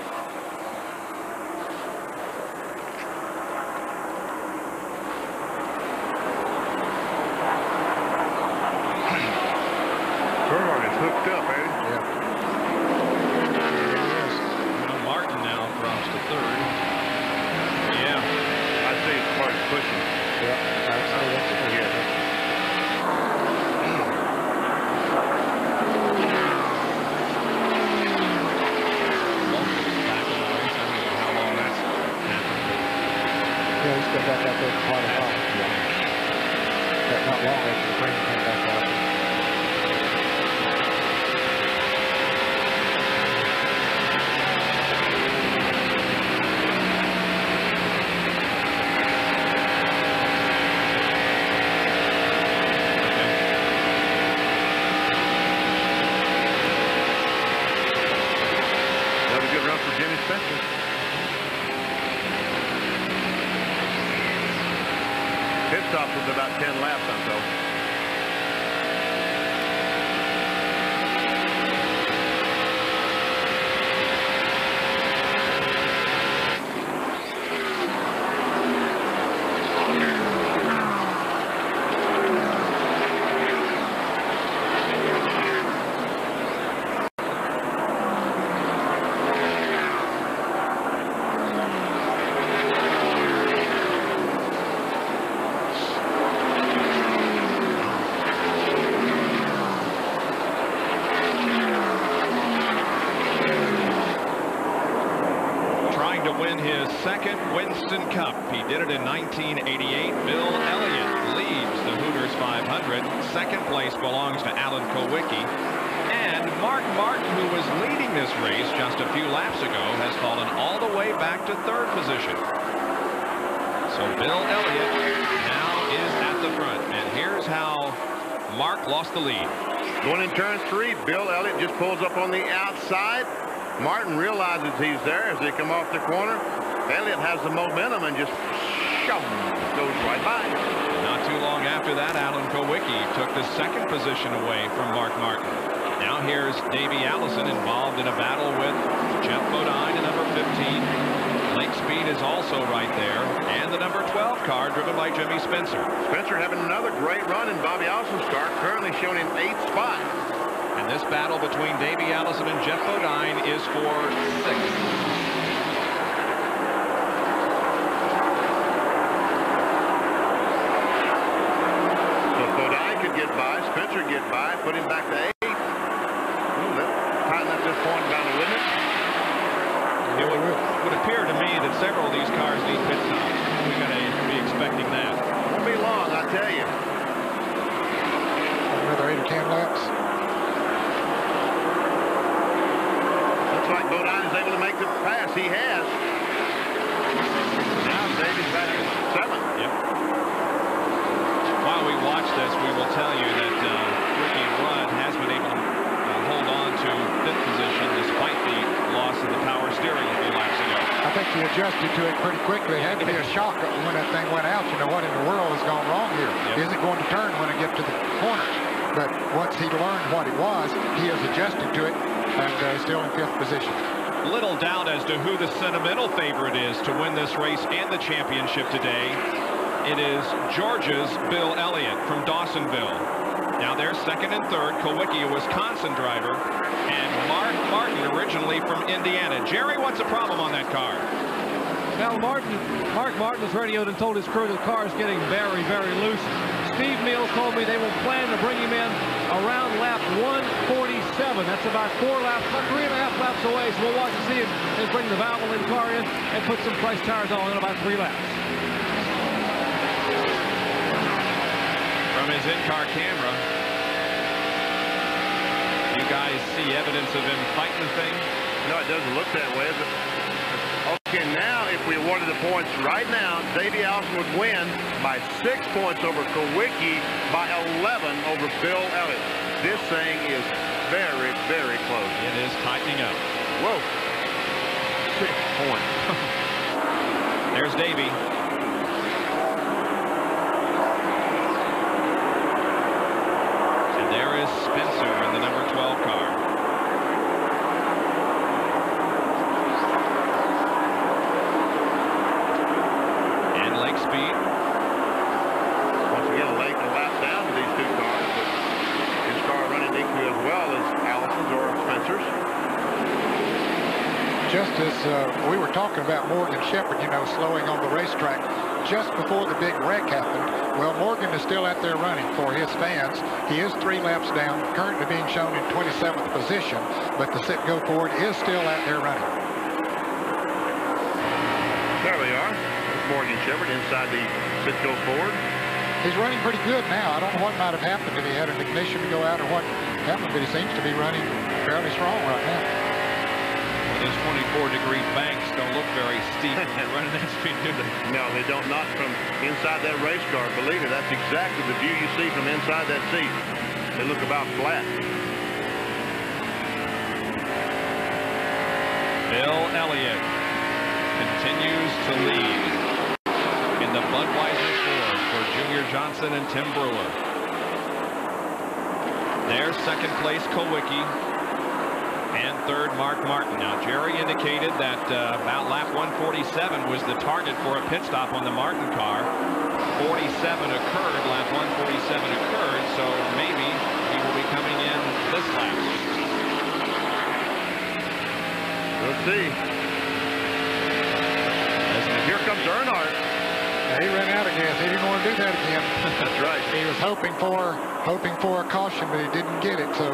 Martin realizes he's there as they come off the corner. Elliott has the momentum and just shum, goes right by. Not too long after that, Alan Kulwicki took the second position away from Mark Martin. Now here's Davey Allison involved in a battle with Geoff Bodine in number 15. Lake Speed is also right there. And the number 12 car driven by Jimmy Spencer. Spencer having another great run in Bobby Allison's car, currently shown in eighth spot. And this battle between Davey Allison and Geoff Bodine is for sixth. So if Bodine could get by, Spencer get by, put him back to eight. Ooh, that tighten up this point down the limit. It would, would appear to me that several of these cars need pit stops. We're going to be expecting that. Won't be long, I tell you. Another eight or ten laps. Looks like Bodine is able to make the pass. He has. Now Davey's back in seventh. Yep. While we watch this, we will tell you that uh, Ricky Rudd has been able to uh, hold on to fifth position despite the loss of the power steering a few laps ago. I think he adjusted to it pretty quickly. It had to be a shock when that thing went out. You know, what in the world has gone wrong here? Is it going to turn when it gets to the corner? But once he learned what it was, he has adjusted to it and uh, still in fifth position. Little doubt as to who the sentimental favorite is to win this race and the championship today. It is Georgia's Bill Elliott from Dawsonville. Now they're second and third. Kulwicki, a Wisconsin driver, and Mark Martin, originally from Indiana. Jerry, what's the problem on that car? Well, Martin, Mark Martin was radioed and told his crew the car is getting very, very loose. Steve Mills told me they will plan to bring him in around lap 147. That's about four laps, about three and a half laps away. So we'll watch and see him and bring the Valvoline car in and put some fresh tires on in about three laps. From his in-car camera, you guys see evidence of him fighting the thing? No, it doesn't look that way. Okay, now if we awarded the points right now, Davey Allison would win by six points over Kulwicki, by 11 over Bill Elliott. This thing is very, very close. It is tightening up. Whoa. Six points. There's Davey. And there is Spencer in the number 12 car. And Lake Speed. Once again, late in the lap down to these two cars, but his car running equally as well as Allison's or Spencer's. Just as uh, we were talking about Morgan Shepherd, you know, slowing on the racetrack just before the big wreck happened. Well, Morgan is still out there running for his fans. He is three laps down, currently being shown in 27th position, but the Citgo Ford is still out there running. There we are. Morgan Shepherd inside the Citgo Ford. He's running pretty good now. I don't know what might have happened if he had an ignition to go out or what happened, but he seems to be running fairly strong right now. Those 24 degree banks don't look very steep when you're running that speed, do they? No, they don't. Not from inside that race car. Believe it, that's exactly the view you see from inside that seat. They look about flat. Bill Elliott continues to lead in the Budweiser Ford for Junior Johnson and Tim Brewer. Their second place, Kulwicki. And third, Mark Martin. Now, Jerry indicated that uh, about lap 147 was the target for a pit stop on the Martin car. 47 occurred, lap 147 occurred, so maybe he will be coming in this lap. We'll see. Here comes Earnhardt. Yeah, he ran out of gas. He didn't want to do that again. That's right. He was hoping for hoping for a caution, but he didn't get it. So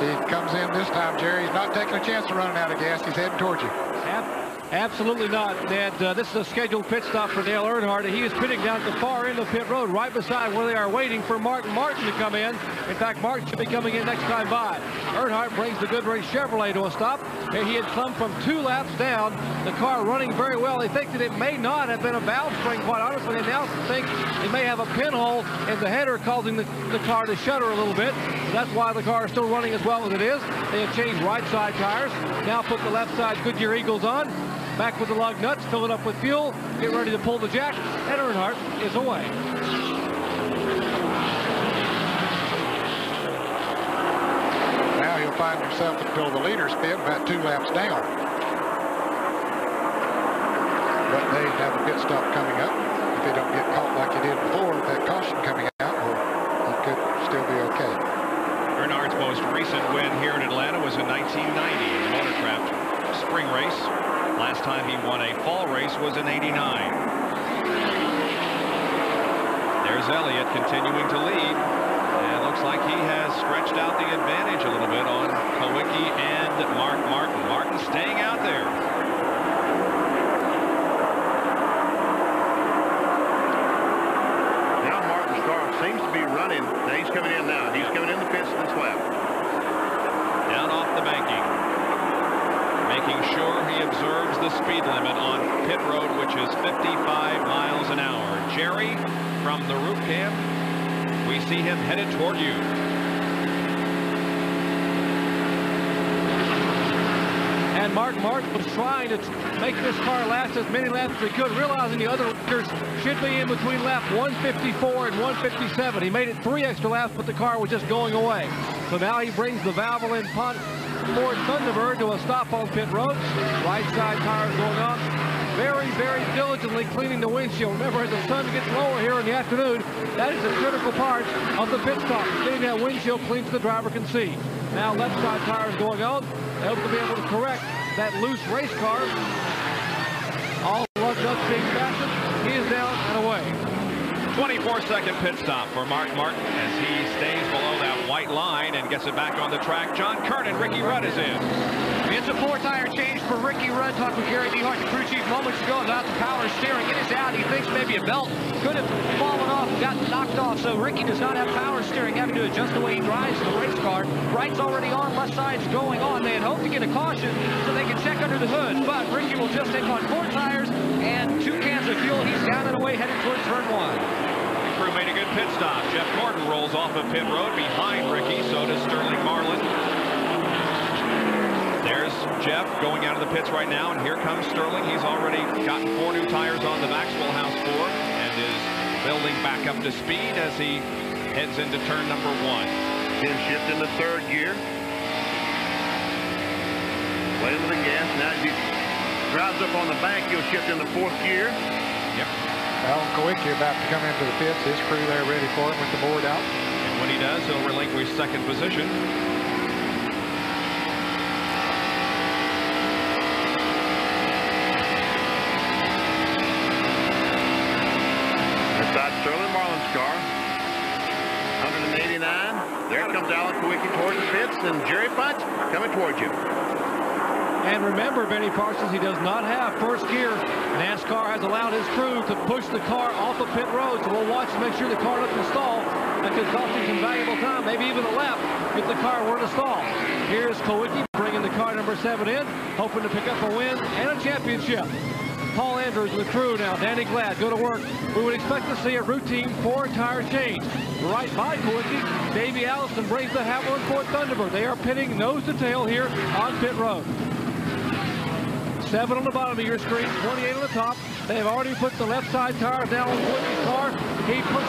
he comes in this time, Jerry. He's not taking a chance of running out of gas. He's heading towards you. Half, Absolutely not, Ned. Uh, this is a scheduled pit stop for Dale Earnhardt. He is pitting down at the far end of pit road, right beside where they are waiting for Martin Martin to come in. In fact, Martin should be coming in next time by. Earnhardt brings the Goodwrench Chevrolet to a stop, he had come from two laps down. The car running very well. They think that it may not have been a valve spring, quite honestly. They now think it may have a pinhole in the header, causing the, the car to shudder a little bit. That's why the car is still running as well as it is. They have changed right side tires. Now put the left side Goodyear Eagles on. Back with the lug nuts, fill it up with fuel, get ready to pull the jack, and Earnhardt is away. Now he'll find himself until the leader's pit about two laps down. But they have a pit stop coming up. If they don't get caught like they did before with that caution coming out, well, he could still be okay. Earnhardt's most recent win here in Atlanta was in 1990 in the Motorcraft Spring Race. Last time he won a fall race was in 89. There's Elliott continuing to lead. And looks like he has stretched out the advantage a little bit on Kulwicki and Mark Martin. Martin staying out there. Now Martin's car seems to be running. Now he's coming in now. He's coming in the pits this lap. Down off the banking. Making sure he observes the speed limit on pit road, which is 55 miles an hour. Jerry from the roof cam, we see him headed toward you. And Mark Martin was trying to make this car last as many laps as he could, realizing the other leaders should be in between lap 154 and 157. He made it three extra laps, but the car was just going away. So now he brings the Valvoline Pont Ford Thunderbird to a stop on pit road. Right side tires going on. Very, very diligently cleaning the windshield. Remember, as the sun gets lower here in the afternoon, that is a critical part of the pit stop. Getting that windshield clean so the driver can see. Now left side tires going on. They hope to be able to correct that loose race car. All lug nuts being fastened. He is down and away. 24 second pit stop for Mark Martin as he stays below that white line and gets it back on the track. John Kernan, Ricky Rudd is in. It's a four-tire change for Ricky Rudd. Talked with Gary DeHart, the crew chief, moments ago about the power steering. It is out. He thinks maybe a belt could have fallen off, gotten knocked off. So Ricky does not have power steering, having to adjust the way he drives the race car. Right's already on, left side's going on. They had hoped to get a caution so they could check under the hood, but Ricky will just take on four tires and two cans of fuel. He's down and away, headed towards turn one. Crew made a good pit stop. Jeff Gordon rolls off of pit road behind Ricky. So does Sterling Marlin. There's Jeff going out of the pits right now, and here comes Sterling. He's already gotten four new tires on the Maxwell House 4 and is building back up to speed as he heads into turn number one. Then shift into third gear. Play with the gas. Now as he drives up on the bank, he'll shift into fourth gear. Yep. Alan Kulwicki about to come into the pits. His crew there ready for him with the board out. And when he does, he'll relinquish second position. Inside Sterling Marlin's car. 189. There comes Alan Kulwicki towards the pits, and Jerry Punch coming towards you. And remember, Benny Parsons, he does not have first gear. NASCAR has allowed his crew to push the car off of pit road, so we'll watch to make sure the car doesn't stall. That could cost him some valuable time, maybe even a lap, if the car were to stall. Here's Kulwicki bringing the car number seven in, hoping to pick up a win and a championship. Paul Andrews and the crew now. Danny Glad, go to work. We would expect to see a routine four-tire change. Right by Kulwicki, Davey Allison brings the Havoline Ford Thunderbird. They are pitting nose to tail here on pit road. Seven on the bottom of your screen, 28 on the top. They have already put the left side tires down on Kulwicki's car. He puts,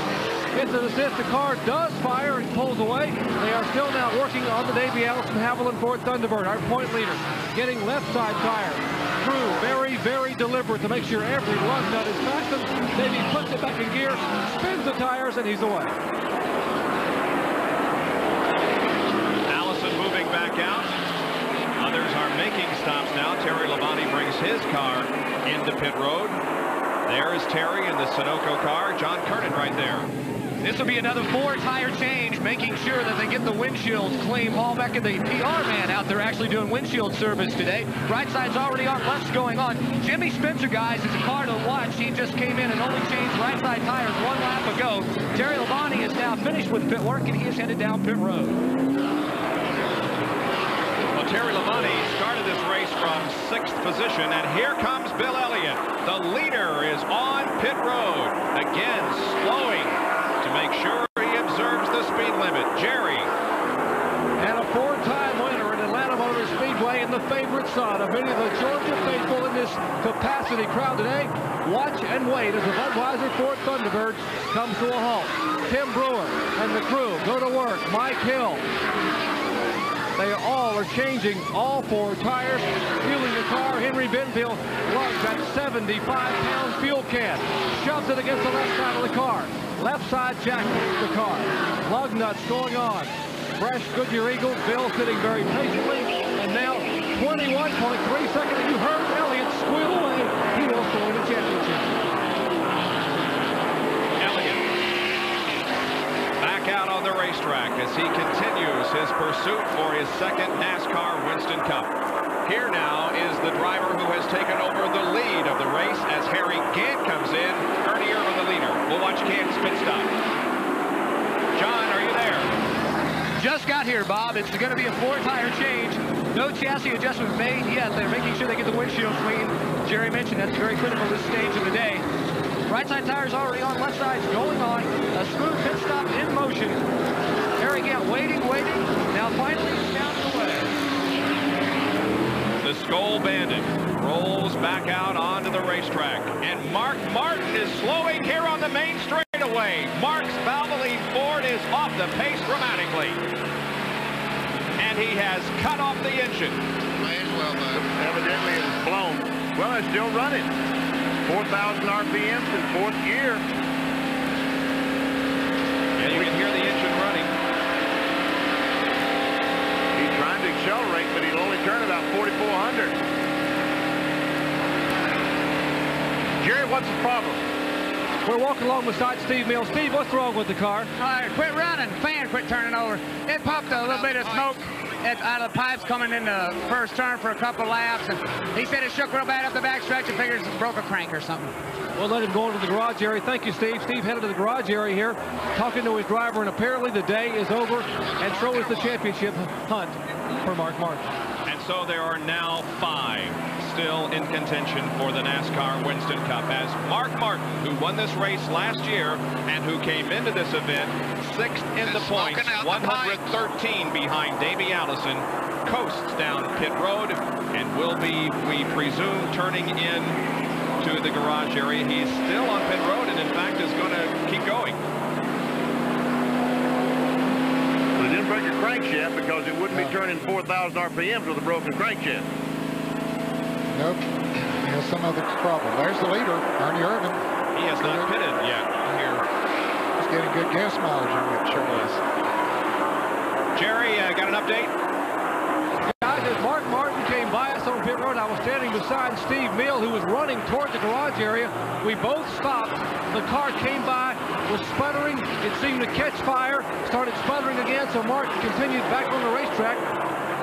gets an assist. The car does fire and pulls away. They are still now working on the Davey Allison Havoline Ford Thunderbird, our point leader, getting left side tire. through very, very deliberate to make sure every lug nut is fastened. Then he puts it back in gear, spins the tires, and he's away. Allison moving back out. Others are making stops now. Terry Labonte brings his car into pit road. There is Terry in the Sunoco car. John Kernan right there. This will be another four tire change, making sure that they get the windshields clean. Paul Beck and the PR man out there actually doing windshield service today. Right side's already on, left's going on. Jimmy Spencer, guys, is a car to watch. He just came in and only changed right side tires one lap ago. Terry Labonte is now finished with pit work and he is headed down pit road. Well, Terry started this race from sixth position, and here comes Bill Elliott. The leader is on pit road. Again, slowing to make sure he observes the speed limit. Jerry. And a four-time winner in Atlanta Motor Speedway and the favorite son of many of the Georgia faithful in this capacity crowd today. Watch and wait as the Budweiser Ford Thunderbird comes to a halt. Tim Brewer and the crew go to work. Mike Hill. They all are changing all four tires, fueling the car. Henry Benfield lugs that 75-pound fuel can, shoves it against the left side of the car. Left side jack the car. Lug nuts going on. Fresh Goodyear Eagle, Bill sitting very patiently. And now 21.3 seconds. You heard Elliott squeal away. He will score the championship. Elliott back out on the racetrack as he continues his pursuit for his second NASCAR Winston Cup. Here now is the driver who has taken over the lead of the race as Harry Gant comes in. Ernie Irvan the leader. We'll watch Gant's pit stop. John, are you there? Just got here, Bob. It's going to be a four-tire change. No chassis adjustment made yet. They're making sure they get the windshield clean. Jerry mentioned that's very critical this stage of the day. Right side tire's already on, left side's going on. A smooth pit stop in motion. Harry Gant waiting, waiting. Now finally down the way. The Skoal Bandit rolls back out onto the racetrack. And Mark Martin is slowing here on the main straightaway. Mark's Valvoline Ford is off the pace dramatically. And he has cut off the engine. May as well, though. Evidently it's blown. Well, it's still running. 4,000 RPMs in fourth gear. And you can hear the engine running. He's trying to accelerate, but he'll only turn about 4,400. Jerry, what's the problem? We're walking along beside Steve Mills. Steve, what's wrong with the car? All right, quit running. Fan quit turning over. It popped a little bit of smoke at, out uh, of the pipes coming in the first turn for a couple laps. And he said it shook real bad up the back stretch and figures it broke a crank or something. We'll let him go into the garage area. Thank you, Steve. Steve headed to the garage area here, talking to his driver, and apparently the day is over, and so is the championship hunt for Mark Martin. So there are now five still in contention for the NASCAR Winston Cup as Mark Martin, who won this race last year and who came into this event sixth in the points, 113 behind Davey Allison, coasts down pit road and will be, we presume, turning in to the garage area. He's still on pit road and in fact is going to keep going. But break a crankshaft because it wouldn't be turning 4,000 RPMs with a broken crankshaft. Nope. He has some other problem. There's the leader, Ernie Irvan. He has not pitted yet here. He's getting good gas mileage on that, sure is. Jerry, uh, got an update? Guys, as Mark Martin came by us on pit road, I was standing beside Steve Hmiel, who was running toward the garage area. We both stopped. The car came by, was sputtering. It seemed to catch fire, started sputtering again, so Mark continued back on the racetrack.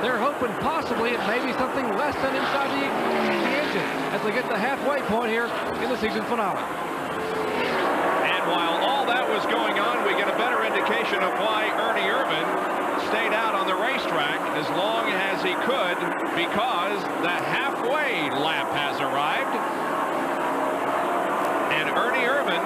They're hoping possibly it may be something less than inside the, the engine as they get the halfway point here in the season finale. And while all that was going on, we get a indication of why Ernie Irvan stayed out on the racetrack as long as he could because the halfway lap has arrived. And Ernie Irvan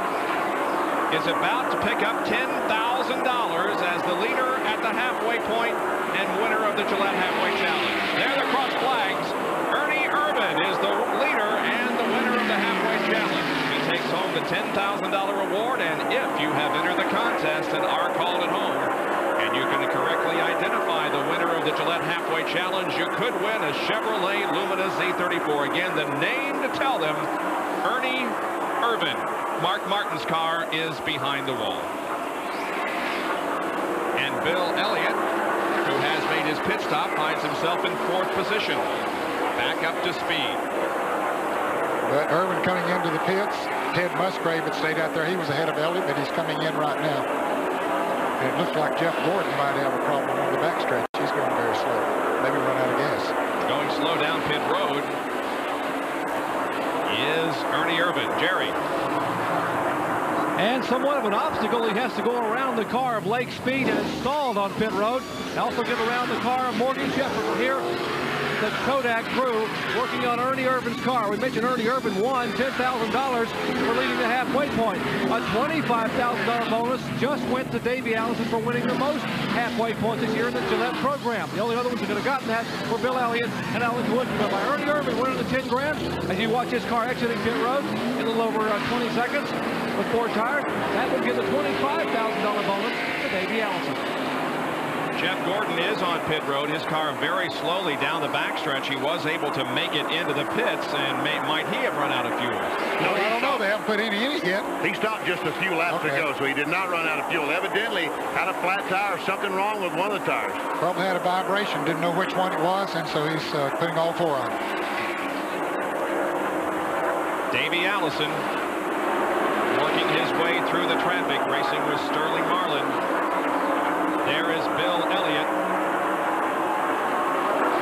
is about to pick up $10,000 as the leader at the halfway point and winner of the Gillette Halfway Challenge. There the cross flags. Ernie Irvan is the leader and the winner of the Halfway Challenge. He takes home the $10,000 reward, and if you have entered the contest and are called at home, and you can correctly identify the winner of the Gillette Halfway Challenge, you could win a Chevrolet Lumina Z34. Again, the name to tell them, Ernie Irvan. Mark Martin's car is behind the wall. And Bill Elliott, who has made his pit stop, finds himself in fourth position. Back up to speed. But Irvan coming into the pits, Ted Musgrave had stayed out there. He was ahead of Elliott, but he's coming in right now. And it looks like Jeff Gordon might have a problem on the backstretch. He's going very slow. Maybe run out of gas. Going slow down pit road is Ernie Irvan. Jerry. And somewhat of an obstacle, he has to go around the car of Lake Speed and it's stalled on pit road. Also get around the car of Morgan Shepherd here the Kodak crew working on Ernie Irvan's car. We mentioned Ernie Irvan won $10,000 for leading the halfway point. A $25,000 bonus just went to Davey Allison for winning the most halfway points this year in the Gillette program. The only other ones who could have gotten that were Bill Elliott and Alan Kulwicki. But by Ernie Irvan winning the 10 grand, as you watch his car exiting pit road in a little over uh, 20 seconds with four tires, that would give a $25,000 bonus to Davey Allison. Jeff Gordon is on pit road. His car very slowly down the backstretch. He was able to make it into the pits, and may, might he have run out of fuel? No, I don't know. They haven't put any in it yet. He stopped just a few laps Okay. ago, so he did not run out of fuel. Evidently, had a flat tire, something wrong with one of the tires. Probably had a vibration, didn't know which one it was, and so he's uh, putting all four on. Davey Allison working his way through the traffic, racing with Sterling Marlin. There is Bill Elliott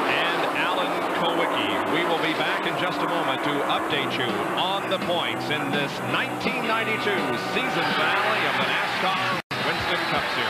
and Alan Kulwicki. We will be back in just a moment to update you on the points in this 1992 season finale of the NASCAR Winston Cup Series.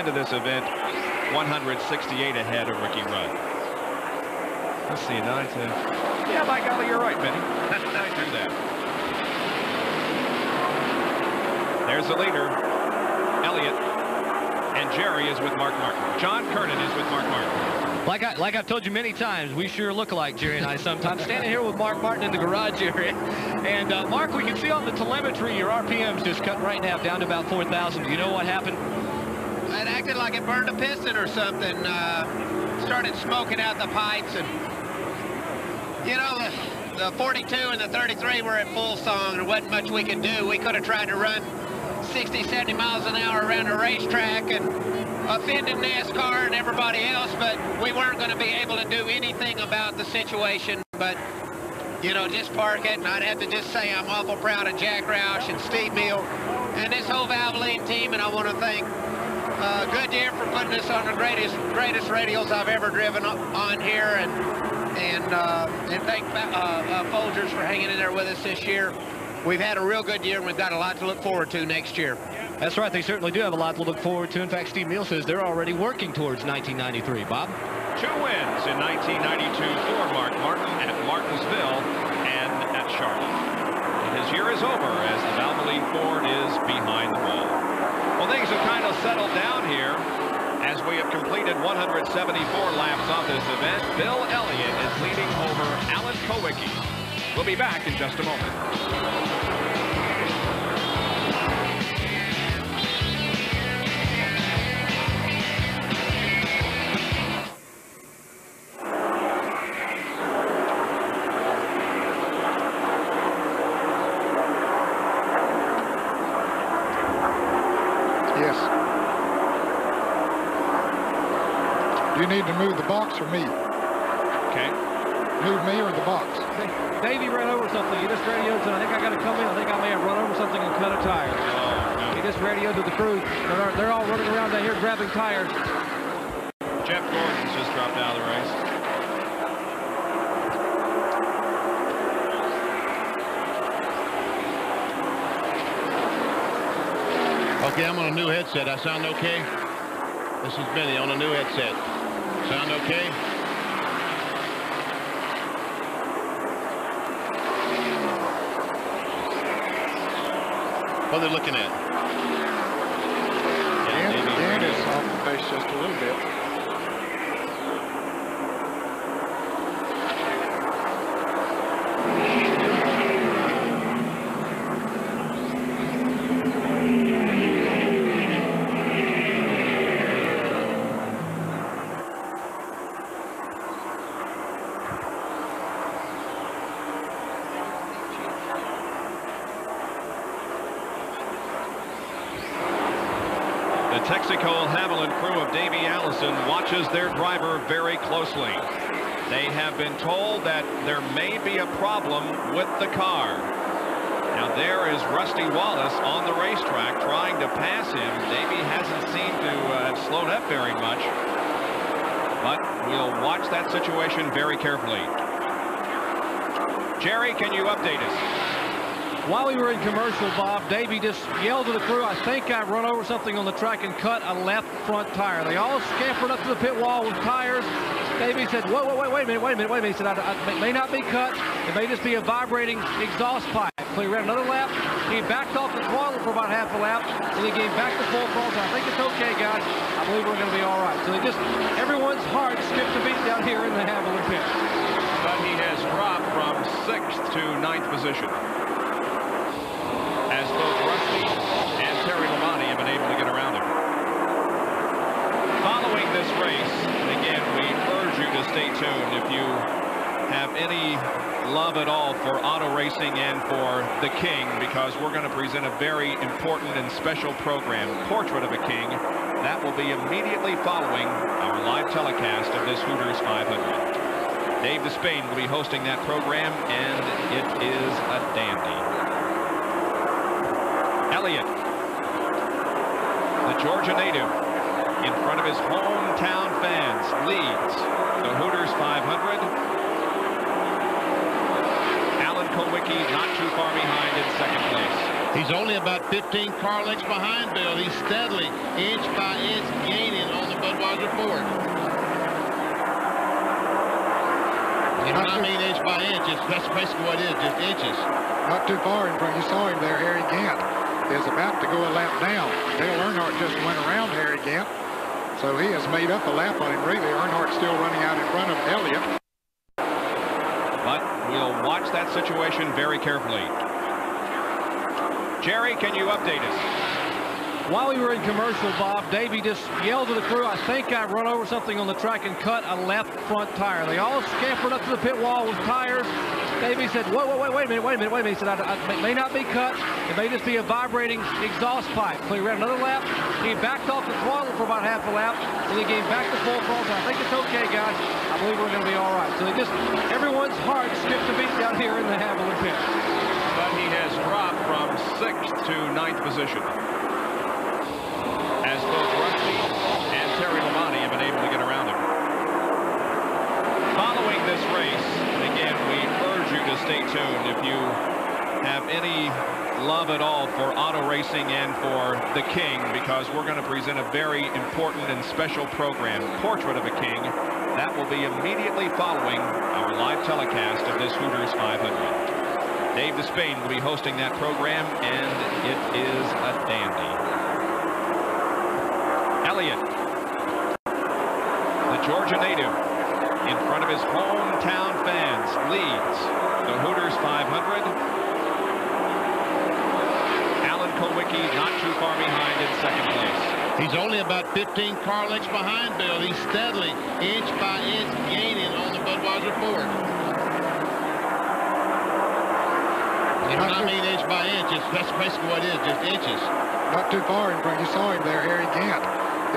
Into this event 168 ahead of Ricky Rudd. Let's see, nine, ten. Yeah, by golly, you're right, Benny. I do that. There's the leader, Elliott, and Jerry is with Mark Martin. John Kernan is with Mark Martin. Like, I, like I've told you many times, we sure look alike, Jerry and I, sometimes. Standing here with Mark Martin in the garage area. And, uh, Mark, we can see on the telemetry your RPM's just cut right now down to about 4,000. Do you know what happened? Acted like it burned a piston or something. Uh, started smoking out the pipes and, you know, the, the 42 and the 33 were at full song. There wasn't much we could do. We could have tried to run 60, 70 miles an hour around a racetrack and offended NASCAR and everybody else, but we weren't going to be able to do anything about the situation. But, you know, just park it, and I'd have to just say I'm awful proud of Jack Roush and Steve Hmiel and this whole Valvoline team, and I want to thank uh, Goodyear for putting us on the greatest greatest radials I've ever driven o- on here, and and uh, and thank uh, uh, Folgers for hanging in there with us this year. We've had a real good year, and we've got a lot to look forward to next year. That's right. They certainly do have a lot to look forward to. In fact, Steve Neal says they're already working towards 1993. Bob? Two wins in 1992 for Mark Martin at Martinsville and at Charlotte. And his year is over as the Valvoline Ford is behind the wall. Things have kind of settled down here as we have completed 174 laps of this event. Bill Elliott is leading over Alan Kulwicki. We'll be back in just a moment. To move the box or me? Okay. Move me or the box? Davey ran over something. He just radioed and I think I got to come in. I think I may have run over something and cut a tire. Oh, he just radioed to the crew. They're, they're all running around down here grabbing tires. Jeff Gordon's just dropped out of the race. Okay, I'm on a new headset. I sound okay? This is Benny on a new headset. Sound okay? What are they looking at? Dan, Dan is off the pace just a little bit. The Texaco Havoline crew of Davey Allison watches their driver very closely. They have been told that there may be a problem with the car. Now there is Rusty Wallace on the racetrack trying to pass him. Davey hasn't seemed to uh, have slowed up very much. But we'll watch that situation very carefully. Jerry, can you update us? While we were in commercial, Bob, Davey just yelled to the crew, I think I've run over something on the track and cut a left front tire. They all scampered up to the pit wall with tires. Davey said, whoa, whoa, wait, wait a minute, wait a minute, wait a minute. He said, I, I, it may not be cut. It may just be a vibrating exhaust pipe. So he ran another lap. He backed off the throttle for about half a lap. Then he gave back the full throttle. I think it's okay, guys. I believe we're going to be all right. So they just, everyone's heart skipped a beat down here in the Havoline pit. But he has dropped from sixth to ninth position. As both Rusty and Terry Labonte have been able to get around him. Following this race, and again, we urge you to stay tuned if you have any love at all for auto racing and for the King, because we're going to present a very important and special program, Portrait of a King. That will be immediately following our live telecast of this Hooters 500. Dave Despain will be hosting that program, and it is a dandy. Elliott, the Georgia native, in front of his hometown fans, leads the Hooters 500. Alan Kulwicki not too far behind in second place. He's only about 15 car lengths behind Bill. He's steadily, inch by inch, gaining on the Budweiser Ford. And when I mean inch by inch, it's, that's basically what it is, just inches. Not too far in front. You saw him there, Harry Gant is about to go a lap down. Dale Earnhardt just went around Harry Gant, so he has made up a lap on him. Really, Earnhardt still running out in front of Elliott. But we'll watch that situation very carefully. Jerry, can you update us? While we were in commercial, Bob, Davey just yelled to the crew, I think I run over something on the track and cut a left front tire. They all scampered up to the pit wall with tires. Davey said, whoa, whoa, wait, wait a minute, wait a minute, wait a minute. He said, I, I, it may not be cut. It may just be a vibrating exhaust pipe. So he ran another lap. He backed off the throttle for about half a lap. Then he came back to full throttle. I think it's okay, guys. I believe we're going to be all right. So just, everyone's heart skipped a beat down here in the Havoline pit. But he has dropped from sixth to ninth position. As both Rusty and Terry Labonte have been able to get around him. Following this race, and again, we urge you to stay tuned if you have any love at all for auto racing and for the King because we're going to present a very important and special program, Portrait of a King. That will be immediately following our live telecast of this Hooters 500. Dave Despain will be hosting that program, and it is a dandy. Elliott, the Georgia native, in front of his hometown fans, leads the Hooters 500. Alan Kulwicki not too far behind in second place. He's only about 15 car lengths behind Bill. He's steadily, inch by inch, gaining on the Budweiser Ford. And when I mean inch by inch, it's, that's basically what it is, just inches. Not too far in front. You saw him there, Harry Gant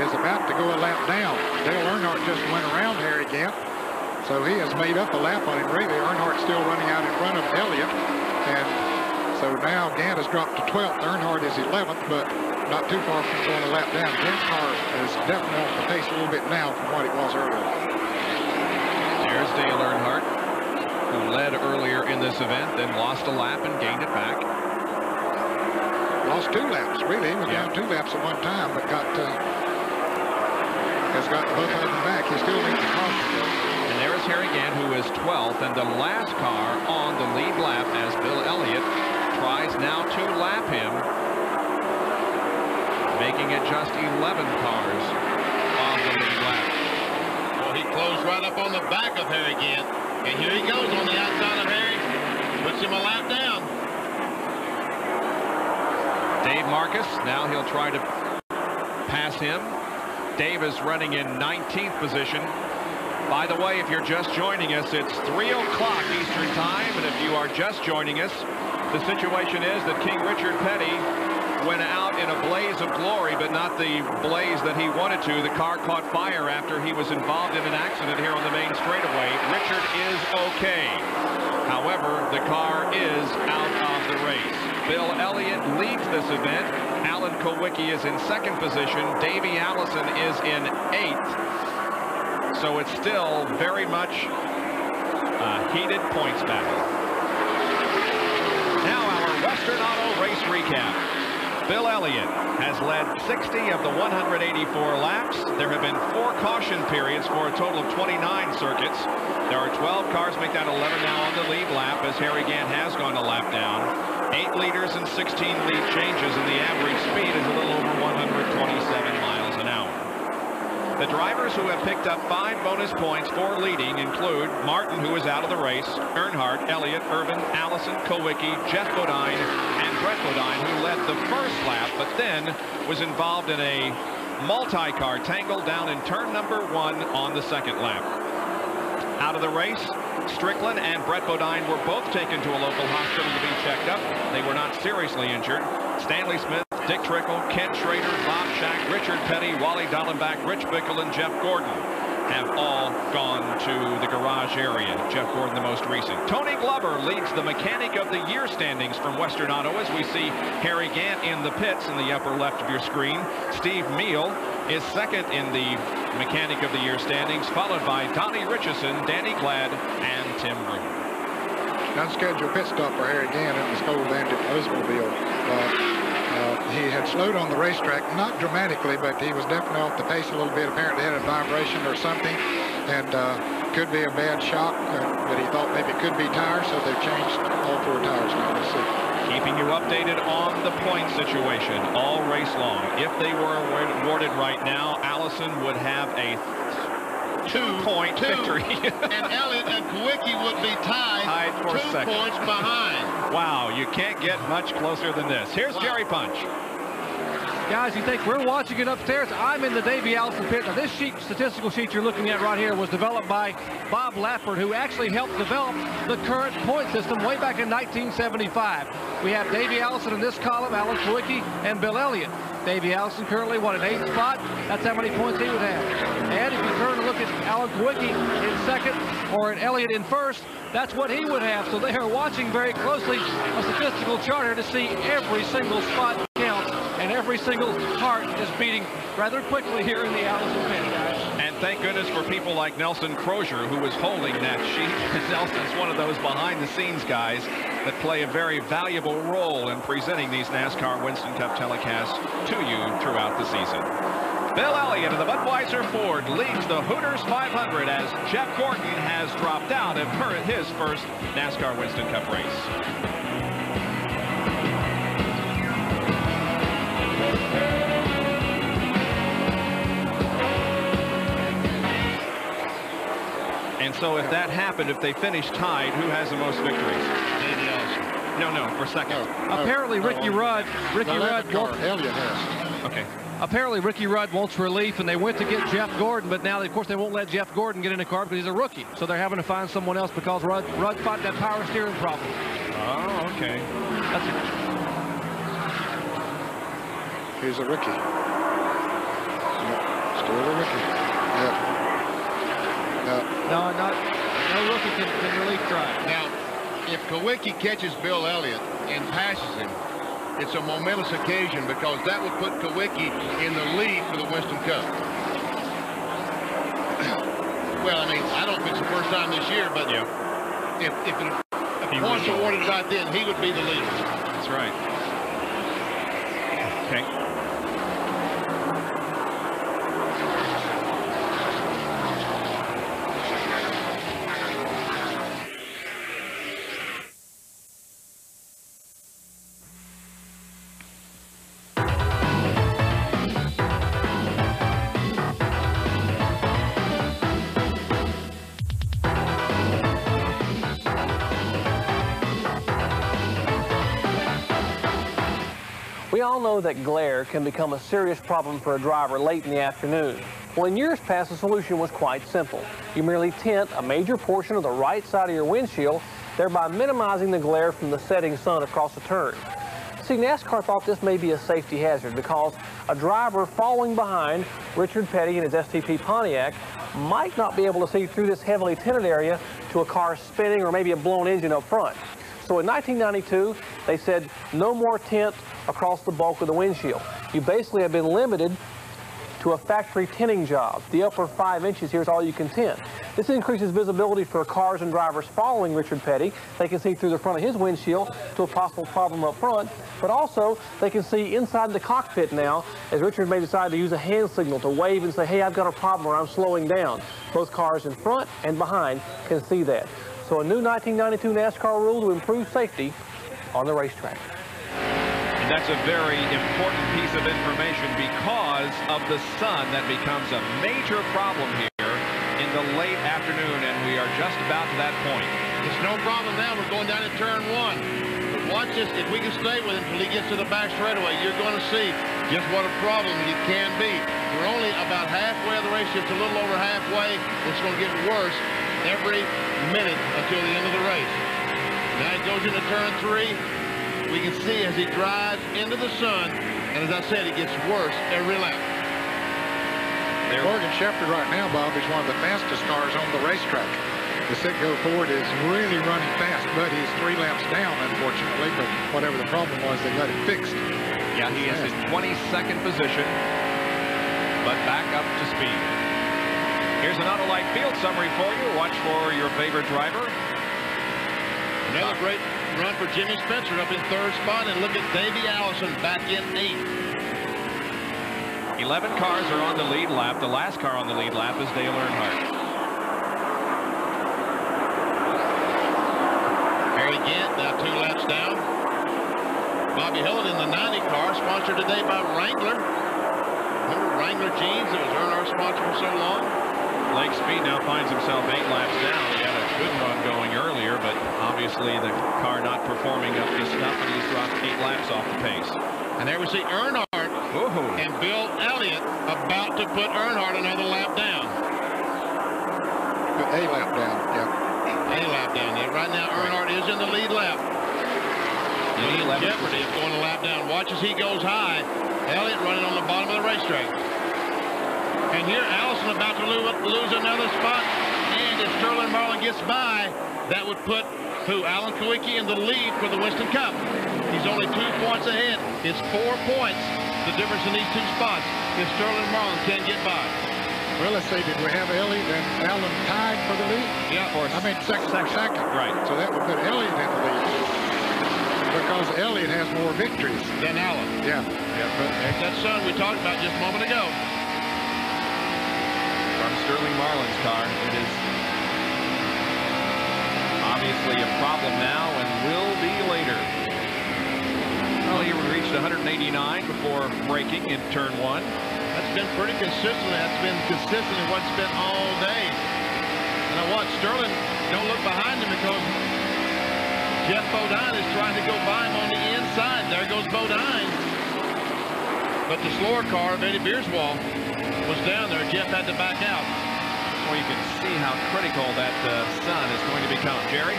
is about to go a lap down. Dale Earnhardt just went around Harry Gant, so he has made up a lap on him. Really, Earnhardt's still running out in front of Elliott, and so now Gant has dropped to 12th. Earnhardt is 11th, but not too far from going a lap down. Gant's car is definitely off the pace a little bit now from what it was earlier. There's Dale Earnhardt, who led earlier in this event, then lost a lap and gained it back. Lost two laps, really. He was yeah. down two laps at one time, but got uh, has got both of them back. He still needs the caution. Is who is 12th, and the last car on the lead lap as Bill Elliott tries now to lap him, making it just 11 cars on the lead lap. Well, he closed right up on the back of Harry Gant, and here he goes on the outside of Harry, puts him a lap down. Dave Marcis, now he'll try to pass him. Dave is running in 19th position. By the way, if you're just joining us, it's 3 o'clock Eastern Time, and if you are just joining us, the situation is that King Richard Petty went out in a blaze of glory, but not the blaze that he wanted to. The car caught fire after he was involved in an accident here on the main straightaway. Richard is okay. However, the car is out of the race. Bill Elliott leads this event. Alan Kulwicki is in second position. Davey Allison is in eighth. So it's still very much a heated points battle. Now our Western Auto race recap. Bill Elliott has led 60 of the 184 laps. There have been four caution periods for a total of 29 circuits. There are 12 cars make that 11 now on the lead lap as Harry Gant has gone a lap down. Eight leaders and 16 lead changes and the average speed is a little over 127 miles an hour. The drivers who have picked up five bonus points for leading include Martin, who is out of the race, Earnhardt, Elliott, Irvan, Allison, Kulwicki, Geoff Bodine, and Brett Bodine, who led the first lap, but then was involved in a multi-car tangle down in turn number one on the second lap. Out of the race, Stricklin and Brett Bodine were both taken to a local hospital to be checked up. They were not seriously injured. Stanley Smith, Dick Trickle, Ken Schrader, Bob Schacht, Richard Petty, Wally Dallenbach, Rich Bickle, and Jeff Gordon have all gone to the garage area. Jeff Gordon, the most recent. Tony Glover leads the Mechanic of the Year standings from Western Auto as we see Harry Gant in the pits in the upper left of your screen. Steve Hmiel is second in the Mechanic of the Year standings, followed by Donnie Richardson, Danny Glad, and Tim Broom. Unscheduled pit stop for Harry Gant in the Skoal Bandit Oldsmobile. Uh, he had slowed on the racetrack, not dramatically, but he was definitely off the pace a little bit. Apparently had a vibration or something, and uh, could be a bad shock, uh, but he thought maybe it could be tires, so they've changed all four tires now. Let's see. Keeping you updated on the point situation all race long. If they were awarded right now, Allison would have a two-point two, victory. and Elliott and Kulwicki would be tied, tied for two second. points behind. Wow, you can't get much closer than this. Here's wow. Jerry Punch. Guys, you think we're watching it upstairs? I'm in the Davey Allison pit. Now, this sheet, statistical sheet you're looking at right here was developed by Bob Latford, who actually helped develop the current point system way back in 1975. We have Davey Allison in this column, Alan Kulwicki, and Bill Elliott. Davey Allison currently, what, an eighth spot? That's how many points he would have. And if you turn and look at Alan Kulwicki in second or an Elliott in first, that's what he would have. So they are watching very closely a statistical chart to see every single spot and every single heart is beating rather quickly here in the Allison pit, guys. And thank goodness for people like Nelson Crozier, who was holding that sheet. Nelson's one of those behind-the-scenes guys that play a very valuable role in presenting these NASCAR Winston Cup telecasts to you throughout the season. Bill Elliott of the Budweiser Ford leads the Hooters 500 as Jeff Gordon has dropped out of his first NASCAR Winston Cup race. And so if that happened, if they finished tied, who has the most victories? No, no, for second. Apparently, Ricky Rudd, Ricky Rudd, Elliott has. Okay. Apparently, Ricky Rudd wants relief, and they went to get Jeff Gordon, but now, of course, they won't let Jeff Gordon get in the car because he's a rookie. So they're having to find someone else because Rudd, Rudd fought that power steering problem. Oh, okay. That's a, He's a rookie. Still a rookie. Yep. No, not, no rookie can, can relief drive. Now, if Kulwicki catches Bill Elliott and passes him, it's a momentous occasion because that would put Kulwicki in the lead for the Winston Cup. well, I mean, I don't think it's the first time this year, but yeah. if, if, it, if points awarded right then, he would be the leader. That's right. Okay. That glare can become a serious problem for a driver late in the afternoon. Well, in years past, the solution was quite simple. You merely tint a major portion of the right side of your windshield, thereby minimizing the glare from the setting sun across the turn. See, NASCAR thought this may be a safety hazard because a driver following behind Richard Petty in his STP Pontiac might not be able to see through this heavily tinted area to a car spinning or maybe a blown engine up front. So in 1992, they said no more tint across the bulk of the windshield. You basically have been limited to a factory tinting job. The upper five inches here is all you can tint. This increases visibility for cars and drivers following Richard Petty. They can see through the front of his windshield to a possible problem up front, but also they can see inside the cockpit now as Richard may decide to use a hand signal to wave and say, hey, I've got a problem or I'm slowing down. Both cars in front and behind can see that. So a new 1992 NASCAR rule to improve safety on the racetrack. And that's a very important piece of information because of the sun that becomes a major problem here in the late afternoon, and we are just about to that point. It's no problem now. We're going down to turn one. But watch this. If we can stay with him until he gets to the back straightaway, you're going to see just what a problem it can be. We're only about halfway of the race. It's a little over halfway. It's going to get worse every minute until the end of the race. Now he goes into turn three. We can see as he drives into the sun, and as I said, it gets worse every lap. Morgan Shepherd right now, Bob, is one of the fastest cars on the racetrack. The Citgo Ford is really running fast, but he's three laps down, unfortunately. But whatever the problem was, they got it fixed. Yeah, he is in 22nd position, but back up to speed. Here's an Autolite field summary for you. Watch for your favorite driver. Another uh, great run for Jimmy Spencer up in third spot, and look at Davey Allison back in eighth. 11 cars are on the lead lap. The last car on the lead lap is Dale Earnhardt. Harry Gant now two laps down. Bobby Hillin in the 90 car, sponsored today by Wrangler. Remember Wrangler jeans that was Earnhardt sponsor for so long? Lake Speed now finds himself eight laps down. He had a good run going earlier, but obviously the car not performing up to snuff, and he's dropped eight laps off the pace. And there we see Earnhardt and Bill Elliott about to put Earnhardt another lap down. A lap down, yeah. A lap down, yeah. Right now, Earnhardt is in the lead lap. And Jeopardy is going a lap down. Watch as he goes high. Elliott running on the bottom of the racetrack. And here, Allison about to lose, lose another spot. And if Sterling Marlin gets by, that would put who? Alan Kulwicki in the lead for the Winston Cup. He's only two points ahead. It's four points, the difference in these two spots, if Sterling Marlin can get by. Well, let's see. Did we have Elliott and Alan tied for the lead? Yeah, for I mean second, second. second. Right. So that would put Elliott in the lead because Elliott has more victories than Alan. Yeah. Yeah, but there's that sun we talked about just a moment ago. From Sterling Marlin's car, it is obviously a problem now and will be later. Well, he reached 189 before braking in turn one. That's been pretty consistent. That's been consistently what's been all day. And I watch Sterling don't look behind him because Geoff Bodine is trying to go by him on the inside. There goes Bodine. But the slower car of Eddie Bierschwale was down there. Geoff had to back out. Well, you can see how critical that uh, sun is going to become. Jerry?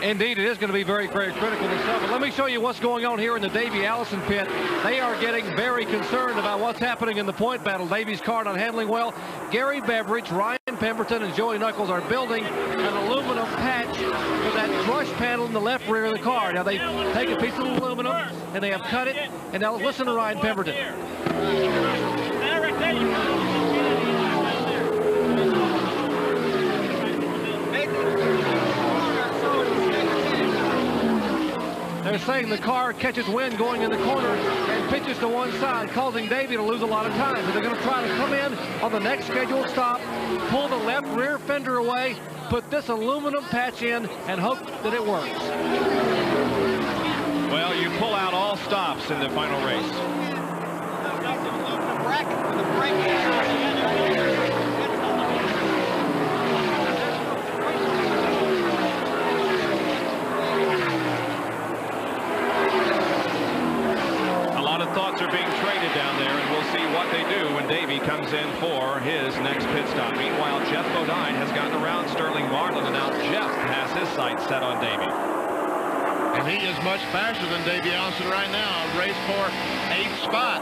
Indeed, it is going to be very, very critical this summer. Let me show you what's going on here in the Davey Allison pit. They are getting very concerned about what's happening in the point battle. Davey's car not handling well. Gary Beveridge, Ryan Pemberton, and Joey Knuckles are building an aluminum patch for that brush panel in the left rear of the car. Now, they take a piece of aluminum, and they have cut it. And now listen to Ryan Pemberton. They're saying the car catches wind going in the corner and pitches to one side, causing Davey to lose a lot of time. So they're going to try to come in on the next scheduled stop, pull the left rear fender away, put this aluminum patch in, and hope that it works. Well, you pull out all stops in the final race. A lot of thoughts are being traded down there, and we'll see what they do when Davey comes in for his next pit stop. Meanwhile, Geoff Bodine has gotten around Sterling Marlin, and now Geoff has his sights set on Davey. And he is much faster than Davey Allison right now. Race for eighth spot.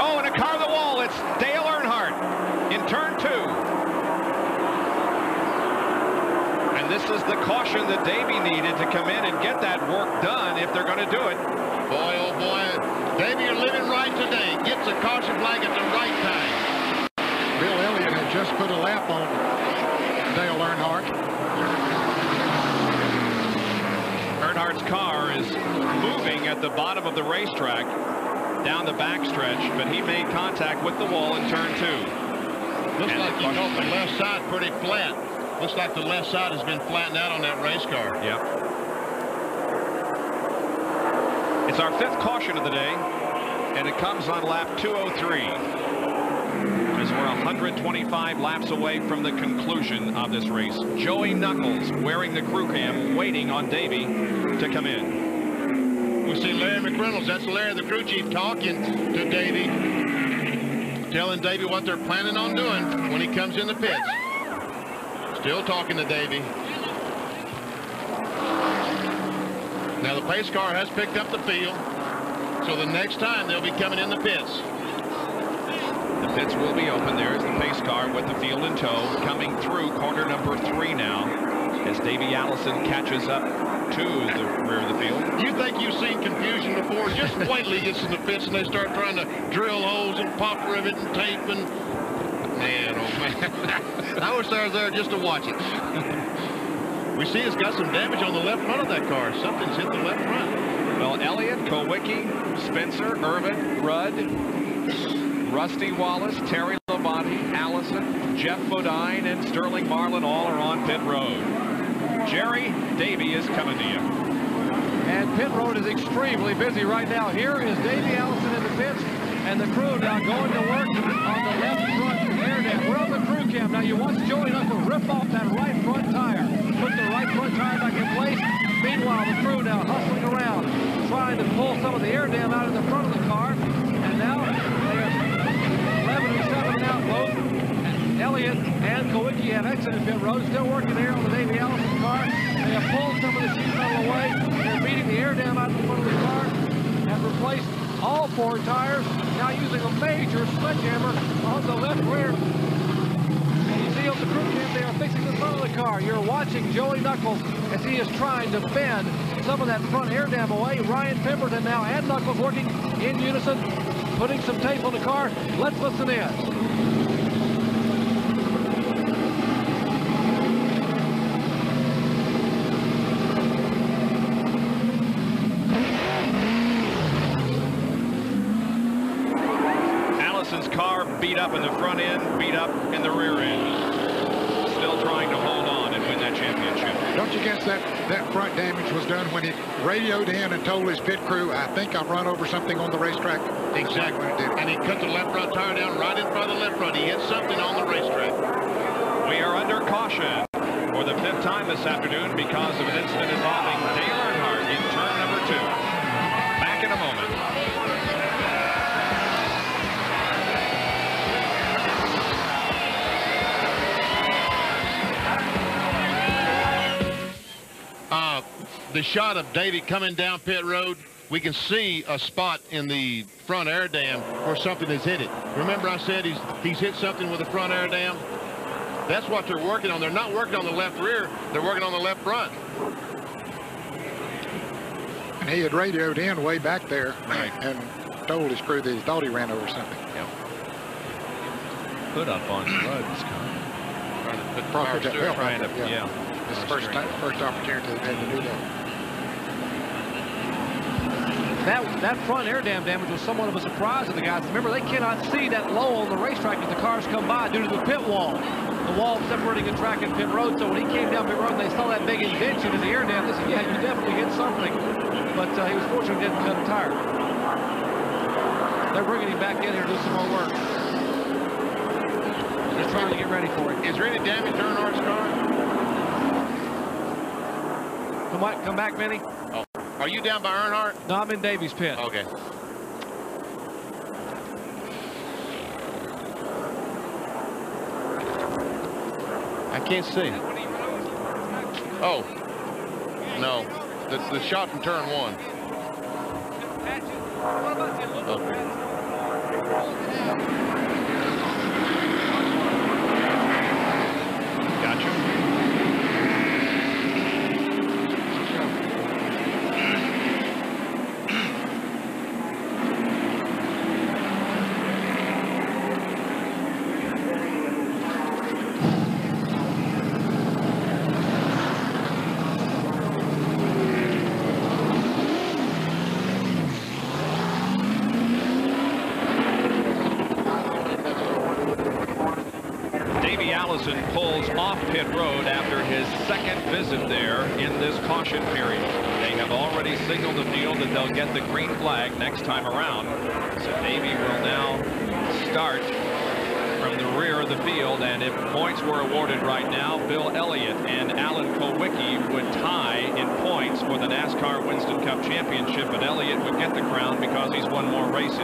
Oh, and a car the wall. It's Dale Earnhardt in turn two. And this is the caution that Davey needed to come in and get that work done if they're going to do it. Boy, oh boy. Davey, you're living right today. Gets a caution flag at the right time. Bill Elliott had just put a lap on Dale Earnhardt. Earnhardt's car is moving at the bottom of the racetrack down the backstretch, but he made contact with the wall in turn two. Looks And like you caution got the left side pretty flat. Looks like the left side has been flattened out on that race car. Yep. It's our fifth caution of the day, and it comes on lap 203. As we're 125 laps away from the conclusion of this race. Joey Knuckles wearing the crew cam, waiting on Davey to come in. We see Larry McReynolds. That's Larry, the crew chief, talking to Davey, telling Davey what they're planning on doing when he comes in the pits. Still talking to Davey. Now the pace car has picked up the field, so the next time they'll be coming in the pits. The pits will be open. There's the pace car with the field in tow, coming through corner number three now, as Davey Allison catches up to the rear of the field. You think you've seen confusion before? Just wait till he gets in the pits and they start trying to drill holes and pop rivet and tape and... Man, oh man. I wish I was there just to watch it. we see it's got some damage on the left front of that car. Something's hit the left front. Well, Elliott, Kulwicki, Spencer, Irvan, Rudd, Rusty Wallace, Terry Labonte, Allison, Geoff Bodine, and Sterling Marlin all are on pit road. Jerry Davey is coming to you. And pit road is extremely busy right now. Here is Davey Allison in the pits, and the crew now going to work on the left front air dam. We're on the crew cam. Now you watch Joey Knuckles rip off that right front tire. Put the right front tire back in place. Meanwhile, the crew now hustling around, trying to pull some of the air dam out of the front of the car. Elliott and Kulwicki have exited pit road, still working there on the Davey Allison car. They have pulled some of the sheet metal away. They're beating the air dam out of the front of the car. Have replaced all four tires, now using a major sledgehammer on the left rear. And you see on the crew cam, they are fixing the front of the car. You're watching Joey Knuckles as he is trying to bend some of that front air dam away. Ryan Pemberton now and Knuckles working in unison. putting some tape on the car. Let's listen in. Allison's car beat up in the front end, beat up in the rear end. Still trying to hold on and win that championship. Don't you guess that that front damage was done when he radioed in and told his pit crew, I think I've run over something on the racetrack? Exactly. And he cut the left front tire down right in front of the left front. He hit something on the racetrack. We are under caution for the fifth time this afternoon because of an incident involving Dale the shot of Davey coming down pit road, we can see a spot in the front air dam where something has hit it. Remember I said he's he's hit something with the front air dam? That's what they're working on. They're not working on the left rear. They're working on the left front. And he had radioed in way back there and told his crew that he thought he ran over something. Put up on the road, Scott. Trying to put the Probably power that steering. help, Trying to, yeah. yeah. This is the first, time, first opportunity they've had to do that. That, that front air dam damage was somewhat of a surprise to the guys. Remember, they cannot see that low on the racetrack as the cars come by due to the pit wall. The wall separating the track and pit road. So when he came down pit road and they saw that big indention in the air dam, they said, yeah, you definitely hit something. But uh, he was fortunate he didn't cut a tire. They're bringing him back in here to do some more work. They're trying to get ready for it. Is there any damage to Earnhardt's car? Come, on, come back, Benny. Oh. Are you down by Earnhardt? No, I'm in Davey's pit. Okay. I can't see. Oh. No. The, the shot from turn one. Okay. Gotcha. Davey Allison pulls off pit road after his second visit there in this caution period. They have already signaled the field that they'll get the green flag next time around. So Davey will now start from the rear of the field, and if points were awarded right now, Bill Elliott and Alan Kulwicki would tie in points for the NASCAR Winston Cup Championship, but Elliott would get the crown because he's won more races.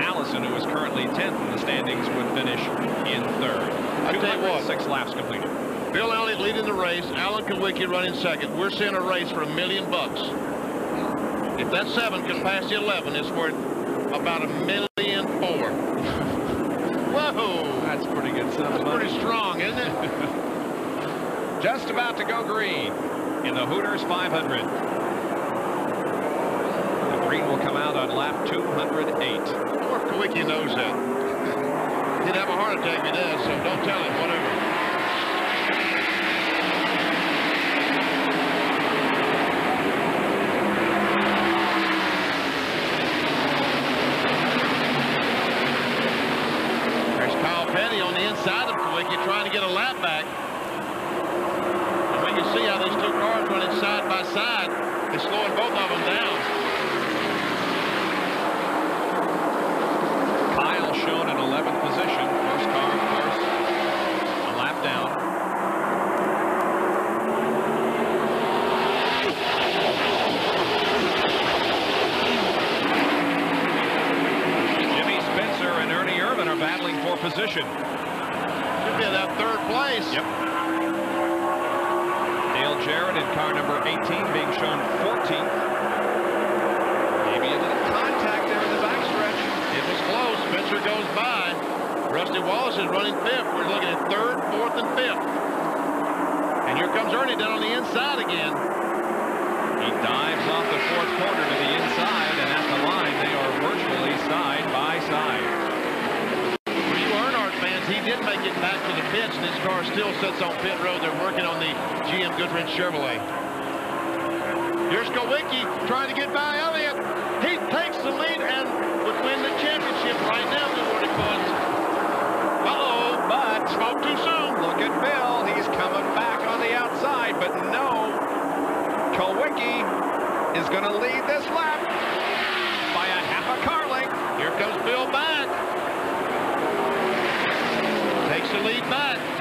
Allison, who is currently 10th in the standings, would finish in third. I tell you what. Six laps completed. Bill Elliott leading the race. Alan Kulwicki running second. We're seeing a race for a million bucks. If that seven can pass the 11, it's worth about a million four. Whoa! That's pretty good sum That's pretty strong, isn't it? Just about to go green in the Hooters 500. The green will come out on lap 208. Poor Kulwicki knows that. He'd have a heart attack if he does, so don't tell him, whatever. There's Kyle Petty on the inside of Kulwicki trying to get a lap back. And we can see how these two cars running side side is slowing both of them down. Kyle shown in 11th position. First car, of course, a lap down. Jimmy Spencer and Ernie Irvan are battling for position. Should be in that third place. Yep. Dale Jarrett in car number 18 being shown 14th. Maybe a little contact there in the backstretch. It was close. Spencer goes by. Rusty Wallace is running fifth. We're looking at third, fourth, and fifth. And here comes Ernie down on the inside again. He dives off the fourth corner to the inside, and at the line, they are virtually side by side. Elliott's car still sits on pit road. They're working on the GM Goodwrench Chevrolet. Here's Kulwicki trying to get by Elliott. He takes the lead and would win the championship right now, the Nordic Funds. Uh-oh, but spoke too soon. Look at Bill. He's coming back on the outside, but no. Kulwicki is going to lead this lap by a half a car length. Here comes Bill back. Takes the lead back.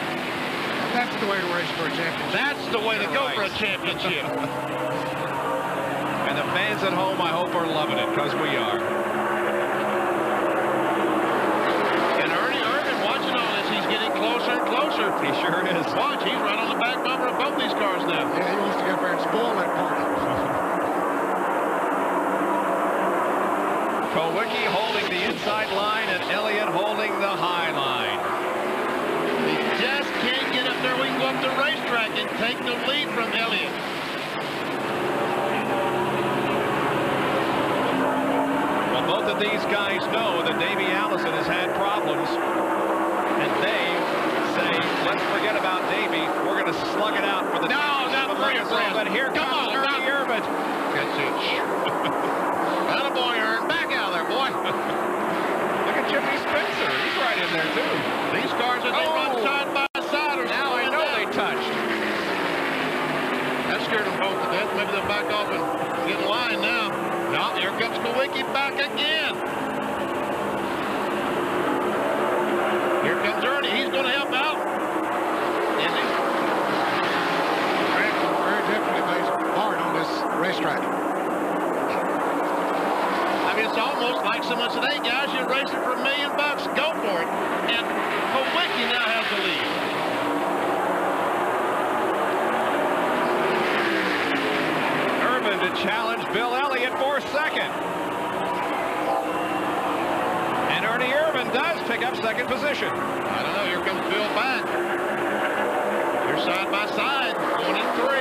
That's the way to race for a championship. That's the way to go for a championship. And the fans at home, I hope, are loving it, because we are. And Ernie Irvan watching all this. He's getting closer and closer. He sure is. Watch, he's right on the back bumper of both these cars now. Yeah, he wants to get up there and spoil that party. Kulwicki holding the inside line and Elliott holding the high the racetrack and take the lead from Elliott. Well, both of these guys know that Davey Allison has had problems, and they say, let's forget about Davey. We're going to slug it out for the No, not for your Martinsville." friends. But here Come comes on, Ernie. Irvan. That's it. Attaboy, Ern. Back out of there, boy. Look at Jimmy Spencer. He's right in there, too. These cars, as they run Oh. side by side, are Now I slowing know down. they touched. That scared them both to death. Maybe they'll back off and get in line now. No, here comes Kulwicki back again. Here comes Ernie. He's going to help out. Is he? Very definitely plays hard on this racetrack. I mean, it's almost like someone said, hey, guys, you're racing for a million bucks. Go for it. And Kulwicki now has the lead. Irvan to challenge Bill Elliott for second. And Ernie Irvan does pick up second position. I don't know. Here comes Bill back. They're side by side, one and three.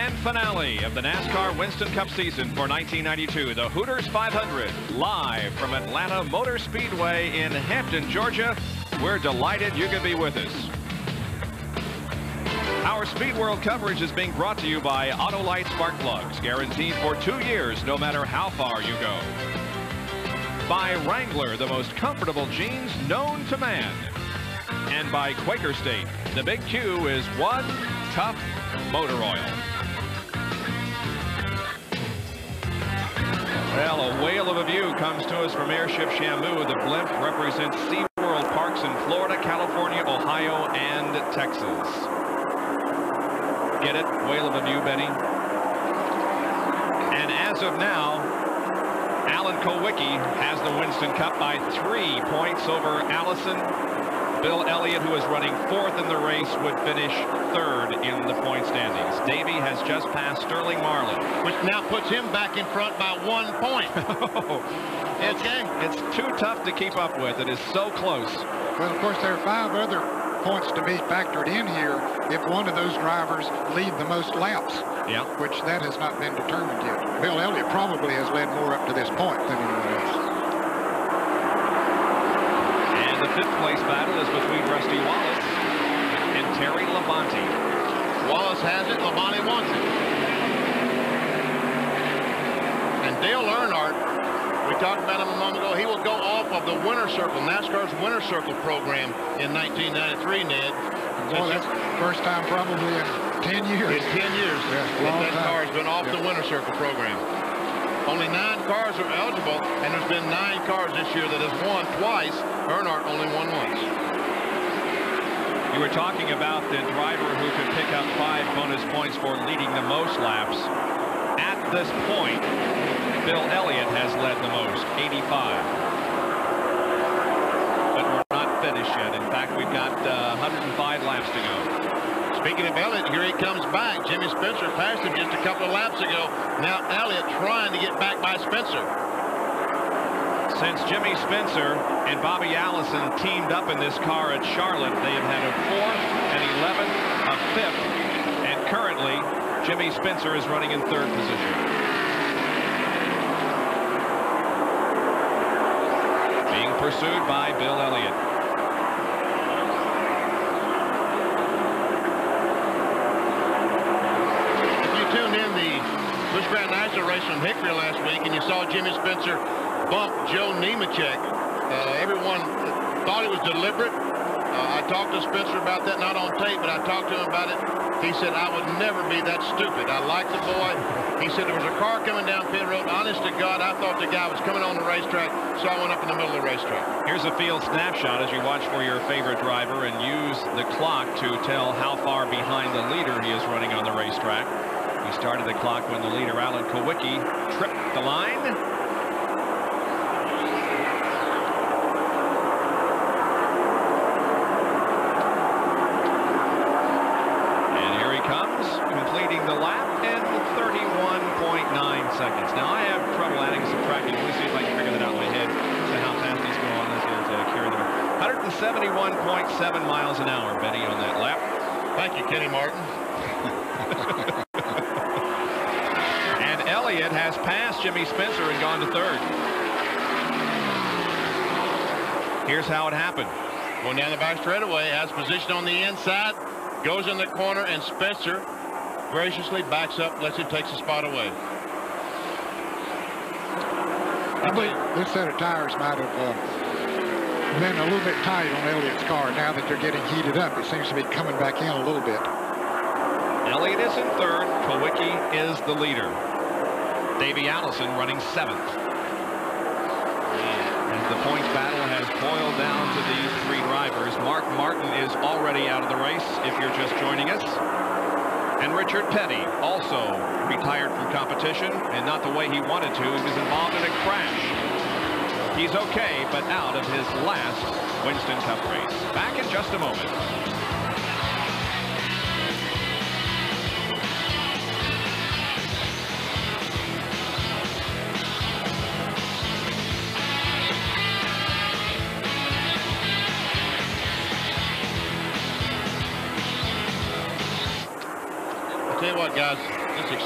Grand finale of the NASCAR Winston Cup season for 1992, the Hooters 500, live from Atlanta Motor Speedway in Hampton, Georgia. We're delighted you could be with us. Our Speed World coverage is being brought to you by Autolite Spark Plugs, guaranteed for two years no matter how far you go. By Wrangler, the most comfortable jeans known to man. And by Quaker State, the big Q is one tough motor oil. A whale of a view comes to us from Airship Shamu. The blimp represents SeaWorld parks in Florida, California, Ohio, and Texas. Get it? Whale of a view, Benny. And as of now, Alan Kulwicki has the Winston Cup by three points over Allison. Bill Elliott, who is running fourth in the race, would finish third in the point standings. Davey has just passed Sterling Marlin. Which now puts him back in front by one point. it's, it's too tough to keep up with. It is so close. Well, of course, there are five other points to be factored in here if one of those drivers lead the most laps. Yeah. Which that has not been determined yet. Bill Elliott probably has led more up to this point than anyone else. And the fifth place battle is between Rusty Wallace and Terry Labonte. Wallace has it, Labonte wants it. And Dale Earnhardt, we talked about him a moment ago, he will go off of the Winner Circle, NASCAR's Winner Circle program in 1993, Ned. Boy, that's first time probably in 10 years. In 10 years, Yeah, that that time. car has been off Yeah. the Winner Circle program. Only nine cars are eligible, and there's been nine cars this year that has won twice. Earnhardt only won once. You were talking about the driver who could pick up five bonus points for leading the most laps. At this point, Bill Elliott has led the most, 85. But we're not finished yet. In fact, we've got uh, 105 laps to go. Speaking of Elliott, here he comes back. Jimmy Spencer passed him just a couple of laps ago. Now Elliott trying to get back by Spencer. Since Jimmy Spencer and Bobby Allison teamed up in this car at Charlotte, they have had a fourth, an 11th, a fifth, and currently Jimmy Spencer is running in third position. Being pursued by Bill Elliott. If you tuned in the Busch Grand National race from Hickory last week and you saw Jimmy Spencer bump Joe Nemechek, uh, everyone thought it was deliberate. Uh, I talked to Spencer about that, not on tape, but I talked to him about it. He said, I would never be that stupid. I like the boy. He said there was a car coming down pit road. Honest to God, I thought the guy was coming on the racetrack, so I went up in the middle of the racetrack. Here's a field snapshot as you watch for your favorite driver and use the clock to tell how far behind the leader he is running on the racetrack. He started the clock when the leader, Alan Kulwicki, tripped the line. And here he comes, completing the lap in 31.9 seconds. Now, I have trouble adding and subtracting. Let me see if I can figure that out in my head. So how fast he's going. This is uh, carry the 171.7 miles an hour, Benny, on that lap. Thank you, Kenny Martin. and Elliott has passed Jimmy Spencer and gone to third. Here's how it happened. Going down the back straightaway, has position on the inside, goes in the corner, and Spencer graciously backs up, lets him take the spot away. I believe this set of tires might have uh, been a little bit tight on Elliott's car. Now that they're getting heated up, it seems to be coming back in a little bit. Elliott is in third. Kulwicki is the leader. Davey Allison running seventh. As the points battle boiled down to these three drivers, Mark Martin is already out of the race if you're just joining us. And Richard Petty also retired from competition and not the way he wanted to. He was involved in a crash. He's okay, but out of his last Winston Cup race. Back in just a moment.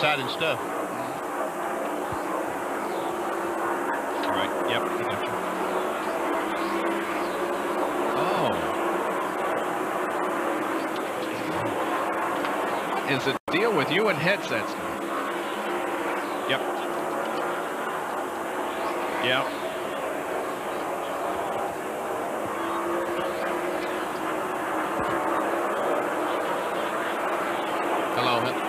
Exciting stuff. All right. Yep. I got you. Oh. Is a deal with you and headsets. Yep. Yep. Hello.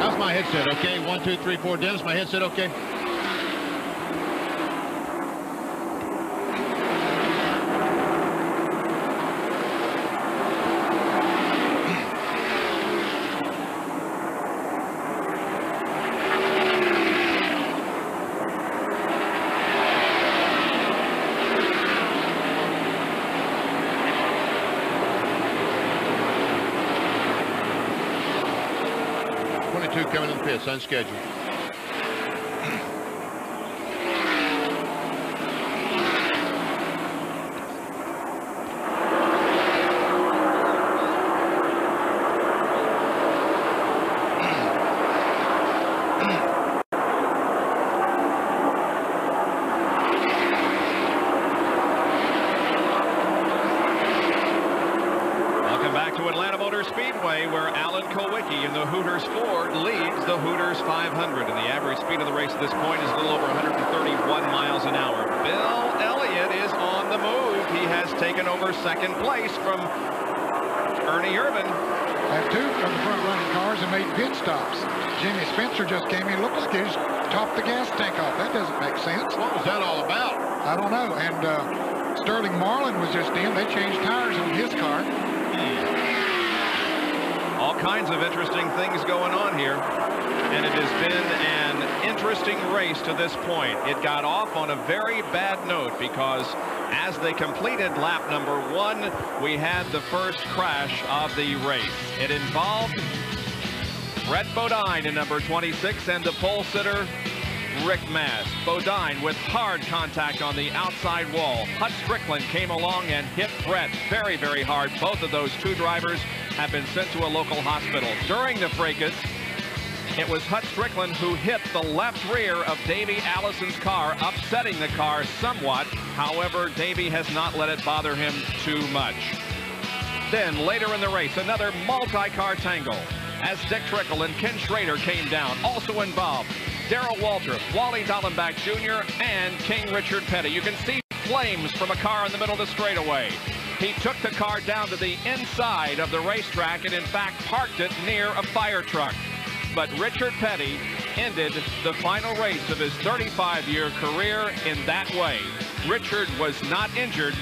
How's my headset? Okay, one, two, three, four. Dennis, my headset okay? Coming in the pits, unscheduled. Welcome back to Atlanta Motor Speedway, where Alan Kulwicki in the Hooters Ford leads the Hooters 500. And the average speed of the race at this point is a little over 131 miles an hour. Bill Elliott is on the move. He has taken over second place from Ernie Irvan. Had two of the front running cars and made pit stops. Just came in. Looked like he just topped the gas tank off. That doesn't make sense. What was that all about? I don't know. And uh, Sterling Marlin was just in. They changed tires on his car. All kinds of interesting things going on here. And it has been an interesting race to this point. It got off on a very bad note because as they completed lap number one, we had the first crash of the race. It involved Brett Bodine in number 26 and the pole sitter Rick Mast. Bodine with hard contact on the outside wall. Hut Stricklin came along and hit Brett very, very hard. Both of those two drivers have been sent to a local hospital. During the fracas, it was Hut Stricklin who hit the left rear of Davey Allison's car, upsetting the car somewhat. However, Davey has not let it bother him too much. Then later in the race, another multi-car tangle as Dick Trickle and Ken Schrader came down. Also involved, Darrell Waltrip, Wally Dallenbach Jr., and King Richard Petty. You can see flames from a car in the middle of the straightaway. He took the car down to the inside of the racetrack and in fact parked it near a fire truck. But Richard Petty ended the final race of his 35-year career in that way. Richard was not injured,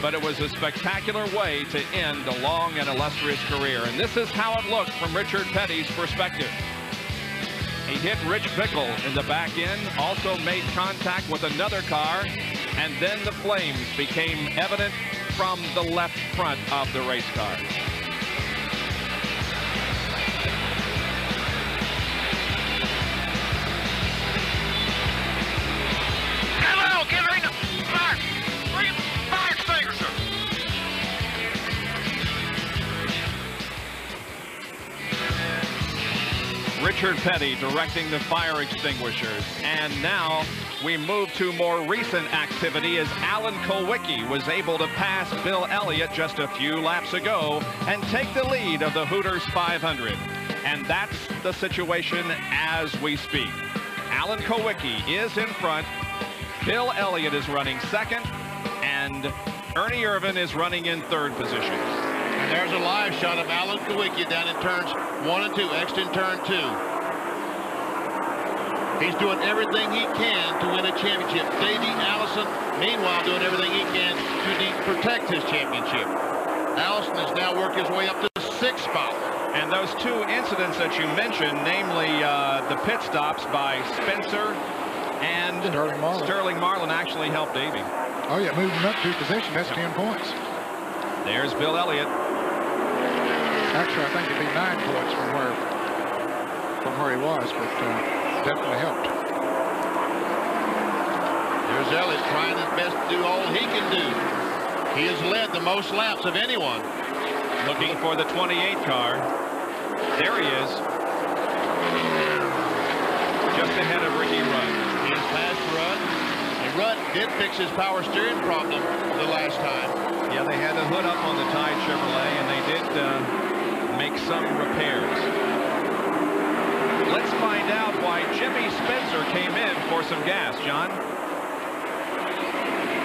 but it was a spectacular way to end a long and illustrious career. And this is how it looked from Richard Petty's perspective. He hit Rich Bickle in the back end, also made contact with another car, and then the flames became evident from the left front of the race car. Hello, get Richard Petty directing the fire extinguishers. And now we move to more recent activity as Alan Kulwicki was able to pass Bill Elliott just a few laps ago and take the lead of the Hooters 500. And that's the situation as we speak. Alan Kulwicki is in front. Bill Elliott is running second. And Ernie Irvan is running in third position. And there's a live shot of Alan Kulwicki down in turns one and two, exit in turn two. He's doing everything he can to win a championship. Davey Allison, meanwhile, doing everything he can to protect his championship. Allison has now worked his way up to the sixth spot. And those two incidents that you mentioned, namely uh, the pit stops by Spencer and Sterling Marlin. Sterling Marlin actually helped Davey. Oh, yeah, moving up two position. That's 10 points. There's Bill Elliott. Actually, I think it'd be nine points from where from where he was, but uh, definitely helped. There's Elliott trying his best to do all he can do. He has led the most laps of anyone. Looking for the 28 car. There he is. Just ahead of Ricky Rudd. He has passed Rudd. And Rudd did fix his power steering problem the last time. Yeah, they had the hood up on the Tide Chevrolet, and they did uh, make some repairs. Let's find out why Jimmy Spencer came in for some gas, John.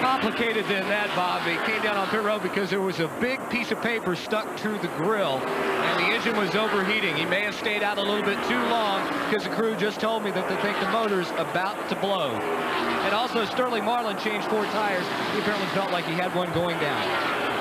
Complicated than that, Bob. He came down on pit road because there was a big piece of paper stuck to the grill, and the engine was overheating. He may have stayed out a little bit too long because the crew just told me that they think the motor's about to blow. And also, Sterling Marlin changed four tires. He apparently felt like he had one going down.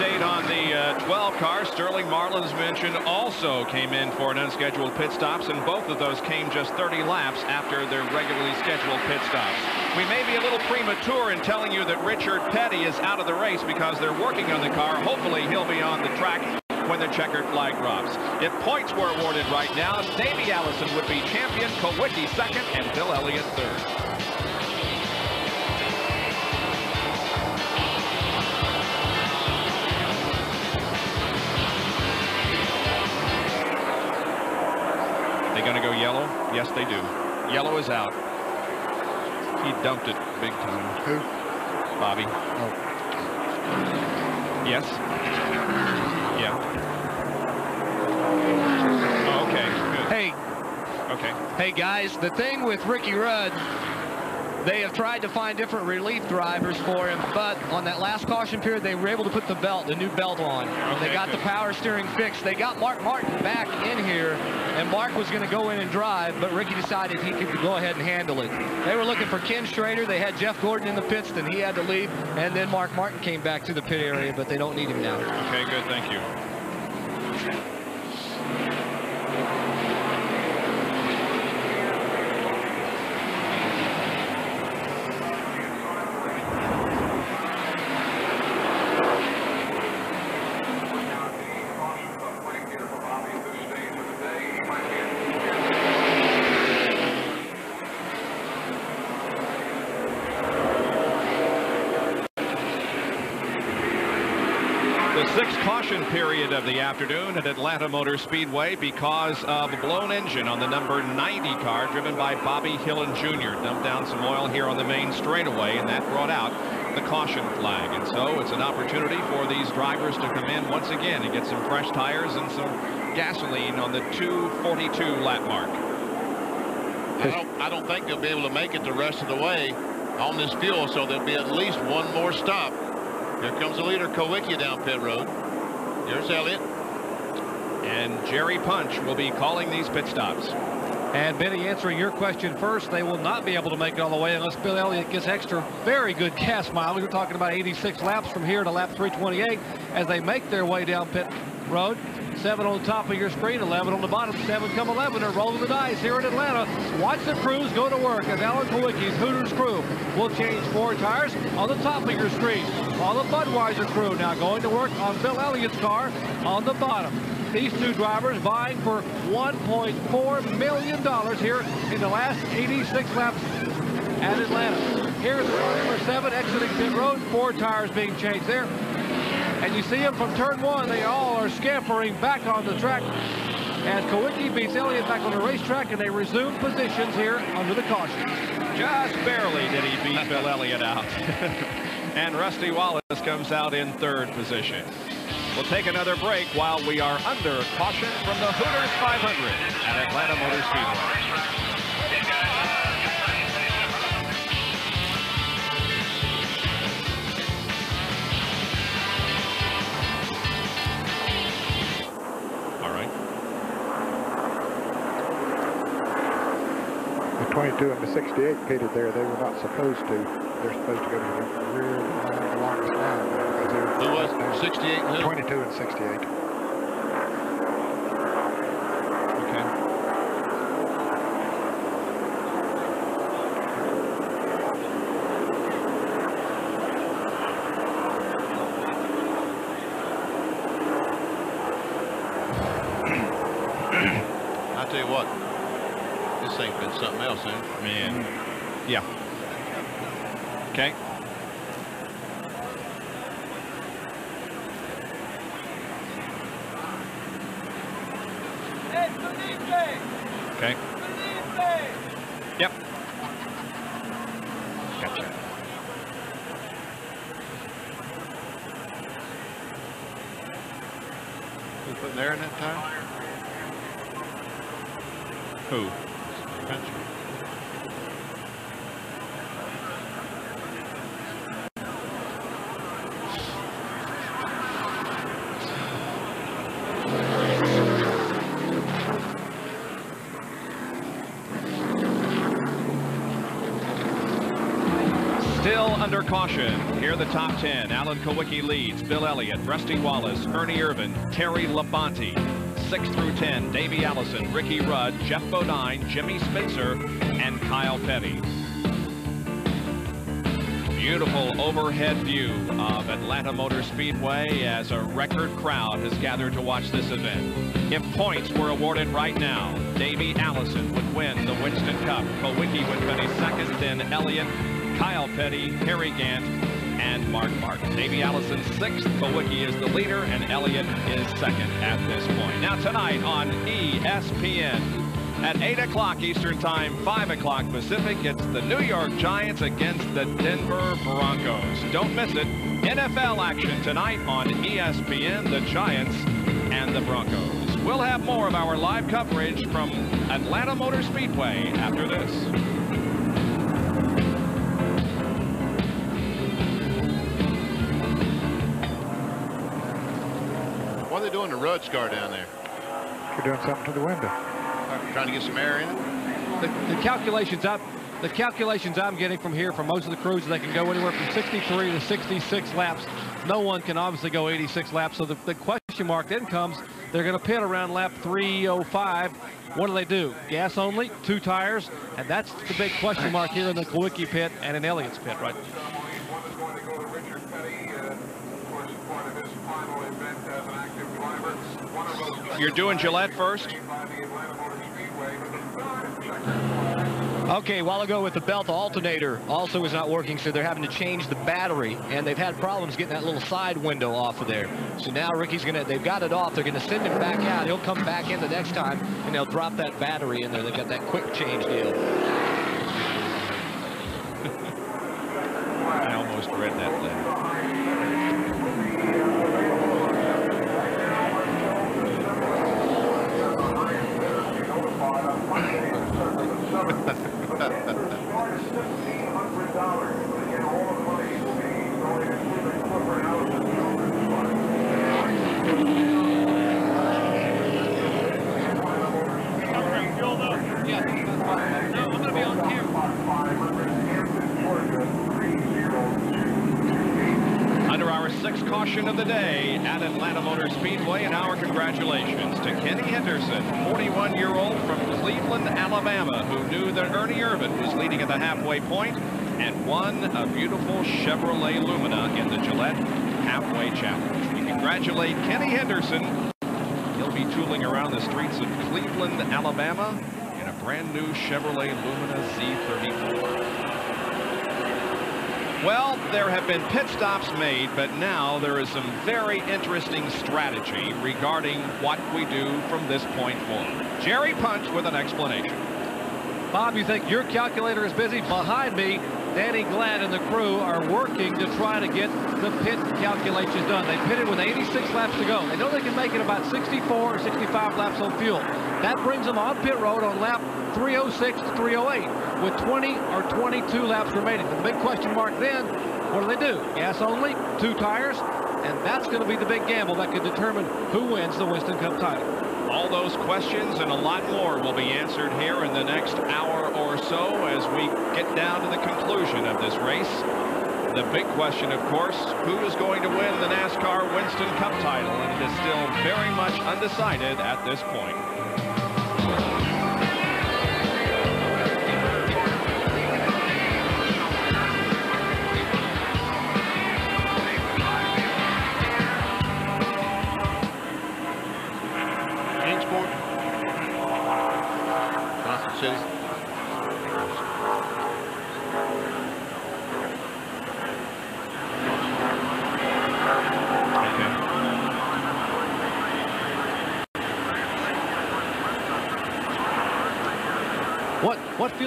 Update on the uh, 12 car. Sterling Marlin's mentioned also came in for an unscheduled pit stops, and both of those came just 30 laps after their regularly scheduled pit stops. We may be a little premature in telling you that Richard Petty is out of the race because they're working on the car. Hopefully he'll be on the track when the checkered flag drops. If points were awarded right now, Davey Allison would be champion, Kulwicki second, and Bill Elliott third. Going to go yellow? Yes, they do. Yellow is out. He dumped it big time. Who? Bobby. Oh. Yes? Yeah. Oh, okay, good. Hey. Okay. Hey, guys, the thing with Ricky Rudd, they have tried to find different relief drivers for him, but on that last caution period, they were able to put the belt, the new belt on. Okay, they got good. the power steering fixed. They got Mark Martin back in here, and Mark was going to go in and drive, but Ricky decided he could go ahead and handle it. They were looking for Ken Schrader. They had Jeff Gordon in the pits, then he had to leave, and then Mark Martin came back to the pit area, but they don't need him now. Okay, good, thank you. The sixth caution period of the afternoon at Atlanta Motor Speedway because of a blown engine on the number 90 car driven by Bobby Hillin Jr. Dumped down some oil here on the main straightaway and that brought out the caution flag. And so it's an opportunity for these drivers to come in once again and get some fresh tires and some gasoline on the 242 lap mark. I don't, I don't think they'll be able to make it the rest of the way on this fuel, so there'll be at least one more stop. Here comes the leader, Kulwicki, down pit road. Here's Elliott. And Jerry Punch will be calling these pit stops. And Benny, answering your question first, they will not be able to make it all the way unless Bill Elliott gets extra very good gas mileage. We're talking about 86 laps from here to lap 328 as they make their way down pit road. Seven on top of your screen, 11 on the bottom, seven come 11. They're rolling the dice here in Atlanta. Watch the crews go to work as Alan Kulwicki's Hooters crew will change four tires on the top of your screen. All the Budweiser crew now going to work on Bill Elliott's car on the bottom. These two drivers vying for $1.4 million here in the last 86 laps at Atlanta. Here's number seven exiting pit road, four tires being changed there. And you see them from turn one, they all are scampering back on the track as Kulwicki beats Elliott back on the racetrack and they resume positions here under the caution. Just barely did he beat Bill Elliott out. and Rusty Wallace comes out in third position. We'll take another break while we are under caution from the Hooters 500 at Atlanta Motor Speedway. All right. The 22 and the 68 pitted there. They were not supposed to. They're supposed to go to the rear of the line, the longest line. Because they were Who was 68 and who? 22 and 68. assume. Man. Yeah. Okay. Okay. Yep. Gotcha. Who put there in that time? Who? Still under caution. Here are the top 10. Alan Kulwicki leads. Bill Elliott, Rusty Wallace, Ernie Irvan, Terry Labonte. 6 through 10, Davey Allison, Ricky Rudd, Geoff Bodine, Jimmy Spencer, and Kyle Petty. Beautiful overhead view of Atlanta Motor Speedway as a record crowd has gathered to watch this event. If points were awarded right now, Davey Allison would win the Winston Cup. Kulwicki would finish second, then Elliott, Kyle Petty, Harry Gant, and Mark Martin. Davey Allison sixth, Kulwicki is the leader, and Elliott is second at this point. Now tonight on ESPN, at 8 o'clock Eastern Time, 5 o'clock Pacific, it's the New York Giants against the Denver Broncos. Don't miss it. NFL action tonight on ESPN, the Giants and the Broncos. We'll have more of our live coverage from Atlanta Motor Speedway after this. What are they doing to Rudd's car down there? You're doing something to the window. Uh, trying to get some air in it? The, the calculations up. The calculations I'm getting from here from most of the crews, they can go anywhere from 63 to 66 laps. No one can obviously go 86 laps. So the, the question mark then comes, they're going to pit around lap 305. What do they do? Gas only, two tires, and that's the big question mark here in the Kulwicki pit and in Elliott's pit, right? You're doing Gillette first? Okay, while ago with the belt, the alternator also is not working, so they're having to change the battery, and they've had problems getting that little side window off of there. So now Ricky's gonna, they've got it off, they're gonna send him back out. He'll come back in the next time, and they'll drop that battery in there. They've got that quick change deal. I almost read that letter. with that. And won a beautiful Chevrolet Lumina in the Gillette Halfway Challenge. We congratulate Kenny Henderson. He'll be tooling around the streets of Cleveland, Alabama in a brand new Chevrolet Lumina Z34. Well, there have been pit stops made, but now there is some very interesting strategy regarding what we do from this point forward. Jerry Punch with an explanation. Bob, you think your calculator is busy? Behind me, Danny Glad and the crew are working to try to get the pit calculations done. They pitted with 86 laps to go. They know they can make it about 64 or 65 laps on fuel. That brings them on pit road on lap 306 to 308 with 20 or 22 laps remaining. The big question mark then, what do they do? Gas only, two tires, and that's going to be the big gamble that could determine who wins the Winston Cup title. All those questions and a lot more will be answered here in the next hour or so as we get down to the conclusion of this race. The big question, of course, who is going to win the NASCAR Winston Cup title? And it is still very much undecided at this point.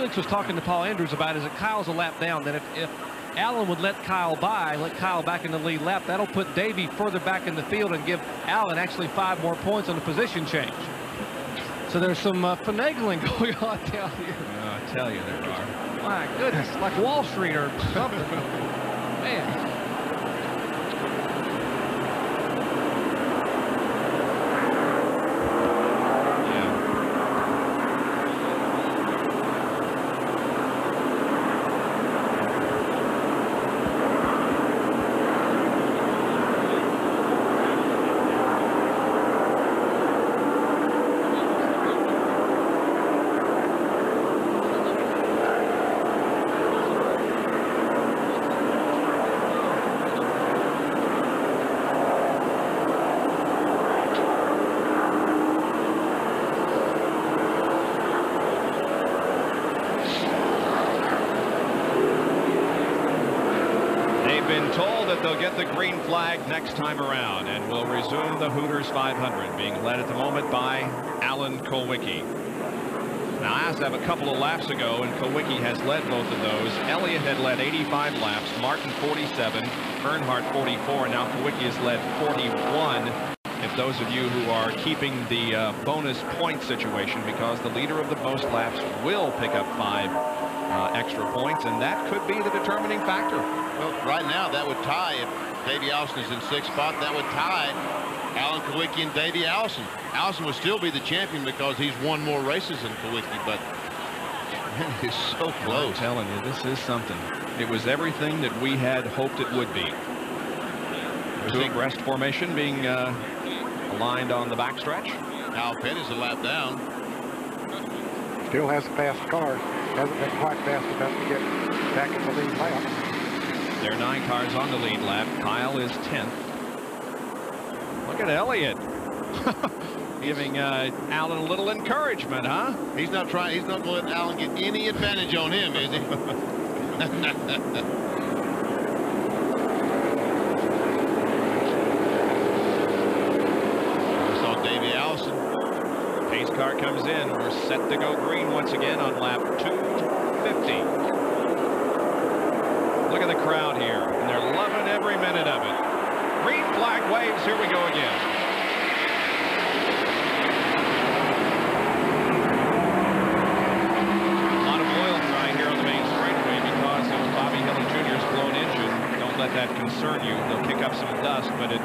Felix was talking to Paul Andrews about is that Kyle's a lap down. That if, if Alan would let Kyle by, let Kyle back in the lead lap, that'll put Davey further back in the field and give Alan actually five more points on the position change. So there's some uh, finagling going on down here. I tell you there are. My goodness, like Wall Street or something. Man. They've been told that they'll get the green flag next time around and we'll resume the Hooters 500 being led at the moment by Alan Kulwicki. Now as of a couple of laps ago and Kulwicki has led both of those. Elliott had led 85 laps, Martin 47, Earnhardt 44, and now Kulwicki has led 41 if those of you who are keeping the uh, bonus point situation because the leader of the most laps will pick up five uh, extra points and that could be the determining factor. Well, right now that would tie if Davey Allison is in sixth spot. That would tie Alan Kulwicki and Davey Allison. Allison would still be the champion because he's won more races than Kulwicki, but it's so close. I'm telling you, this is something. It was everything that we had hoped it would be. Two abreast formation being uh, aligned on the backstretch. Al is a lap down. Still has a fast car. Hasn't been quite fast enough to get back in the lead lap. There are nine cars on the lead lap. Kyle is 10th. Look at Elliott. Giving uh, Alan a little encouragement, huh? He's not trying. He's not going to let Alan get any advantage on him, is he? We saw Davey Allison. Pace car comes in. We're set to go green once again on lap 250. The crowd here, and they're loving every minute of it. Green flag waves. Here we go again. A lot of oil dry here on the main straightaway because of Bobby Hillin Jr.'s blown engine. Don't let that concern you. They'll kick up some dust, but it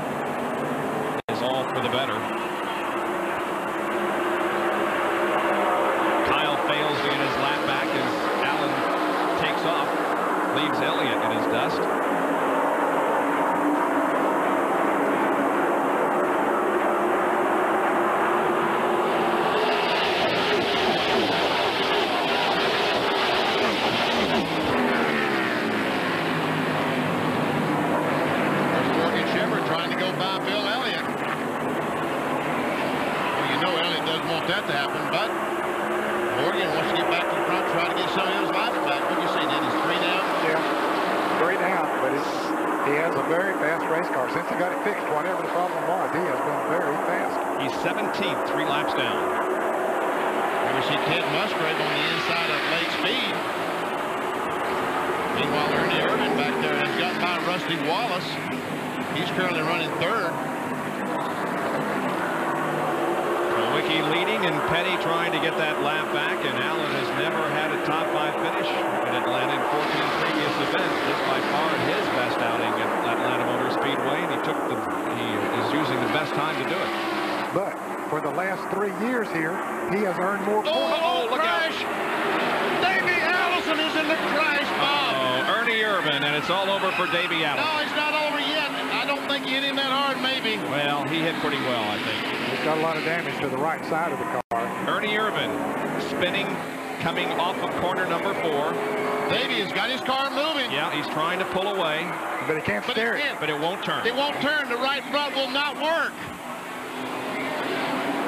But he can't But steer it. can't. But it won't turn. It won't turn. The right front will not work.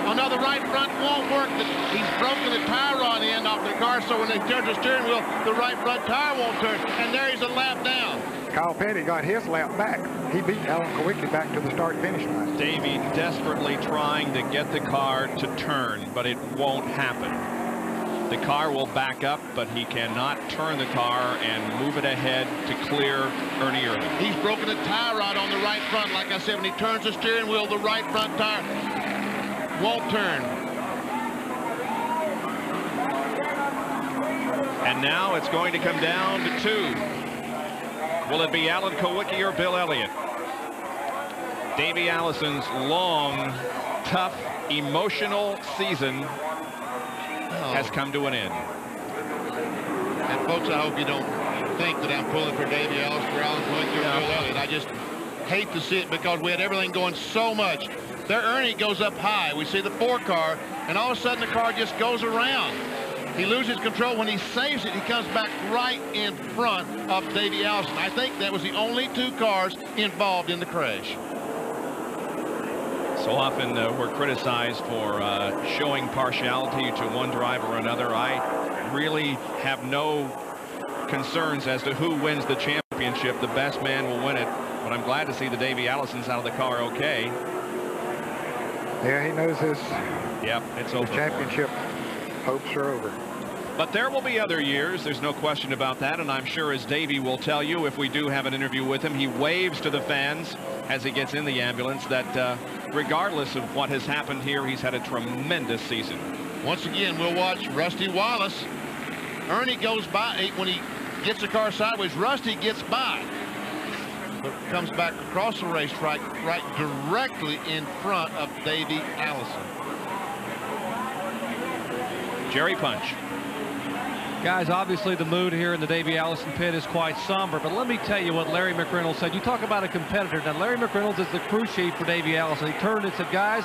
Oh, no, the right front won't work. The- He's broken the tie rod end off the car, so when they turn the steering wheel, the right front tire won't turn. And there he's a lap down. Kyle Petty got his lap back. He beat Alan Kulwicki back to the start-finish line. Davey desperately trying to get the car to turn, but it won't happen. The car will back up, but he cannot turn the car and move it ahead to clear Ernie Irvan. He's broken a tie rod on the right front. Like I said, when he turns the steering wheel, the right front tire won't turn. And now it's going to come down to two. Will it be Alan Kulwicki or Bill Elliott? Davey Allison's long, tough, emotional season has come to an end. And folks, I hope you don't think that I'm pulling for Davey Allison or Alan or Bill Elliott. I just hate to see it because we had everything going so much. Their Ernie goes up high. We see the four car, and all of a sudden the car just goes around. He loses control. When he saves it, he comes back right in front of Davey Allison. I think that was the only two cars involved in the crash. So often uh, we're criticized for uh, showing partiality to one driver or another. I really have no concerns as to who wins the championship. The best man will win it. But I'm glad to see the Davey Allison's out of the car okay. Yeah, he knows his, Yep, it's over. championship hopes are over. But there will be other years. There's no question about that. And I'm sure as Davey will tell you, if we do have an interview with him, he waves to the fans as he gets in the ambulance that uh, regardless of what has happened here, he's had a tremendous season. Once again, we'll watch Rusty Wallace. Ernie goes by when he gets the car sideways. Rusty gets by. But comes back across the racetrack right directly in front of Davey Allison. Jerry Punch. Guys, obviously the mood here in the Davey Allison pit is quite somber, but let me tell you what Larry McReynolds said. You talk about a competitor. Now, Larry McReynolds is the crew chief for Davey Allison. He turned and said, guys,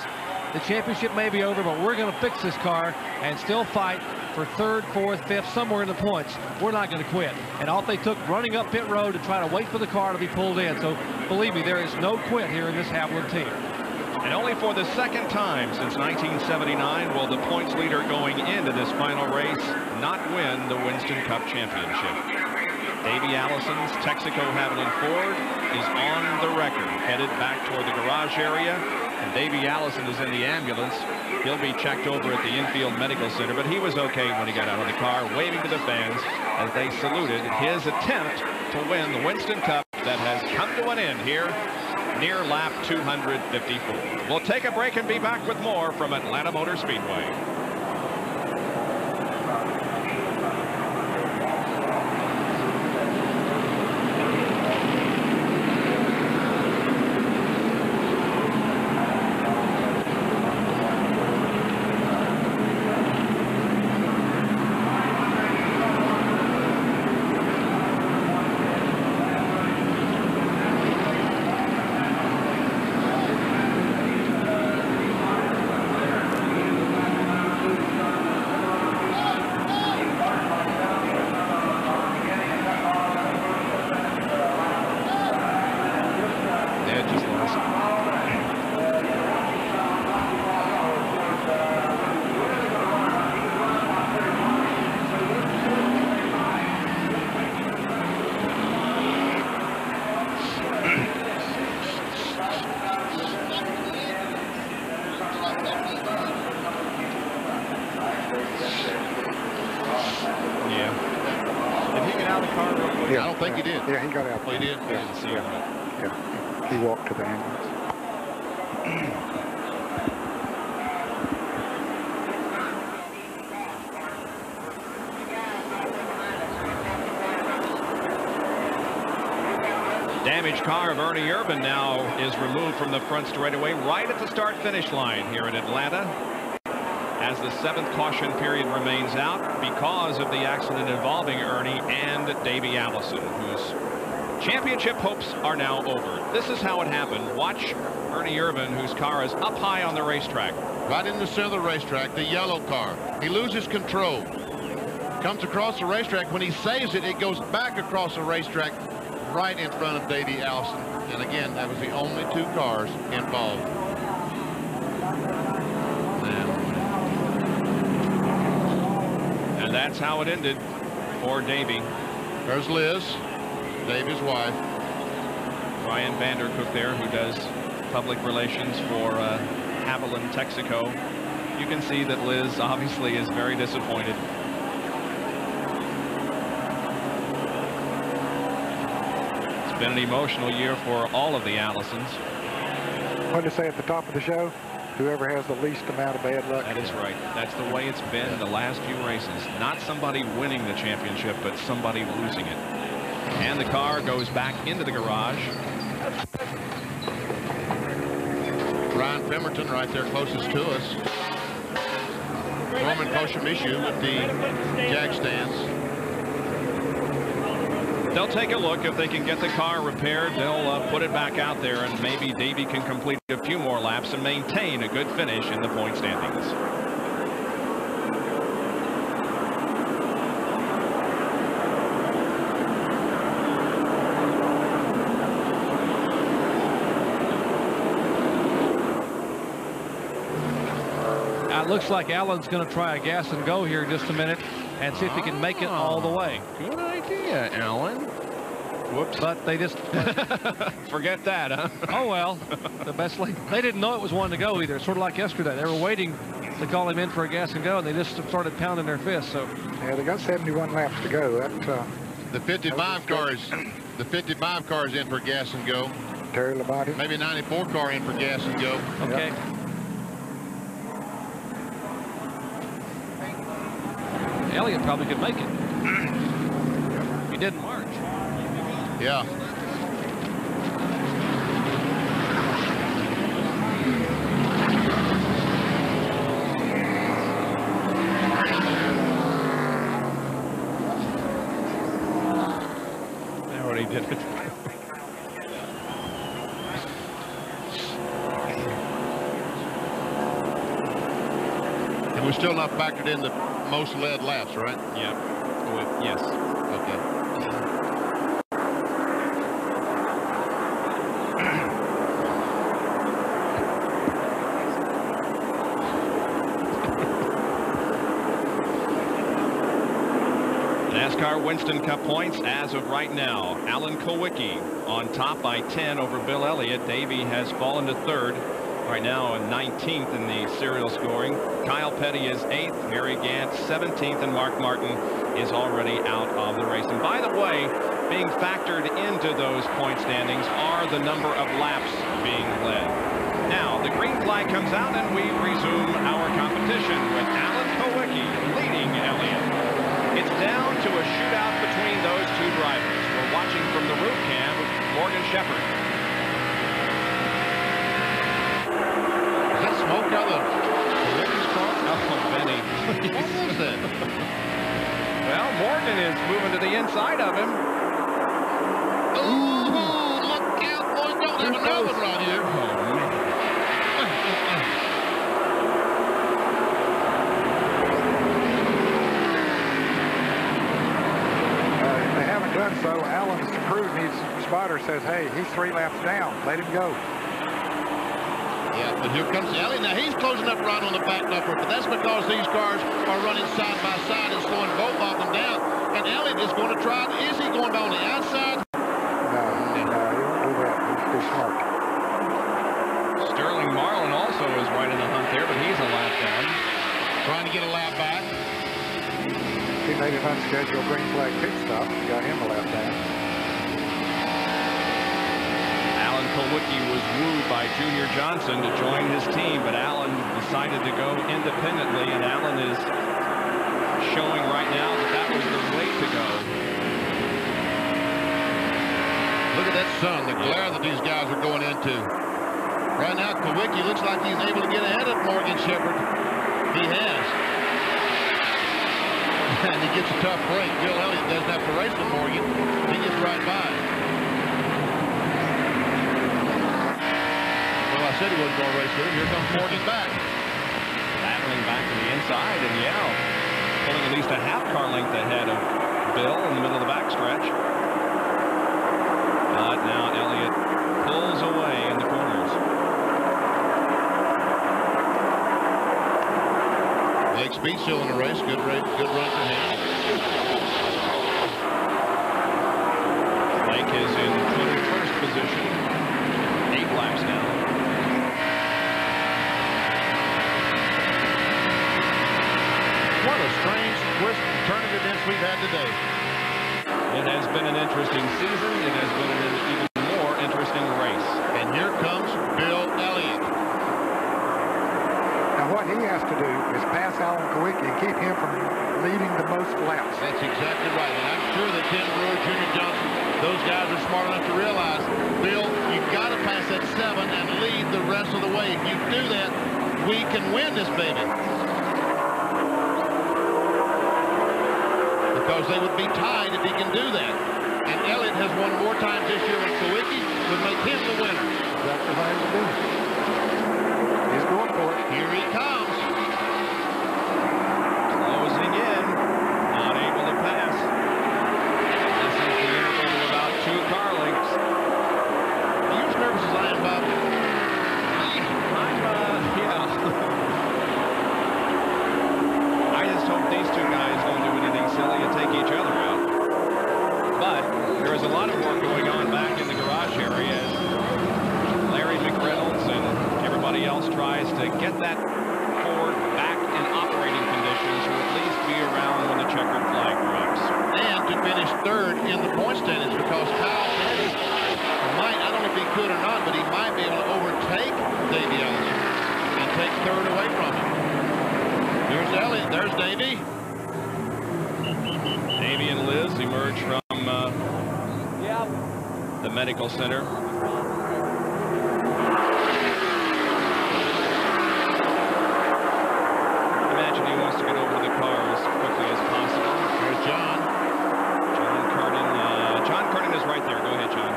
the championship may be over, but we're going to fix this car and still fight for third, fourth, fifth, somewhere in the points. We're not going to quit. And off they took running up pit road to try to wait for the car to be pulled in. So believe me, there is no quit here in this Havoline team. And only for the second time since 1979 will the points leader going into this final race not win the Winston Cup Championship. Davey Allison's Texaco Havoline Ford is on the record, headed back toward the garage area. And Davey Allison is in the ambulance. He'll be checked over at the infield medical center, but he was okay when he got out of the car, waving to the fans as they saluted his attempt to win the Winston Cup that has come to an end here near lap 254. We'll take a break and be back with more from Atlanta Motor Speedway. Yeah, just lost. Yeah. Did he get out of the car real quick? Yeah. I don't think he did. Yeah, he got out. Oh, he did? I didn't see him. Yeah. He walked to the ambulance. Damaged car of Ernie Irvan now is removed from the front straightaway right at the start-finish line here in Atlanta as the seventh caution period remains out because of the accident involving Ernie and Davey Allison, whose championship hopes are now over. This is how it happened. Watch Ernie Irvan, whose car is up high on the racetrack. Right in the center of the racetrack, the yellow car. He loses control. Comes across the racetrack. When he saves it, it goes back across the racetrack right in front of Davey Allison. And again, that was the only two cars involved. And that's how it ended for Davey. There's Liz, Davey's wife. Ryan Vandercook there, who does public relations for uh, Havoline Texaco. You can see that Liz obviously is very disappointed. It's been an emotional year for all of the Allisons. What did I say at the top of the show? Whoever has the least amount of bad luck. That is right. That's the way it's been the last few races. Not somebody winning the championship, but somebody losing it. And the car goes back into the garage. Ryan Pemberton right there closest to us. Norman Koshimizu with the jag stands. They'll take a look. If they can get the car repaired, they'll uh, put it back out there, and maybe Davey can complete a few more laps and maintain a good finish in the point standings. It looks like Alan's going to try a gas and go here in just a minute and see if he can make it all the way. Good idea, Alan. Whoops. But they just forget that, huh? oh well, the best lane. They didn't know it was one to go either. Sort of like yesterday, they were waiting to call him in for a gas and go, and they just started pounding their fists. So yeah, they got 71 laps to go. That uh, the 55 car is the 55 car is in for gas and go. Terry Labonte. Maybe 94 car in for gas and go. Okay. Yep. Elliott probably could make it. he didn't march. Yeah. They already did it. And we're still not factored in the most led laps, right? Yep. Oh, yes. Okay. NASCAR Winston Cup points as of right now. Alan Kulwicki on top by 10 over Bill Elliott. Davey has fallen to third right now and 19th in the serial scoring. Kyle Petty is 8th, Harry Gant 17th, and Mark Martin is already out of the race. And by the way, being factored into those point standings are the number of laps being led. Now, the green flag comes out and we resume our competition with Alan Kulwicki leading Elliott. It's down to a shootout between those two drivers. We're watching from the roof cam Morgan Shepherd. Is that smoke out of Kulwicki's car? Oh, Benny. what was that? Well, Morgan is moving to the inside of him. Ooh, look out, boys. Don't have another one right here. Oh, man. Uh, they haven't done so, Alan's crew needs, spotter says, hey, he's three laps down. Let him go. Yeah, but here comes Elliott. Now he's closing up right on the back number, but that's because these cars are running side by side and slowing both of them down. And Elliott is going to try. Is he going on the outside? No, no, he won't do that. He's too smart. Sterling Marlin also is right in the hunt there, but he's a lap down. Trying to get a lap back. He made an unscheduled green flag pit stop. Got him a lap down. Kulwicki was wooed by Junior Johnson to join his team, but Alan decided to go independently, and Alan is showing right now that that was the way to go. Look at that sun, the glare that these guys are going into. Right now, Kulwicki looks like he's able to get ahead of Morgan Shepherd. He has. And he gets a tough break. Bill Elliott doesn't have to race with Morgan. He gets right by. Well, I said he wasn't going to race with him. Here comes Morgan back. Battling back to the inside, and yeah, pulling at least a half car length ahead of Bill in the middle of the backstretch. But now Elliott pulls away in the corners. Lake Speed still in the race. Good, race, good run for him. Lake is in 21st position. Eight laps now. What a strange twist turn of events we've had today. It It has been an interesting season. It has been an even more interesting race. And here comes Bill Elliott. Now what he has to do is pass Alan Kulwicki and keep him from leading the most laps. That's exactly right. And I'm sure that Tim Brewer, Junior Johnson, those guys are smart enough to realize, Bill, you've got to pass that seven and lead the rest of the way. If you do that, we can win this baby. Because they would be tied if he can do that. And Elliott has won more times this year than Kulwicki would make him the winner. Exactly what he do. He's going for it. Here he comes. Closing in. Not able to pass. This is the interval of about two car lengths. Are you as nervous as I am, Bob? I'm, uh, yeah. I just hope these two guys don't do anything silly and take each other out. But there is a lot of work going on back in the garage area as Larry McReynolds and everybody else tries to get that Ford back in operating conditions to at least be around when the checkered flag drops. And to finish third in the point standings because Kyle Petty might, I don't know if he could or not, but he might be able to overtake Davey Allison and take third away from him. Here's Elliott. There's Davey. Davey and Liz emerge from uh, the medical center. I imagine he wants to get over to the car as quickly as possible. Here's John. John Carden. Uh, John Carden is right there. Go ahead, John.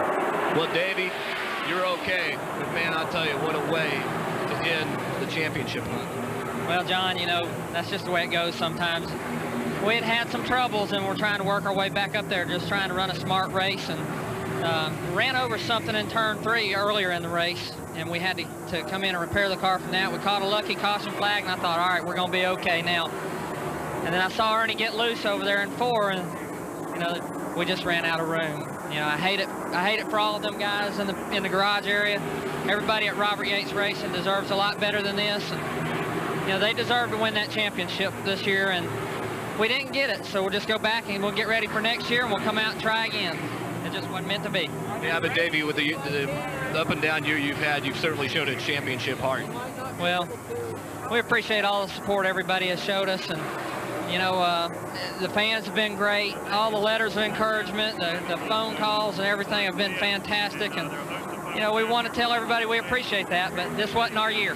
Well, Davey, you're okay. But, man, I'll tell you, what a way to end the championship hunt. Well, John, you know, that's just the way it goes sometimes. We had had some troubles, and we're trying to work our way back up there, just trying to run a smart race, and uh, ran over something in turn three earlier in the race, and we had to, to come in and repair the car from that. We caught a lucky caution flag, and I thought, all right, we're going to be okay now. And then I saw Ernie get loose over there in four, and, you know, we just ran out of room. You know, I hate it. I hate it for all of them guys in the in the garage area. Everybody at Robert Yates Racing deserves a lot better than this, and you know they deserve to win that championship this year, and we didn't get it. So we'll just go back and we'll get ready for next year, and we'll come out and try again. It just wasn't meant to be. Yeah, but Davey, with the, the, up and down year you've had, you've certainly showed a championship heart. Well, we appreciate all the support everybody has showed us, and you know, uh, the fans have been great. All the letters of encouragement, the, the phone calls and everything have been fantastic. And, you know, we want to tell everybody we appreciate that, but this wasn't our year.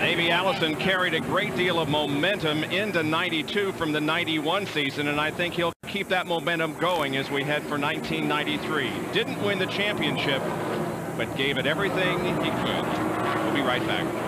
Davey Allison carried a great deal of momentum into 92 from the 91 season, and I think he'll keep that momentum going as we head for 1993. Didn't win the championship, but gave it everything he could. We'll be right back.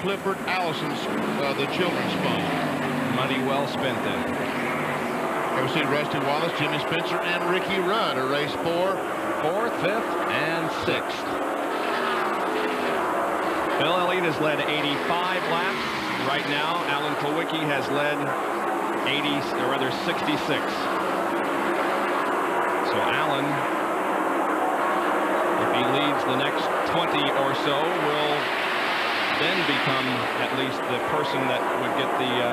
Clifford Allison's, uh, the Children's Fund. Money well spent then. Ever see Rusty Wallace, Jimmy Spencer, and Ricky Rudd are race four, fourth, fifth, and sixth. Bill Elliott has led 85 laps. Right now, Alan Kulwicki has led 80, or rather 66. So Alan, if he leads the next 20 or so, will then become at least the person that would get the uh,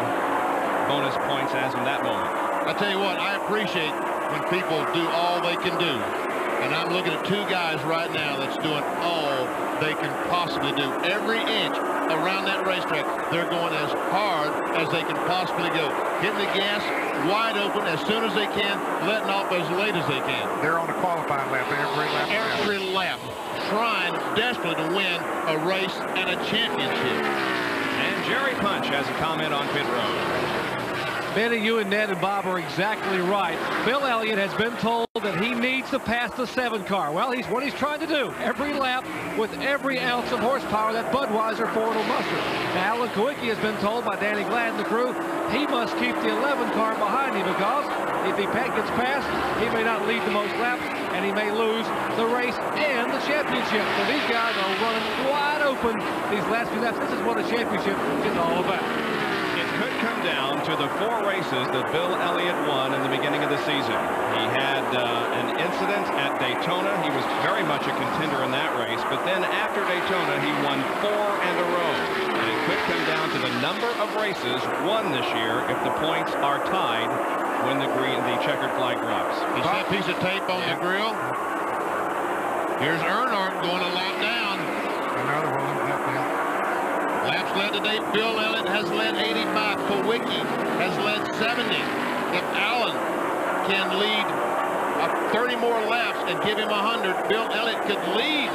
bonus points as in that moment. I tell you what, I appreciate when people do all they can do. And I'm looking at two guys right now that's doing all they can possibly do. Every inch around that racetrack, they're going as hard as they can possibly go. Hitting the gas wide open as soon as they can, letting off as late as they can. They're on the qualifying lap every lap. Every lap, trying desperately to win a race and a championship. And Jerry Punch has a comment on pit road. Benny, you and Ned and Bob are exactly right. Bill Elliott has been told that he needs to pass the seven car. Well, he's what he's trying to do. Every lap with every ounce of horsepower that Budweiser Ford will muster. Now, Alan Kulwicki has been told by Danny Glad and the crew he must keep the 11 car behind him because if he gets past, he may not lead the most laps and he may lose the race and the championship. So these guys are running wide open these last few laps. This is what a championship is all about It could come down to the four races that Bill Elliott won in the beginning of the season. He had uh, an incident at Daytona. He was very much a contender in that race, but then after Daytona, he won four in a row. And it could come down to the number of races won this year if the points are tied when the green, the checkered flag drops. You see a piece of tape on yeah. the grill? Here's Earnhardt going a lap down. Another one. Laps led today, Bill Elliott has led 85. Kulwicki has led 70. If Alan can lead uh, 30 more laps and give him 100, Bill Elliott could lead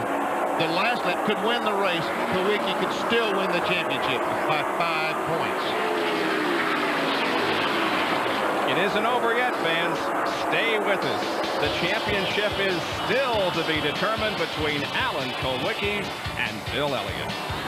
the last lap, could win the race. Kulwicki could still win the championship by five points. It isn't over yet, fans. Stay with us. The championship is still to be determined between Alan Kulwicki and Bill Elliott.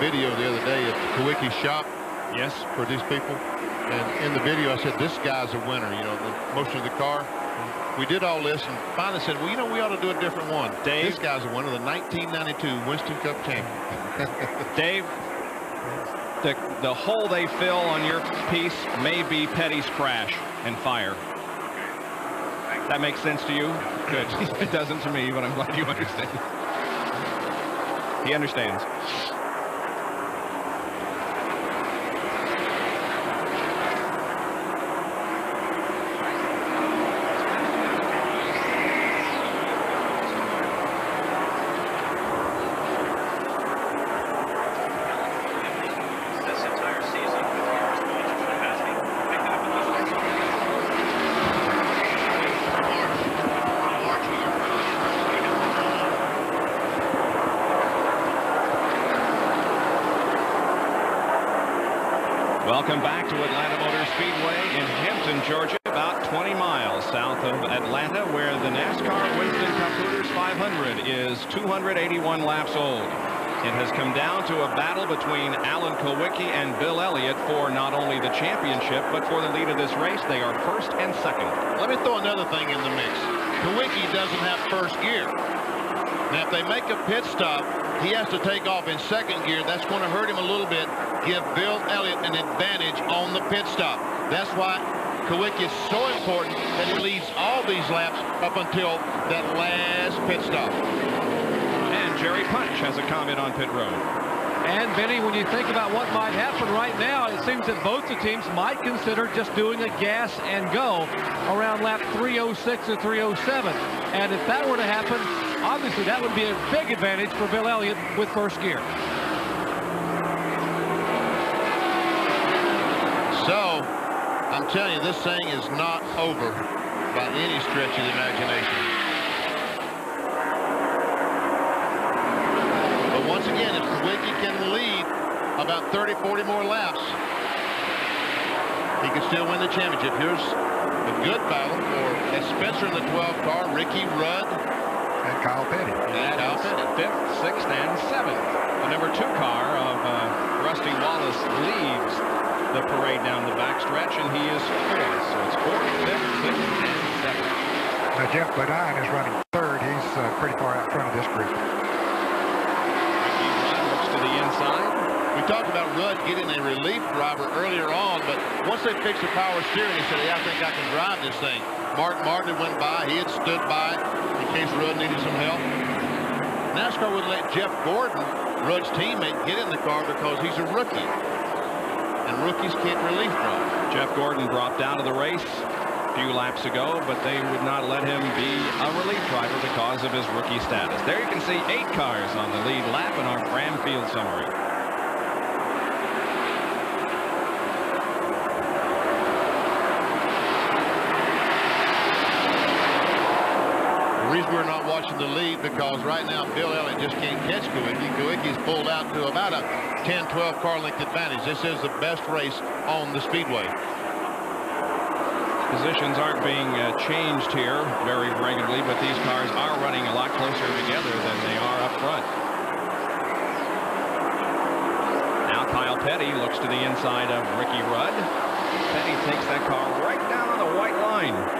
Video the other day at the Kulwicki's shop. Yes. For these people. And in the video, I said, this guy's a winner, you know, the motion of the car. We did all this and finally said, well, you know, we ought to do a different one. Dave? This guy's a winner, the 1992 Winston Cup champion. Dave, the, the hole they fill on your piece may be Petty's crash and fire. That makes sense to you? Good. it doesn't to me, but I'm glad you understand. He understands. To a battle between Alan Kulwicki and Bill Elliott for not only the championship, but for the lead of this race. They are first and second. Let me throw another thing in the mix. Kulwicki doesn't have first gear. Now, if they make a pit stop, he has to take off in second gear. That's going to hurt him a little bit, give Bill Elliott an advantage on the pit stop. That's why Kulwicki is so important that he leads all these laps up until that last pit stop. And Jerry Punch has a comment on pit road. And Benny, when you think about what might happen right now, it seems that both the teams might consider just doing a gas and go around lap 306 or 307. And if that were to happen, obviously that would be a big advantage for Bill Elliott with first gear. So, I'm telling you, this thing is not over by any stretch of the imagination. But once again, if Kulwicki can lead about 30, 40 more laps, he could still win the championship. Here's a good battle for Spencer in the 12 car, Ricky Rudd, and Kyle Petty. And Kyle Petty, fifth, sixth, and seventh. The number two car of uh, Rusty Wallace leaves the parade down the backstretch, and he is fourth. So it's fourth, fifth, sixth, and seventh. Now Geoff Bodine is running third. He's uh, pretty far out front of this group. Ricky Rudd looks to the inside. We talked about Rudd getting a relief driver earlier on, but once they fixed the power steering, he said, yeah, I think I can drive this thing. Mark Martin went by. He had stood by in case Rudd needed some help. NASCAR would let Jeff Gordon, Rudd's teammate, get in the car because he's a rookie. And rookies can't relief drive. Jeff Gordon dropped out of the race a few laps ago, but they would not let him be a relief driver because of his rookie status. There you can see eight cars on the lead lap in our Fram Field summary. The reason we're not watching the lead because right now Bill Elliott just can't catch Kulwicki. Kulwicki's pulled out to about a 10-12 car length advantage. This is the best race on the speedway. Positions aren't being uh, changed here very regularly, but these cars are running a lot closer together than they are up front. Now Kyle Petty looks to the inside of Ricky Rudd. Petty takes that car right down on the white line.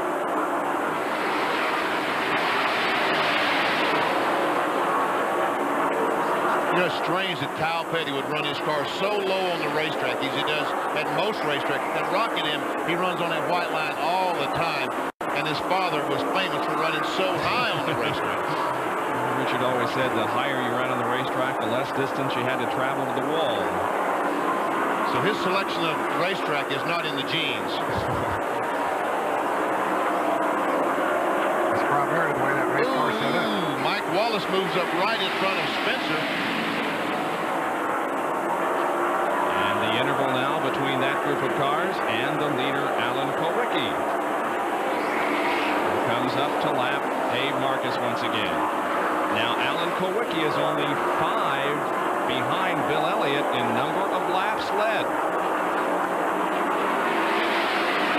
You know, it's strange that Kyle Petty would run his car so low on the racetrack as he does at most racetracks. At Rockingham, he runs on that white line all the time. And his father was famous for running so high on the racetrack. Richard always said the higher you ran on the racetrack, the less distance you had to travel to the wall. So his selection of racetrack is not in the genes. That's primarily the way that race car is set up. Ooh, Mike Wallace moves up right in front of Spencer. And the interval now between that group of cars and the leader, Alan Kulwicki. Who comes up to lap Dave Marcis once again. Now, Alan Kulwicki is only five behind Bill Elliott in number of laps led.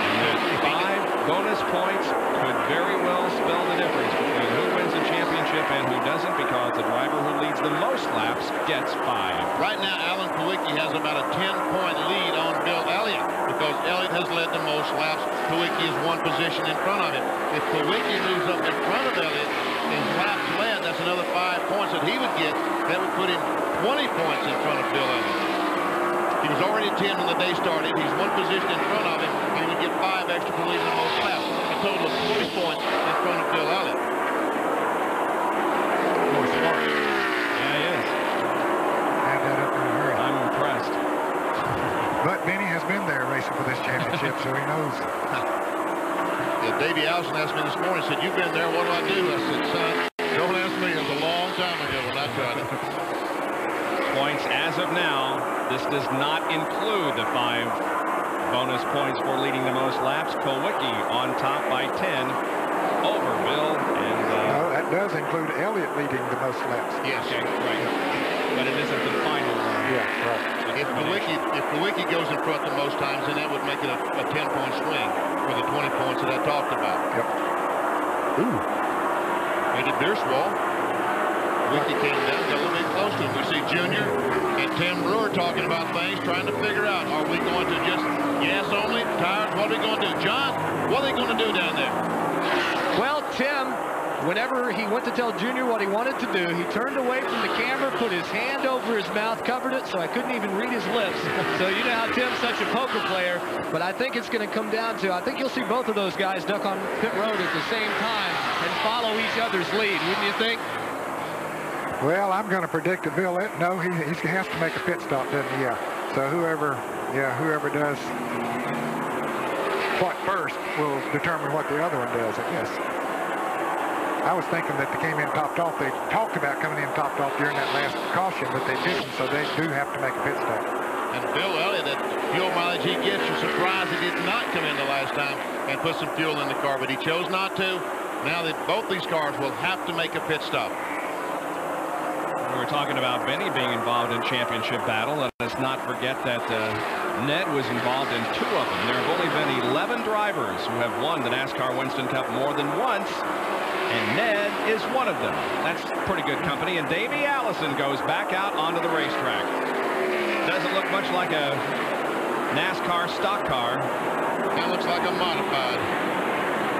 And five bonus points could very well spell the difference between who wins the championship and who doesn't because the driver who leads the most laps gets five. Right now, Alan Kulwicki has about a 10-point lead on Bill Elliott because Elliott has led the most laps. Kulwicki is one position in front of him. If Kulwicki moves up in front of Elliott, his laps led, that's another five points that he would get. That would put him 20 points in front of Bill Elliott. He was already 10 when the day started. He's one position in front of him, and he would get five extra for leading the most laps. A total of 40 points in front of Bill Elliott. Boy, smart. Yeah, he is. Had that up in a hurry. I'm impressed. But Benny has been there racing for this championship, so he knows. Yeah, Davey Allison asked me this morning, said, you've been there, what do I do? I said, son, don't ask me. It was a long time ago when I tried it. Points as of now. This does not include the five bonus points for leading the most laps. Kulwicki on top by 10 over Bill. And uh, No, that does include Elliott leading the most laps. Yes. okay, right. but it isn't the final. Yeah, right. If Kulwicki, if Kulwicki goes in front the most times, then that would make it a, a 10-point swing for the 20 points that I talked about. Yep. Ooh. Eddie Bierschwale. Kulwicki came down, got a little bit close to him. We see Junior and Tim Brewer talking about things, trying to figure out, are we going to just yes only, tires, what are we going to do? John, what are they going to do down there? Well, Tim, whenever he went to tell Junior what he wanted to do, he turned away from the camera, put his hand over his mouth, covered it so I couldn't even read his lips. so you know how Tim's such a poker player, but I think it's going to come down to, I think you'll see both of those guys duck on pit road at the same time and follow each other's lead, wouldn't you think? Well, I'm going to predict that Bill, no, he, he has to make a pit stop, doesn't he? Yeah. So whoever, yeah, whoever does what first will determine what the other one does, I guess. I was thinking that they came in topped off. They talked about coming in topped off during that last caution, but they didn't, so they do have to make a pit stop. And Bill Elliott, that fuel mileage he gets, you're surprised he did not come in the last time and put some fuel in the car, but he chose not to. Now that both these cars will have to make a pit stop. We were talking about Benny being involved in championship battle. Let us not forget that uh, Ned was involved in two of them. There have only been 11 drivers who have won the NASCAR Winston Cup more than once, and Ned is one of them. That's pretty good company. And Davey Allison goes back out onto the racetrack. Doesn't look much like a NASCAR stock car. It looks like a modified.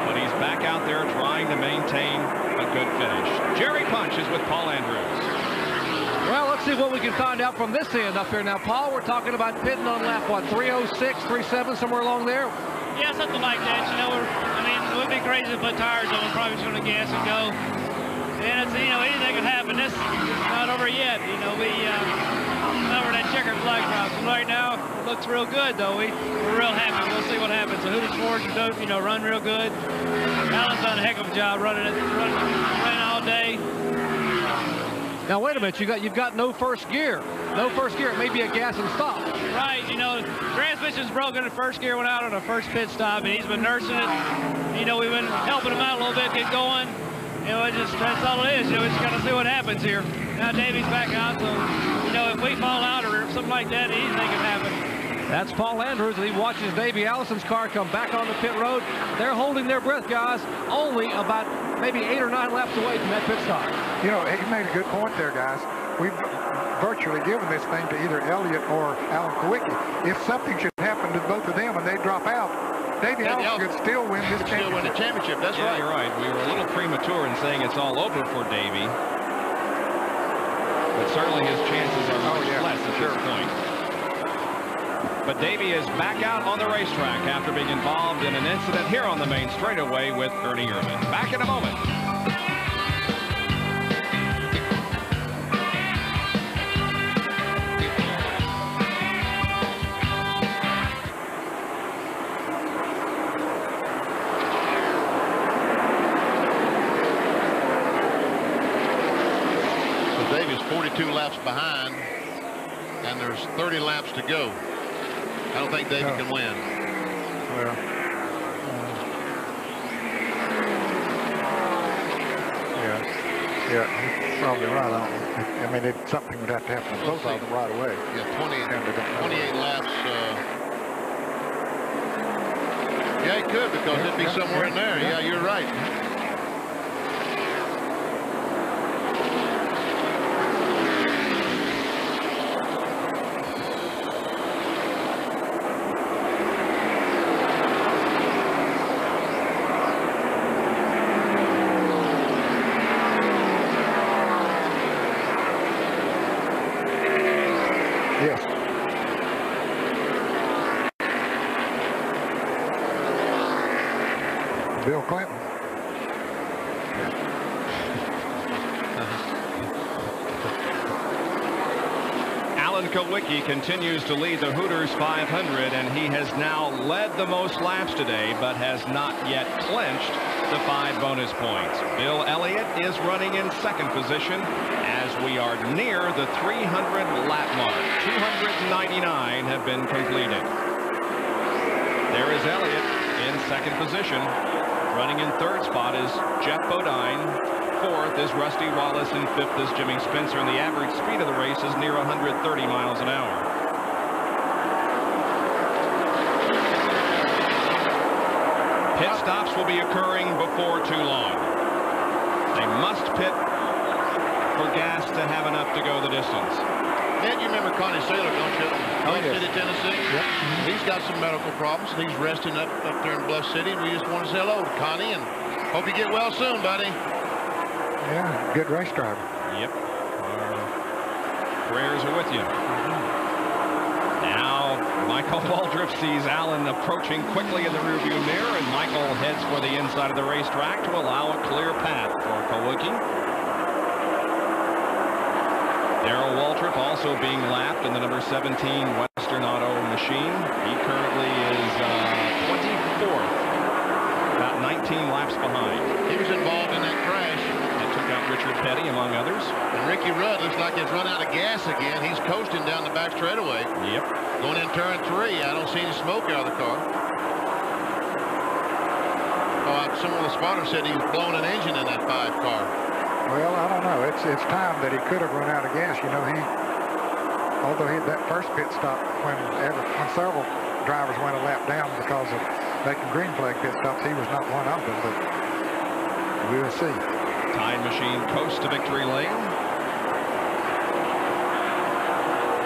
But he's back out there trying to maintain a good finish. Jerry Punch is with Paul Andrews. Well, let's see what we can find out from this end up here. Now, Paul, we're talking about pitting on lap, what, 306, 37, somewhere along there? Yeah, something like that. You know, be crazy to put tires on. Probably just going to gas and go. And it's, you know, anything could happen. This is not over yet. You know, we, uh, over that checkered flag drops. Right now, it looks real good, though. We, we're real happy. We'll see what happens. The Hooters Ford, you know, run real good. Alan's done a heck of a job running it, running, running all day. Now wait a minute, you got you've got no first gear. No first gear. It may be a gas and stop. Right, you know, transmission's broken. The first gear went out on the first pit stop, and he's been nursing it. You know, we've been helping him out a little bit, get going. You know, it just that's all it is. You know, we just got to see what happens here. Now Davey's back out, so you know, if we fall out or something like that, anything can happen. That's Paul Andrews, and he watches Davey Allison's car come back on the pit road. They're holding their breath, guys, only about maybe eight or nine laps away from that pit stop. You know, he made a good point there, guys. We've virtually given this thing to either Elliott or Alan Kulwicki. If something should happen to both of them and they drop out, Davey Allison could still win this championship. Still win the championship, that's yeah, right. you're right. We were a little premature in saying it's all over for Davey. But certainly his chances are oh, much yeah, less at this point. But Davey is back out on the racetrack after being involved in an incident here on the main straightaway with Ernie Irvan. Back in a moment. So Davey's 42 laps behind, and there's 30 laps to go. I don't think David No. can win. Well, yeah, yeah, he's probably right on. I mean, it, something would have to happen to both of them right away. Yeah, 20, And they 28 laps. Uh, yeah, he could because it'd be Yeah, somewhere in there. yeah. Yeah, you're right. Yes. Bill Clinton. Alan Kulwicki continues to lead the Hooters 500, and he has now led the most laps today, but has not yet clinched the five bonus points. Bill Elliott is running in second position as we are near the 300 lap mark. 299 have been completed. There is Elliott in second position. Running in third spot is Geoff Bodine. fourth is Rusty Wallace, and fifth is Jimmy Spencer, and the average speed of the race is near 130 miles an hour. Pit stops will be occurring before too long. They must pit for gas to have enough to go the distance. Ned, you remember Connie Saylor, don't you? Oh, Bluff yes. City, Tennessee. Yep. Mm-hmm. He's got some medical problems. and He's resting up, up there in Bluff City, we just want to say hello to Connie and hope you get well soon, buddy. Yeah, good race driver. Yep. Our prayers are with you. Mm-hmm. Michael Waltrip sees Alan approaching quickly in the rearview mirror, and Michael heads for the inside of the racetrack to allow a clear path for Kulwicki. Darrell Waltrip also being lapped in the number 17 Western Auto machine. He currently is uh, 24th, about 19 laps behind. He was involved in that crash. That took out Richard Petty, among others. And Ricky Rudd looks like he's run out of gas again. He's coasting down the back straightaway. Yep. Going in turn three. I don't see any smoke out of the car. Oh, I- some of the spotters said he was blowing an engine in that five car. Well, I don't know. It's it's time that he could have run out of gas. You know, he although he had that first pit stop when ever, when several drivers went a lap down because of making green flag pit stops, he was not one of them. But we'll see. Time machine coast to victory lane.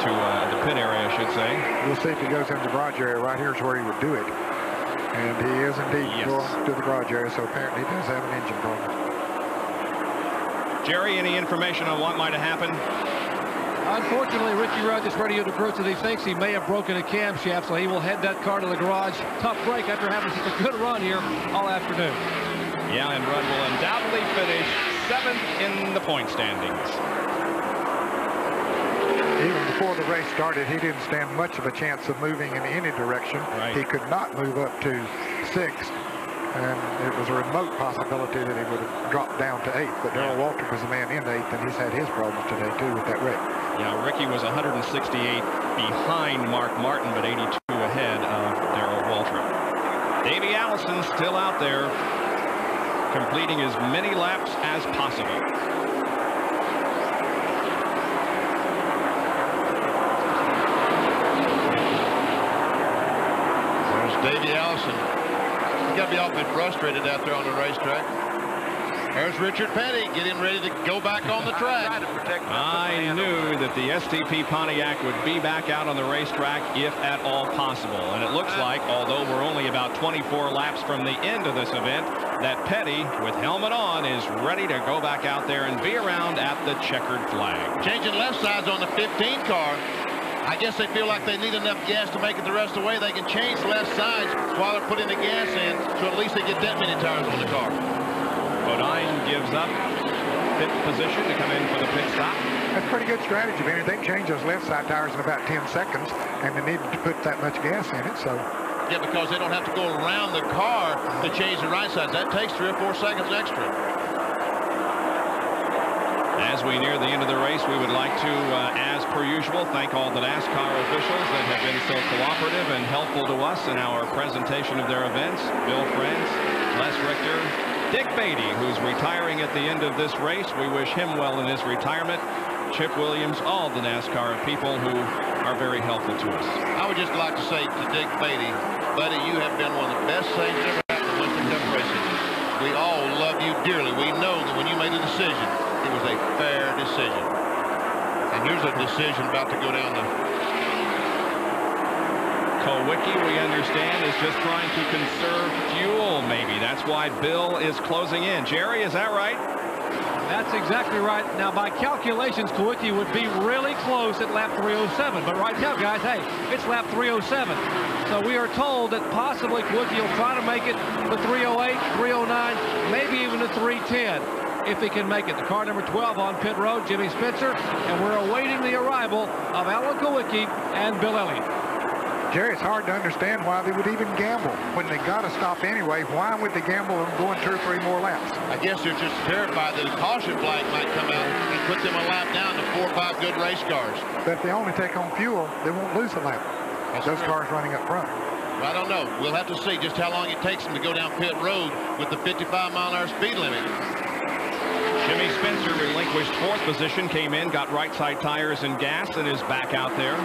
To uh, the pit area, I should say. We'll see if he goes into the garage area. Right here is where he would do it. And he is indeed going to the garage area, so apparently he does have an engine problem. Jerry, any information on what might have happened? Unfortunately, Ricky Rudd just radio to Bruce that he thinks he may have broken a camshaft, so he will head that car to the garage. Tough break after having such a good run here all afternoon. Yeah, and Rudd will undoubtedly finish seventh in the point standings. Even before the race started, he didn't stand much of a chance of moving in any direction. He could not move up to sixth, and it was a remote possibility that he would have dropped down to eighth. But Darrell Waltrip was the man in eighth, and he's had his problems today, too, with that wreck. Yeah, Ricky was 168 behind Mark Martin, but 82 ahead of Darrell Waltrip. Davey Allison still out there, completing as many laps as possible. There's Davey Allison. He's got to be awfully frustrated out there on the racetrack. There's Richard Petty getting ready to go back on the track. I knew that the STP Pontiac would be back out on the racetrack if at all possible. And it looks like, although we're only about 24 laps from the end of this event, that Petty, with helmet on, is ready to go back out there and be around at the checkered flag. Changing left sides on the 15 car. I guess they feel like they need enough gas to make it the rest of the way. They can change left sides while they're putting the gas in, so at least they get that many tires on the car. Bodine gives up pit position to come in for the pit stop. That's pretty good strategy, man. They can change those left side tires in about 10 seconds, and they needed to put that much gas in it, so Yeah, because they don't have to go around the car to change the right sides. That takes three or four seconds extra. As we near the end of the race, we would like to, uh, as per usual, thank all the NASCAR officials that have been so cooperative and helpful to us in our presentation of their events. Bill France, Les Richter, Dick Beatty, who's retiring at the end of this race. We wish him well in his retirement. Chip Williams, all the NASCAR people who are very helpful to us. I would just like to say to Dick Beatty, buddy, you have been one of the best things ever happened to Winston Cup racing. We all love you dearly. We know that when you made a decision, it was a fair decision. And here's a decision about to go down the... Kulwicki, we understand, is just trying to conserve fuel, maybe. That's why Bill is closing in. Jerry, is that right? That's exactly right. Now, by calculations, Kulwicki would be really close at lap 307. But right now, guys, hey, it's lap 307. So we are told that possibly Kulwicki will try to make it to 308, 309, maybe even to 310 if he can make it. The car number 12 on pit road, Jimmy Spencer, and we're awaiting the arrival of Alan Kulwicki and Bill Elliott. Jerry, it's hard to understand why they would even gamble. When they got to stop anyway, why would they gamble on going two or three more laps? I guess they're just terrified that a caution flag might come out and put them a lap down to four or five good race cars. But if they only take on fuel, they won't lose a lap. Those cars running up front. I don't know. We'll have to see just how long it takes them to go down pit road with the 55 mile an hour speed limit. Jimmy Spencer relinquished fourth position, came in, got right side tires and gas, and is back out there.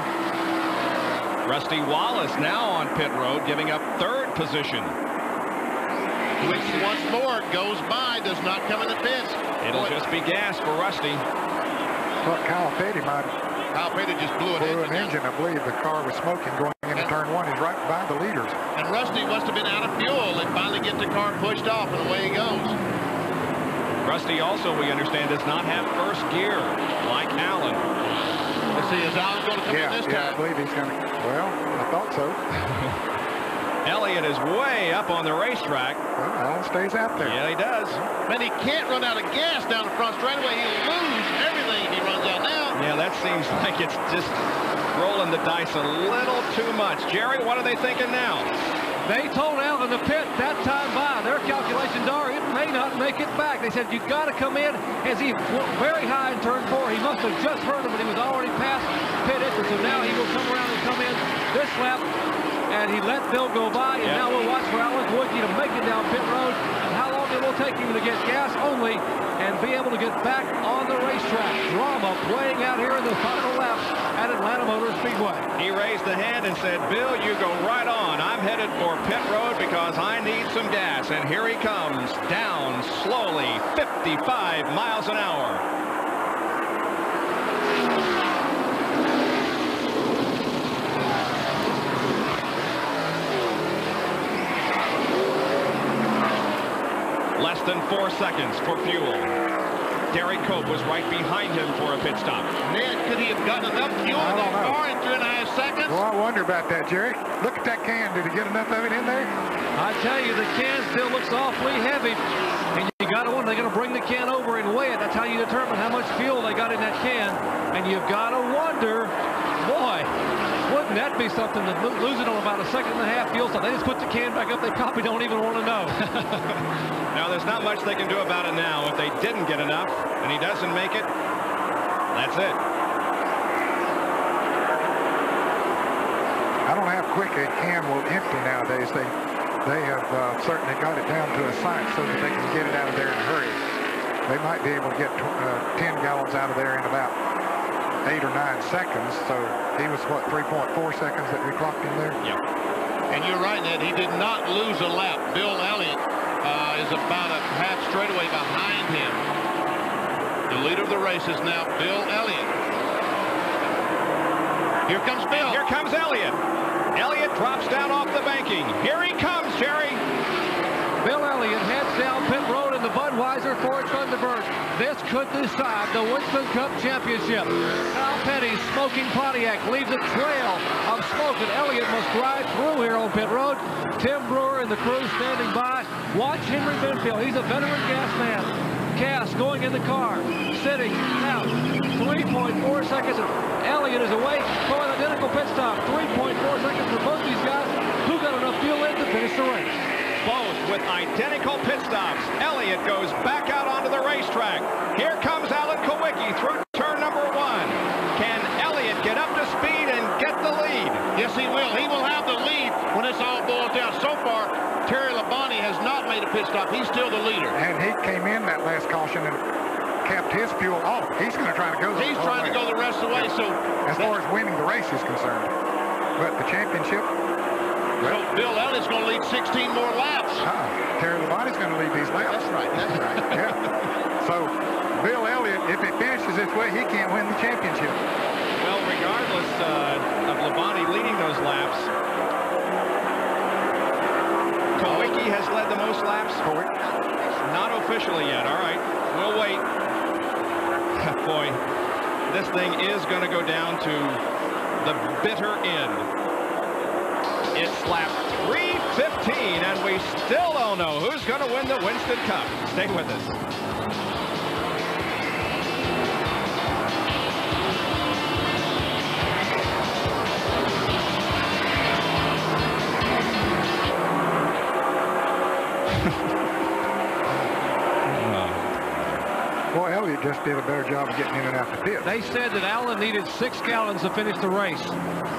Rusty Wallace now on pit road, giving up third position. Which once more goes by, does not come in the pits. It'll just be gas for Rusty. But Kyle Petty might Kyle Petty just blew an blew engine. an engine. I believe the car was smoking going into turn one. He's right by the leaders. And Rusty must have been out of fuel and finally get the car pushed off, and away he goes. Rusty also, we understand, does not have first gear like Alan. Let's see, is Alan going to come yeah, in this yeah, I believe he's going to. Well, I thought so. Elliott is way up on the racetrack. Well, Alan stays out there. Yeah, he does. Man, he can't run out of gas down the front straightaway. He'll lose everything if he runs out now. Yeah, that seems like it's just rolling the dice a little too much. Jerry, what are they thinking now? They told Alan the pit that time by. Their calculations are it may not make it back. They said, you've got to come in as he went very high in turn four. He must have just heard him, but he was already past pit entrance. So now he will come around and come in this lap. And he let Bill go by. And Yeah. now we'll watch for Alan Kulwicki to make it down pit road. It will take him to get gas only and be able to get back on the racetrack. Drama playing out here in the final laps at Atlanta Motor Speedway. He raised a hand and said, Bill, you go right on. I'm headed for pit road because I need some gas. And here he comes down slowly, 55 miles an hour. Less than four seconds for fuel. Derek Cope was right behind him for a pit stop. Ned, could he have gotten enough fuel I in that don't know. car in two and a half seconds? Well, I wonder about that, Jerry. Look at that can. Did he get enough of it in there? I tell you, the can still looks awfully heavy. And you got to wonder, they're going to bring the can over and weigh it. That's how you determine how much fuel they got in that can. And you've got to wonder, boy, wouldn't that be something to lose it on about a second and a half fuel stop? They just put the can back up. They probably don't even want to know. Now, there's not much they can do about it now. If they didn't get enough and he doesn't make it, that's it. I don't know how quick a can will empty nowadays. They they have uh, certainly got it down to a science so that they can get it out of there in a hurry. They might be able to get uh, 10 gallons out of there in about eight or nine seconds. So he was, what, 3.4 seconds that we clocked him there? Yep. And you're right, Ned. He did not lose a lap. Bill Elliott uh, is about a half straightaway behind him. The leader of the race is now Bill Elliott. Here comes Bill. Here comes Elliott. Elliott drops down off the banking. Here he comes, Jerry. Bill Elliott heads down pit road Ford Thunderbird. This could decide the Winston Cup Championship. Kyle Petty, smoking Pontiac, leaves a trail of smoke, and Elliott must drive through here on pit road. Tim Brewer and the crew standing by. Watch Henry Benfield. He's a veteran gas man. Cass going in the car, sitting out 3.4 seconds. Elliott is away for an identical pit stop. 3.4 seconds for both these guys. Who got enough fuel in to finish the race? Both with identical pit stops. Elliott goes back out onto the racetrack. Here comes Alan Kulwicki through turn number one. Can Elliott get up to speed and get the lead? Yes, he will. He will have the lead when it's all boiled down. So far, Terry Labonte has not made a pit stop. He's still the leader. And he came in that last caution and kept his fuel off. He's going to try to go the He's whole trying to go the rest of the way. So as far as winning the race is concerned. But the championship, So Bill Elliott's going to lead 16 more laps. uh, Terry Labonte's going to lead these laps. That's right. That's right. yeah. So Bill Elliott, if it finishes this way, he can't win the championship. Well, regardless uh, of Labonte leading those laps, Kulwicki has led the most laps. Not officially yet. All right, we'll wait. Boy, this thing is going to go down to the bitter end. It's lap 315, and we still don't know who's going to win the Winston Cup. Stay with us. Just did a better job of getting in and out the pit. They said that Alan needed six gallons to finish the race.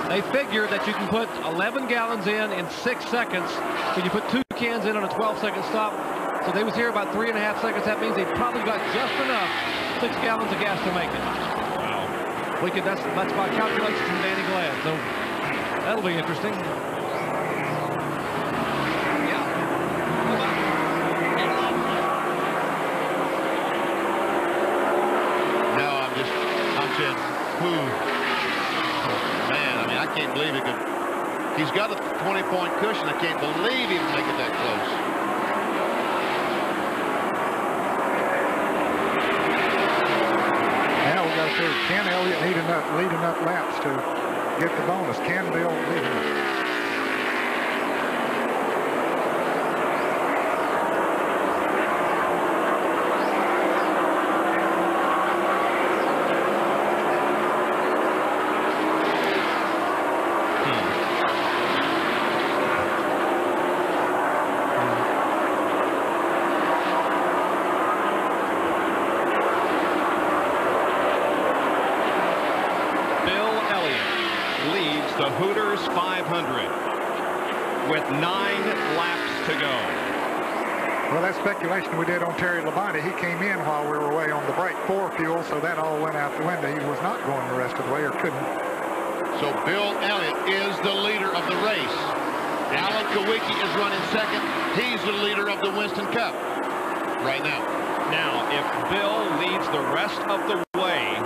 They figured that you can put 11 gallons in in six seconds. When you put two cans in on a 12-second stop, So they was here about three and a half seconds. That means they probably got just enough six gallons of gas to make it. Wow. We could, that's, that's by calculations from Danny Glad. So that'll be interesting. Now I'm just, I'm saying, whew. Man, I mean, I can't believe it could. He's got a 20-point cushion. I can't believe he can make it that close. Can Elliott lead enough, lead enough laps to get the bonus? Can Bill lead enough? Bill Elliott leads the Hooters 500 with nine laps to go. Well, that speculation we did on Terry Labonte, he came in while we were away on the break for fuel, so that all went out the window. He was not going the rest of the way or couldn't. So Bill Elliott is the leader of the race. Alan Kulwicki is running second. He's the leader of the Winston Cup right now. Now, if Bill leads the rest of the way,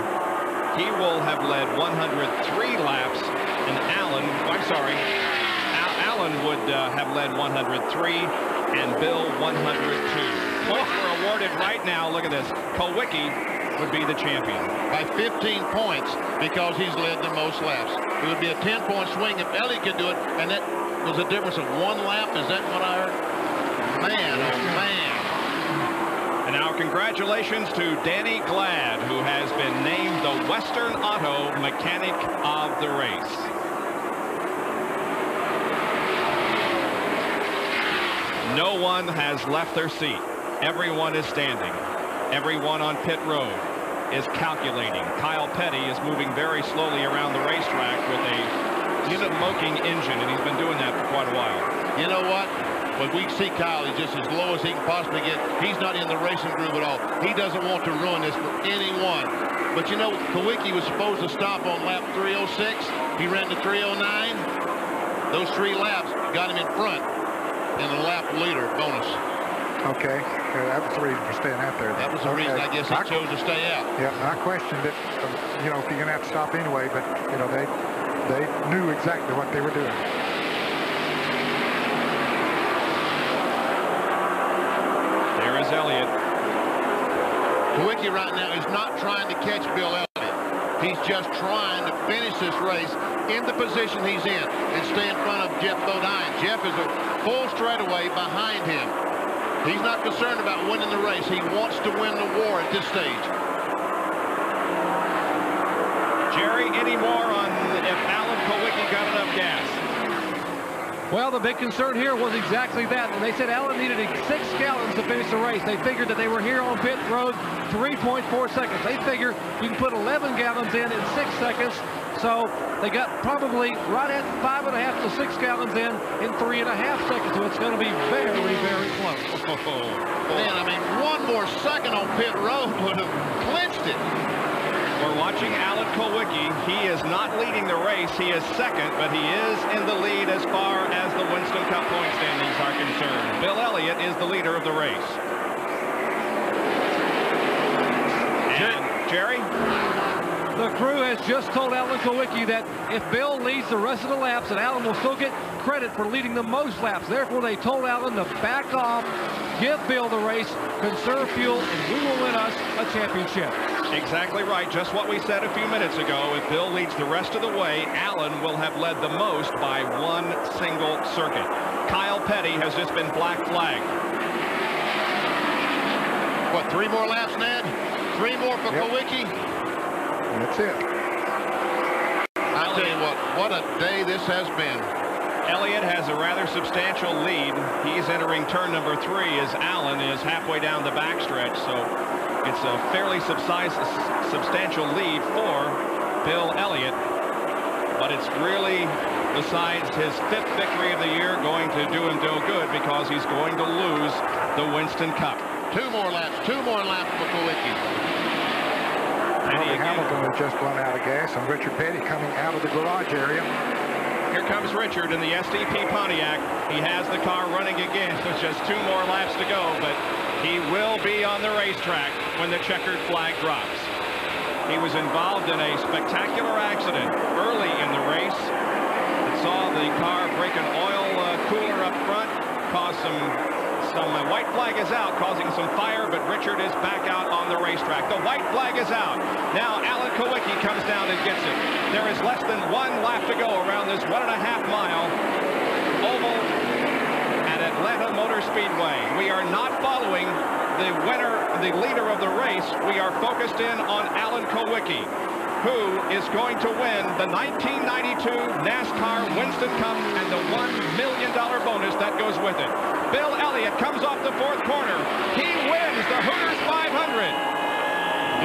he will have led 103 laps, and Alan, I'm sorry, Al Alan would uh, have led 103, and Bill 102. Points are awarded right now. Look at this. Kulwicki would be the champion. By 15 points because he's led the most laps. It would be a 10-point swing if Elliott could do it, and that was a difference of one lap. Is that what I heard? Man, oh man. And now congratulations to Danny Glad, who has been named the Western Auto Mechanic of the race. No one has left their seat. Everyone is standing. Everyone on pit road is calculating. Kyle Petty is moving very slowly around the racetrack with a smoking engine, and he's been doing that for quite a while. You know what? When we see Kyle, he's just as low as he can possibly get. He's not in the racing group at all. He doesn't want to ruin this for anyone. But you know, Kulwicki was supposed to stop on lap 306. He ran to 309. Those three laps got him in front in the lap leader bonus. Okay, yeah, that was the reason for staying out there. That was the reason, I guess, I chose to stay out. Yeah, I questioned it. um, You know, if you're going to have to stop anyway, but you know they they knew exactly what they were doing. There is Elliott. Kulwicki right now is not trying to catch Bill Elliott. He's just trying to finish this race in the position he's in and stay in front of Geoff Bodine. Geoff is a full straightaway behind him. He's not concerned about winning the race. He wants to win the war at this stage. Jerry, any more on if Alan Kulwicki got enough gas? Well, the big concern here was exactly that. And they said Alan needed six gallons to finish the race. They figured that they were here on pit road 3.4 seconds. They figure you can put 11 gallons in in six seconds. So they got probably right at five and a half to six gallons in in three and a half seconds. So it's going to be very, very close. Man, I mean, one more second on pit road would have clinched it. We're watching Alan Kulwicki. He is not leading the race. He is second, but he is in the lead as far as the Winston Cup point standings are concerned. Bill Elliott is the leader of the race. And Jerry? The crew has just told Alan Kulwicki that if Bill leads the rest of the laps, that Alan will still get credit for leading the most laps. Therefore, they told Alan to back off, give Bill the race, conserve fuel, and we will win us a championship. Exactly right. Just what we said a few minutes ago. If Bill leads the rest of the way, Alan will have led the most by one single circuit. Kyle Petty has just been black flagged. What, three more laps, Ned? Three more for Yep. Kulwicki? That's it. I tell you what, what a day this has been. Elliott has a rather substantial lead. He's entering turn number three as Alan is halfway down the backstretch. So it's a fairly subside, substantial lead for Bill Elliott. but it's really, besides his fifth victory of the year, going to do him no good because he's going to lose the Winston Cup. Two more laps, two more laps for Kulwicki. Hamilton has just run out of gas, and Richard Petty coming out of the garage area. Here comes Richard in the STP Pontiac. He has the car running again with just two more laps to go, but he will be on the racetrack when the checkered flag drops. He was involved in a spectacular accident early in the race. It saw the car break an oil uh, cooler up front, cause some uh, white flag is out, causing some fire, but Richard is back out on the racetrack. The white flag is out. Now Alan Kulwicki comes down and gets it. There is less than one lap to go around this one and a half mile oval at Atlanta Motor Speedway. We are not following the winner, the leader of the race. We are focused in on Alan Kulwicki who is going to win the 1992 NASCAR Winston Cup and the $1 million bonus that goes with it. Bill Elliott comes off the fourth corner. He wins the Hooters 500.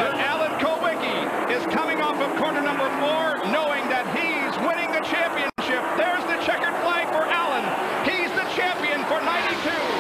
But Alan Kulwicki is coming off of corner number four, knowing that he's winning the championship. There's the checkered flag for Alan. He's the champion for 92.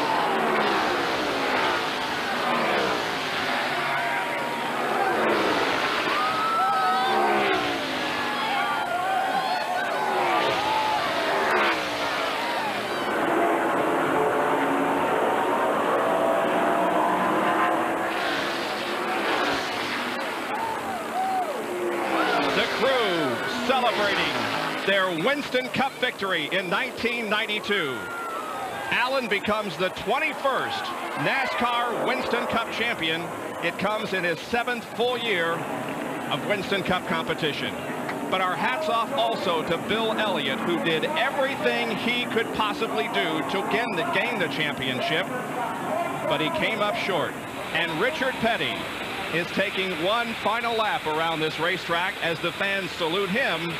The crew celebrating their Winston Cup victory in 1992. Alan becomes the 21st NASCAR Winston Cup champion. It comes in his seventh full year of Winston Cup competition. But our hats off also to Bill Elliott, who did everything he could possibly do to gain the, gain the championship, but he came up short. And Richard Petty is taking one final lap around this racetrack as the fans salute him,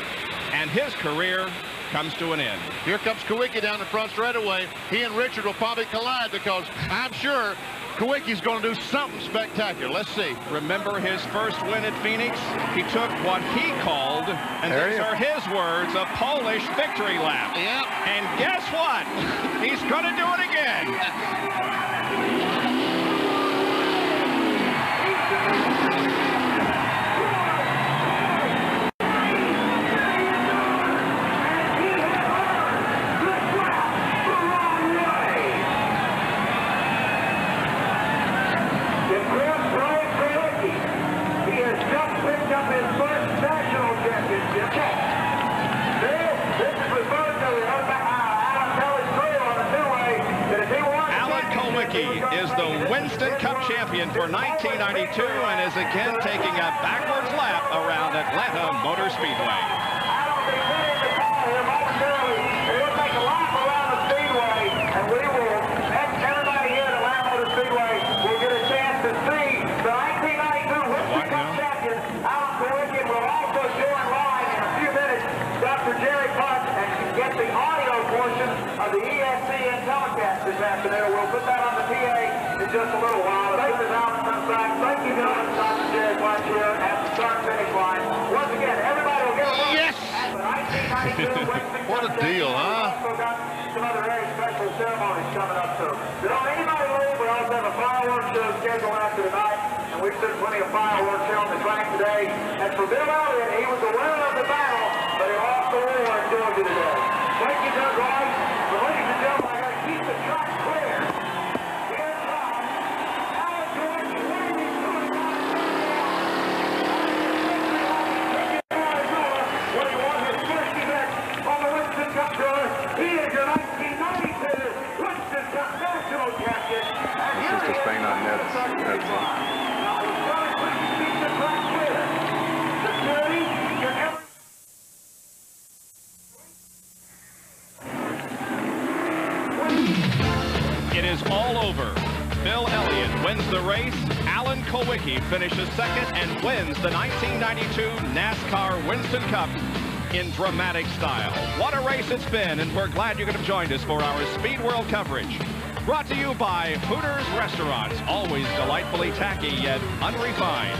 and his career comes to an end. Here comes Kulwicki down the front straightaway. He and Richard will probably collide because I'm sure Kulwicki's going to do something spectacular. Let's see. Remember his first win at Phoenix? He took what he called, and There these are his words, a Polish victory lap. Yep. And guess what? He's going to do it again. champion for 1992 and is again taking a backwards lap around Atlanta Motor Speedway. We'll take a lap around the speedway, and we will, everybody here at Atlanta Motor Speedway will get a chance to see the 1992 Winston Cup champion, Alan Kulwicki, will also join live in a few minutes Dr. Jerry Punch and get the audio portion of the ESPN telecast this afternoon. We'll put that on the PA in just a little while. What a deal, huh? very special coming up too. Don't anybody leave. We also have a fireworks show scheduled after tonight, and we've seen plenty of fireworks here on the track today. And for Bill Elliott, he was the winner of the battle, but he lost the war in Georgia today. Thank you, Doug Rice. In dramatic style. What a race it's been, and we're glad you could have joined us for our Speed World coverage. Brought to you by Hooters Restaurants, always delightfully tacky yet unrefined.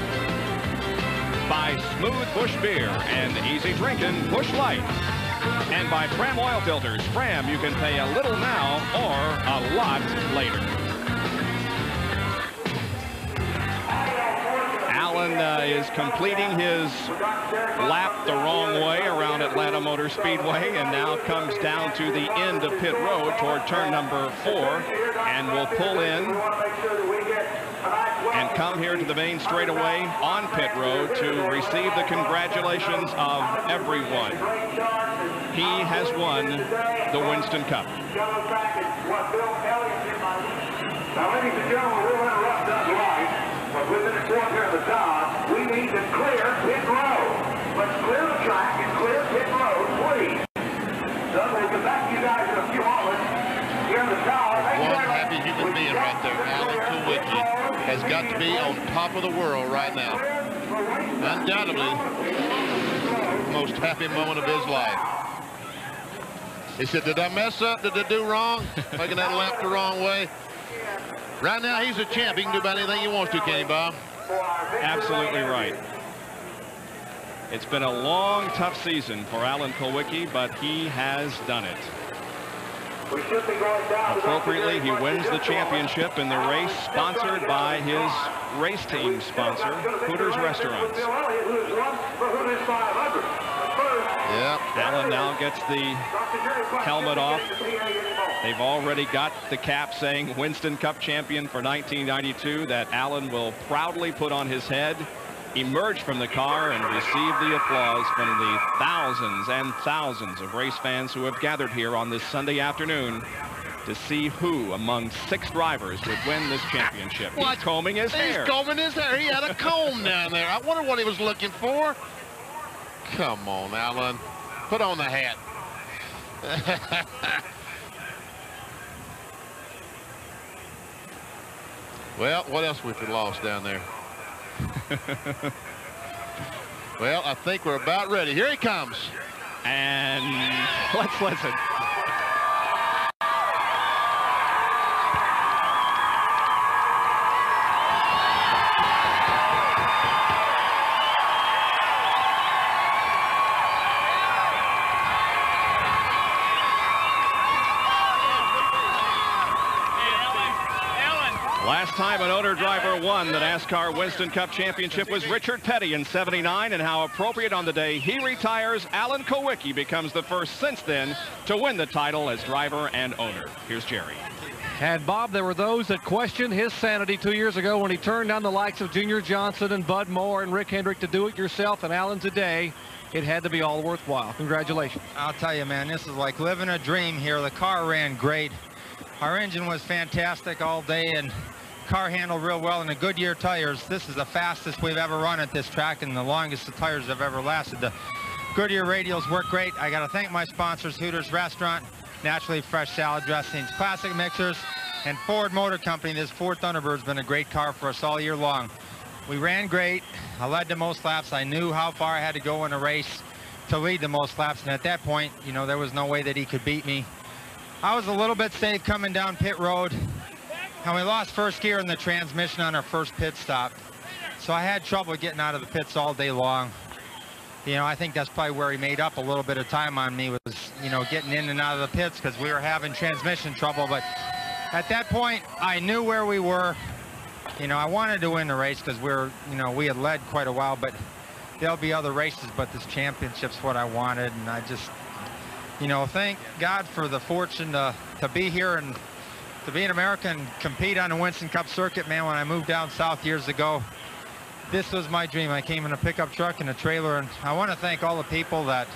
by Smooth Busch Beer and Easy Drinking Busch Light. And by Fram Oil Filters. Fram, you can pay a little now or a lot later. Uh, is completing his lap the wrong way around Atlanta Motor Speedway and now comes down to the end of pit road toward turn number four and will pull in and come here to the main straightaway on pit road to receive the congratulations of everyone. He has won the Winston Cup. Now, ladies and gentlemen, we'll interrupt Doug Light, but within a quarter here at the top, we need to clear pit road. Let's clear the track and clear pit road, please. Doug, we'll get back to you guys in a few moments. Here in the tower. One happy human being right there, Alan Kulwicki, has got to be on top of the world right now. Undoubtedly, most happy moment of his life. He said, did I mess up? Did I do wrong? Making that lap the wrong way? Right now, he's a champ. He can do about anything he wants to, can he, Bob? Absolutely right. It's been a long, tough season for Alan Kulwicki, but he has done it. Appropriately, he wins the championship in the race sponsored by his race team sponsor, Hooters Restaurants. Yeah. Alan now gets the helmet off. They've already got the cap saying Winston Cup champion for 1992 that Alan will proudly put on his head, emerge from the car, and receive the applause from the thousands and thousands of race fans who have gathered here on this Sunday afternoon to see who among six drivers would win this championship. What? He's combing his He's hair. combing his hair. He had a comb down there. I wonder what he was looking for. Come on, Alan. Put on the hat. well, what else we could lost down there? well, I think we're about ready. Here he comes. And let's listen. Last time an owner driver won the NASCAR Winston Cup Championship was Richard Petty in 79, and how appropriate on the day he retires, Alan Kulwicki becomes the first since then to win the title as driver and owner. Here's Jerry. And Bob, there were those that questioned his sanity two years ago when he turned down the likes of Junior Johnson and Bud Moore and Rick Hendrick to do it yourself. And Alan today, it had to be all worthwhile. Congratulations. I'll tell you, man, this is like living a dream here. The car ran great. Our engine was fantastic all day and car handled real well and the Goodyear tires. This is the fastest we've ever run at this track and the longest the tires have ever lasted. The Goodyear radials work great. I got to thank my sponsors, Hooters Restaurant, Naturally Fresh Salad Dressings, Classic Mixers, and Ford Motor Company. This Ford Thunderbird's been a great car for us all year long. We ran great. I led the most laps. I knew how far I had to go in a race to lead the most laps. And at that point, you know, there was no way that he could beat me. I was a little bit safe coming down pit road. And we lost first gear in the transmission on our first pit stop. So I had trouble getting out of the pits all day long. You know, I think that's probably where he made up a little bit of time on me was, you know, getting in and out of the pits because we were having transmission trouble. But at that point, I knew where we were. You know, I wanted to win the race because we were, you know, we had led quite a while, but there'll be other races, but this championship's what I wanted. And I just, you know, thank God for the fortune to, to be here and to be an American, compete on the Winston Cup circuit, man, when I moved down south years ago, this was my dream. I came in a pickup truck and a trailer, and I want to thank all the people that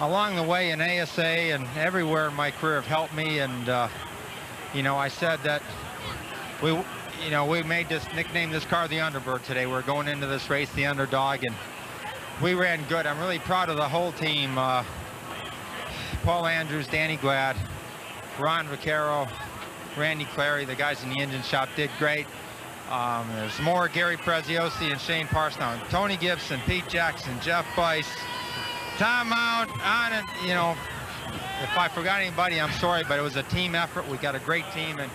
along the way in ASA and everywhere in my career have helped me. And, uh, you know, I said that we, you know, we made this, nickname this car the Underbird today. We're going into this race the underdog, and we ran good. I'm really proud of the whole team. Uh, Paul Andrews, Danny Glad, Ron Vaccaro, Randy Clary, the guys in the engine shop did great. Um, there's more Gary Preziosi and Shane Parsnow, Tony Gibson, Pete Jackson, Jeff Bice, Tom Mount, on and, you know, if I forgot anybody, I'm sorry, but it was a team effort. We got a great team, and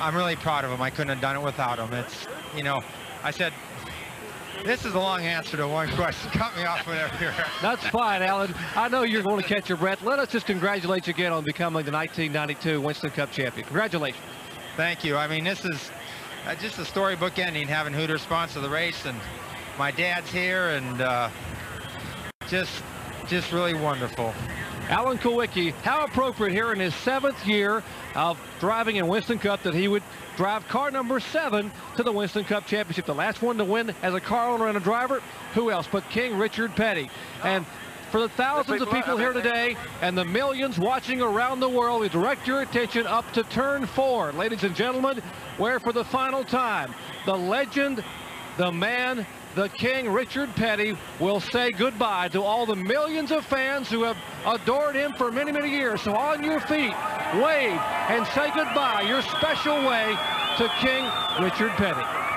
I'm really proud of them. I couldn't have done it without them. It's, you know, I said, This is a long answer to one question. Cut me off whenever you're That's fine, Alan. I know you're going to catch your breath. Let us just congratulate you again on becoming the 1992 Winston Cup champion. Congratulations. Thank you. I mean, this is uh, just a storybook ending, having Hooters sponsor the race, and my dad's here, and uh, just, just really wonderful. Alan Kulwicki, how appropriate here in his seventh year of driving in Winston Cup that he would drive car number seven to the Winston Cup Championship. The last one to win as a car owner and a driver, who else but King Richard Petty. And for the thousands of people here today and the millions watching around the world, we direct your attention up to turn four. Ladies and gentlemen, where for the final time, the legend, the man, the King, Richard Petty, will say goodbye to all the millions of fans who have adored him for many, many years. So on your feet, wave and say goodbye, your special way to King Richard Petty.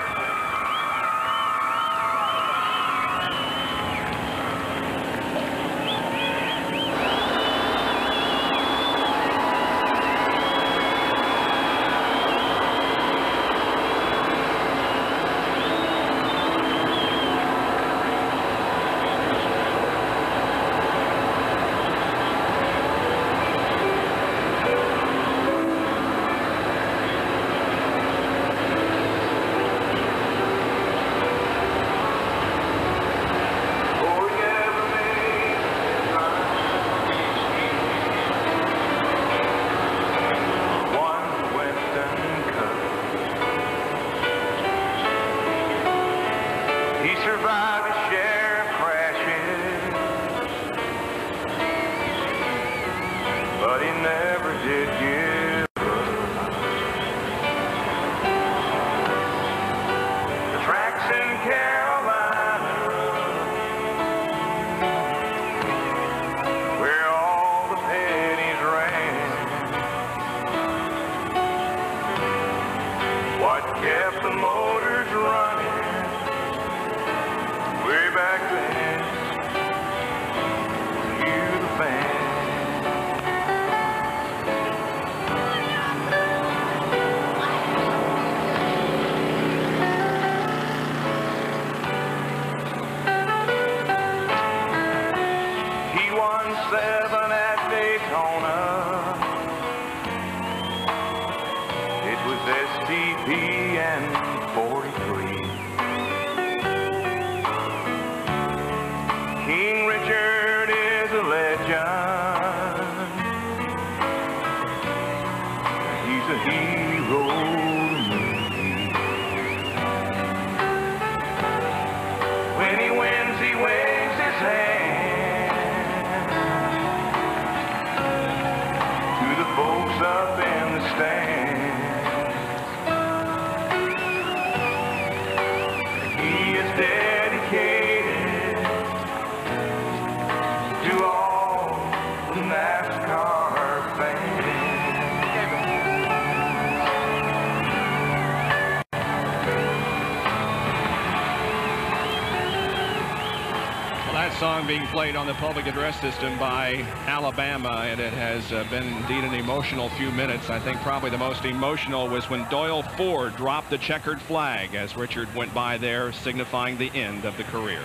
Being played on the public address system by Alabama, and it has uh, been indeed an emotional few minutes. I think probably the most emotional was when Doyle Ford dropped the checkered flag as Richard went by there, signifying the end of the career.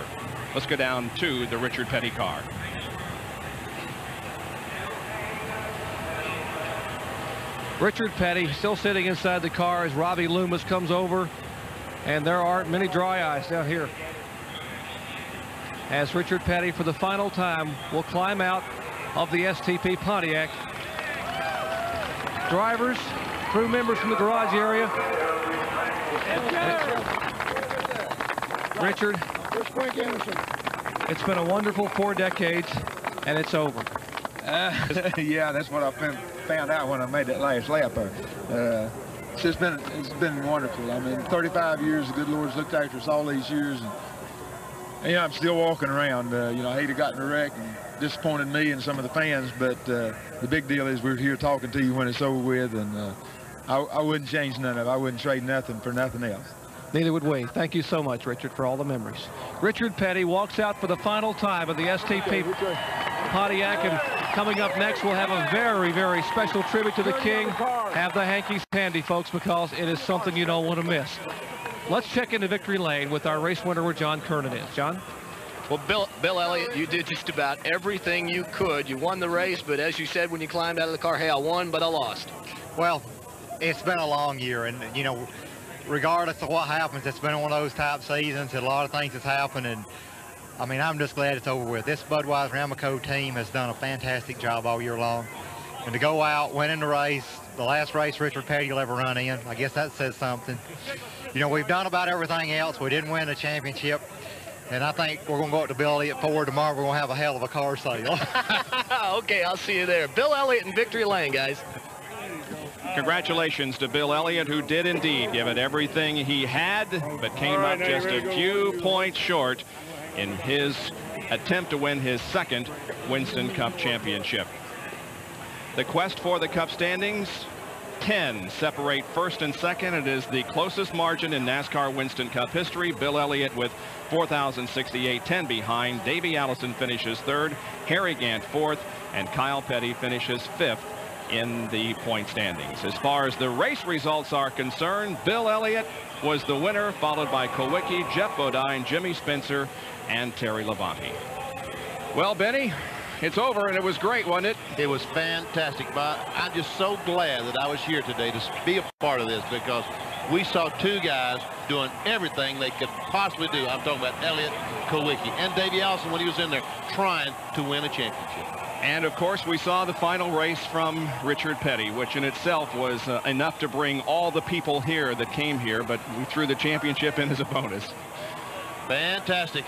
Let's go down to the Richard Petty car. Richard Petty still sitting inside the car as Robbie Loomis comes over. And there aren't many dry eyes down here. As Richard Petty, for the final time, will climb out of the STP Pontiac. Drivers, crew members from the garage area. Richard, it's been a wonderful four decades, and it's over. Uh, yeah, that's what I found out when I made that last lap. Uh, uh, it's been it's been wonderful. I mean, 35 years, the good Lord's looked after us all these years, and yeah, I'm still walking around. Uh, you know, I hate to got in a wreck and disappointed me and some of the fans, but uh, the big deal is we're here talking to you when it's over with, and uh, I, I wouldn't change none of it. I wouldn't trade nothing for nothing else. Neither would we. Thank you so much, Richard, for all the memories. Richard Petty walks out for the final time of the STP Pontiac, and coming up next, we'll have a very, very special tribute to the King. Have the hankies handy, folks, because it is something you don't want to miss. Let's check into victory lane with our race winner where John Kernan is. John? Well, Bill, Bill Elliott, you did just about everything you could. You won the race, but as you said when you climbed out of the car, hey, I won, but I lost. Well, it's been a long year, and, you know, regardless of what happens, it's been one of those type seasons. A lot of things has happened, and I mean, I'm just glad it's over with. This Budweiser Amoco team has done a fantastic job all year long. And to go out, winning the race, the last race Richard Petty will ever run in, I guess that says something. You know, we've done about everything else. We didn't win the championship. And I think we're going to go up to Bill Elliott Ford tomorrow. We're going to have a hell of a car sale. okay, I'll see you there. Bill Elliott in victory lane, guys. Congratulations to Bill Elliott, who did indeed give it everything he had, but came up just a few points short in his attempt to win his second Winston Cup championship. The quest for the Cup standings, 10 separate first and second. It is the closest margin in NASCAR Winston Cup history. Bill Elliott with 4,068, 10 behind. Davey Allison finishes third, Harry Gant fourth, and Kyle Petty finishes fifth in the point standings. As far as the race results are concerned, Bill Elliott was the winner, followed by Kulwicki, Geoff Bodine, Jimmy Spencer, and Terry Labonte. Well, Benny, it's over, and it was great, wasn't it? It was fantastic. But I'm just so glad that I was here today to be a part of this because we saw two guys doing everything they could possibly do. I'm talking about Elliott Kulwicki and Davey Allison when he was in there trying to win a championship. And of course, we saw the final race from Richard Petty, which in itself was uh, enough to bring all the people here that came here, but we threw the championship in as a bonus. Fantastic.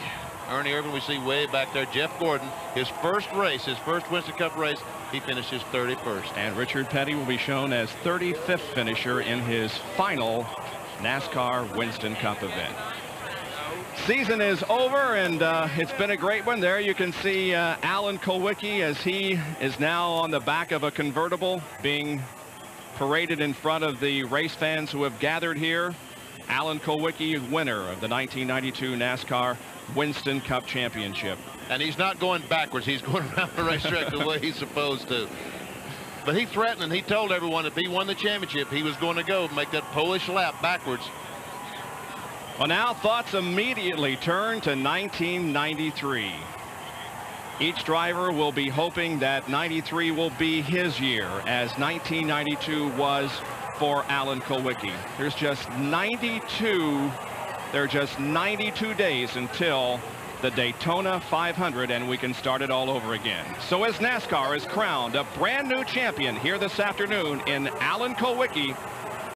Ernie Irvan, we see way back there. Jeff Gordon, his first race, his first Winston Cup race, he finishes 31st. And Richard Petty will be shown as 35th finisher in his final NASCAR Winston Cup event. Season is over, and uh, it's been a great one. There you can see uh, Alan Kulwicki as he is now on the back of a convertible being paraded in front of the race fans who have gathered here. Alan Kulwicki, winner of the 1992 NASCAR Winston Cup Championship. And he's not going backwards. He's going around the racetrack the way he's supposed to. But he threatened and he told everyone if he won the championship, he was going to go make that Polish lap backwards. Well, now thoughts immediately turn to 1993. Each driver will be hoping that 93 will be his year, as 1992 was for Alan Kulwicki. There's just 92, there are just 92 days until the Daytona 500, and we can start it all over again. So as NASCAR is crowned a brand new champion here this afternoon in Alan Kulwicki,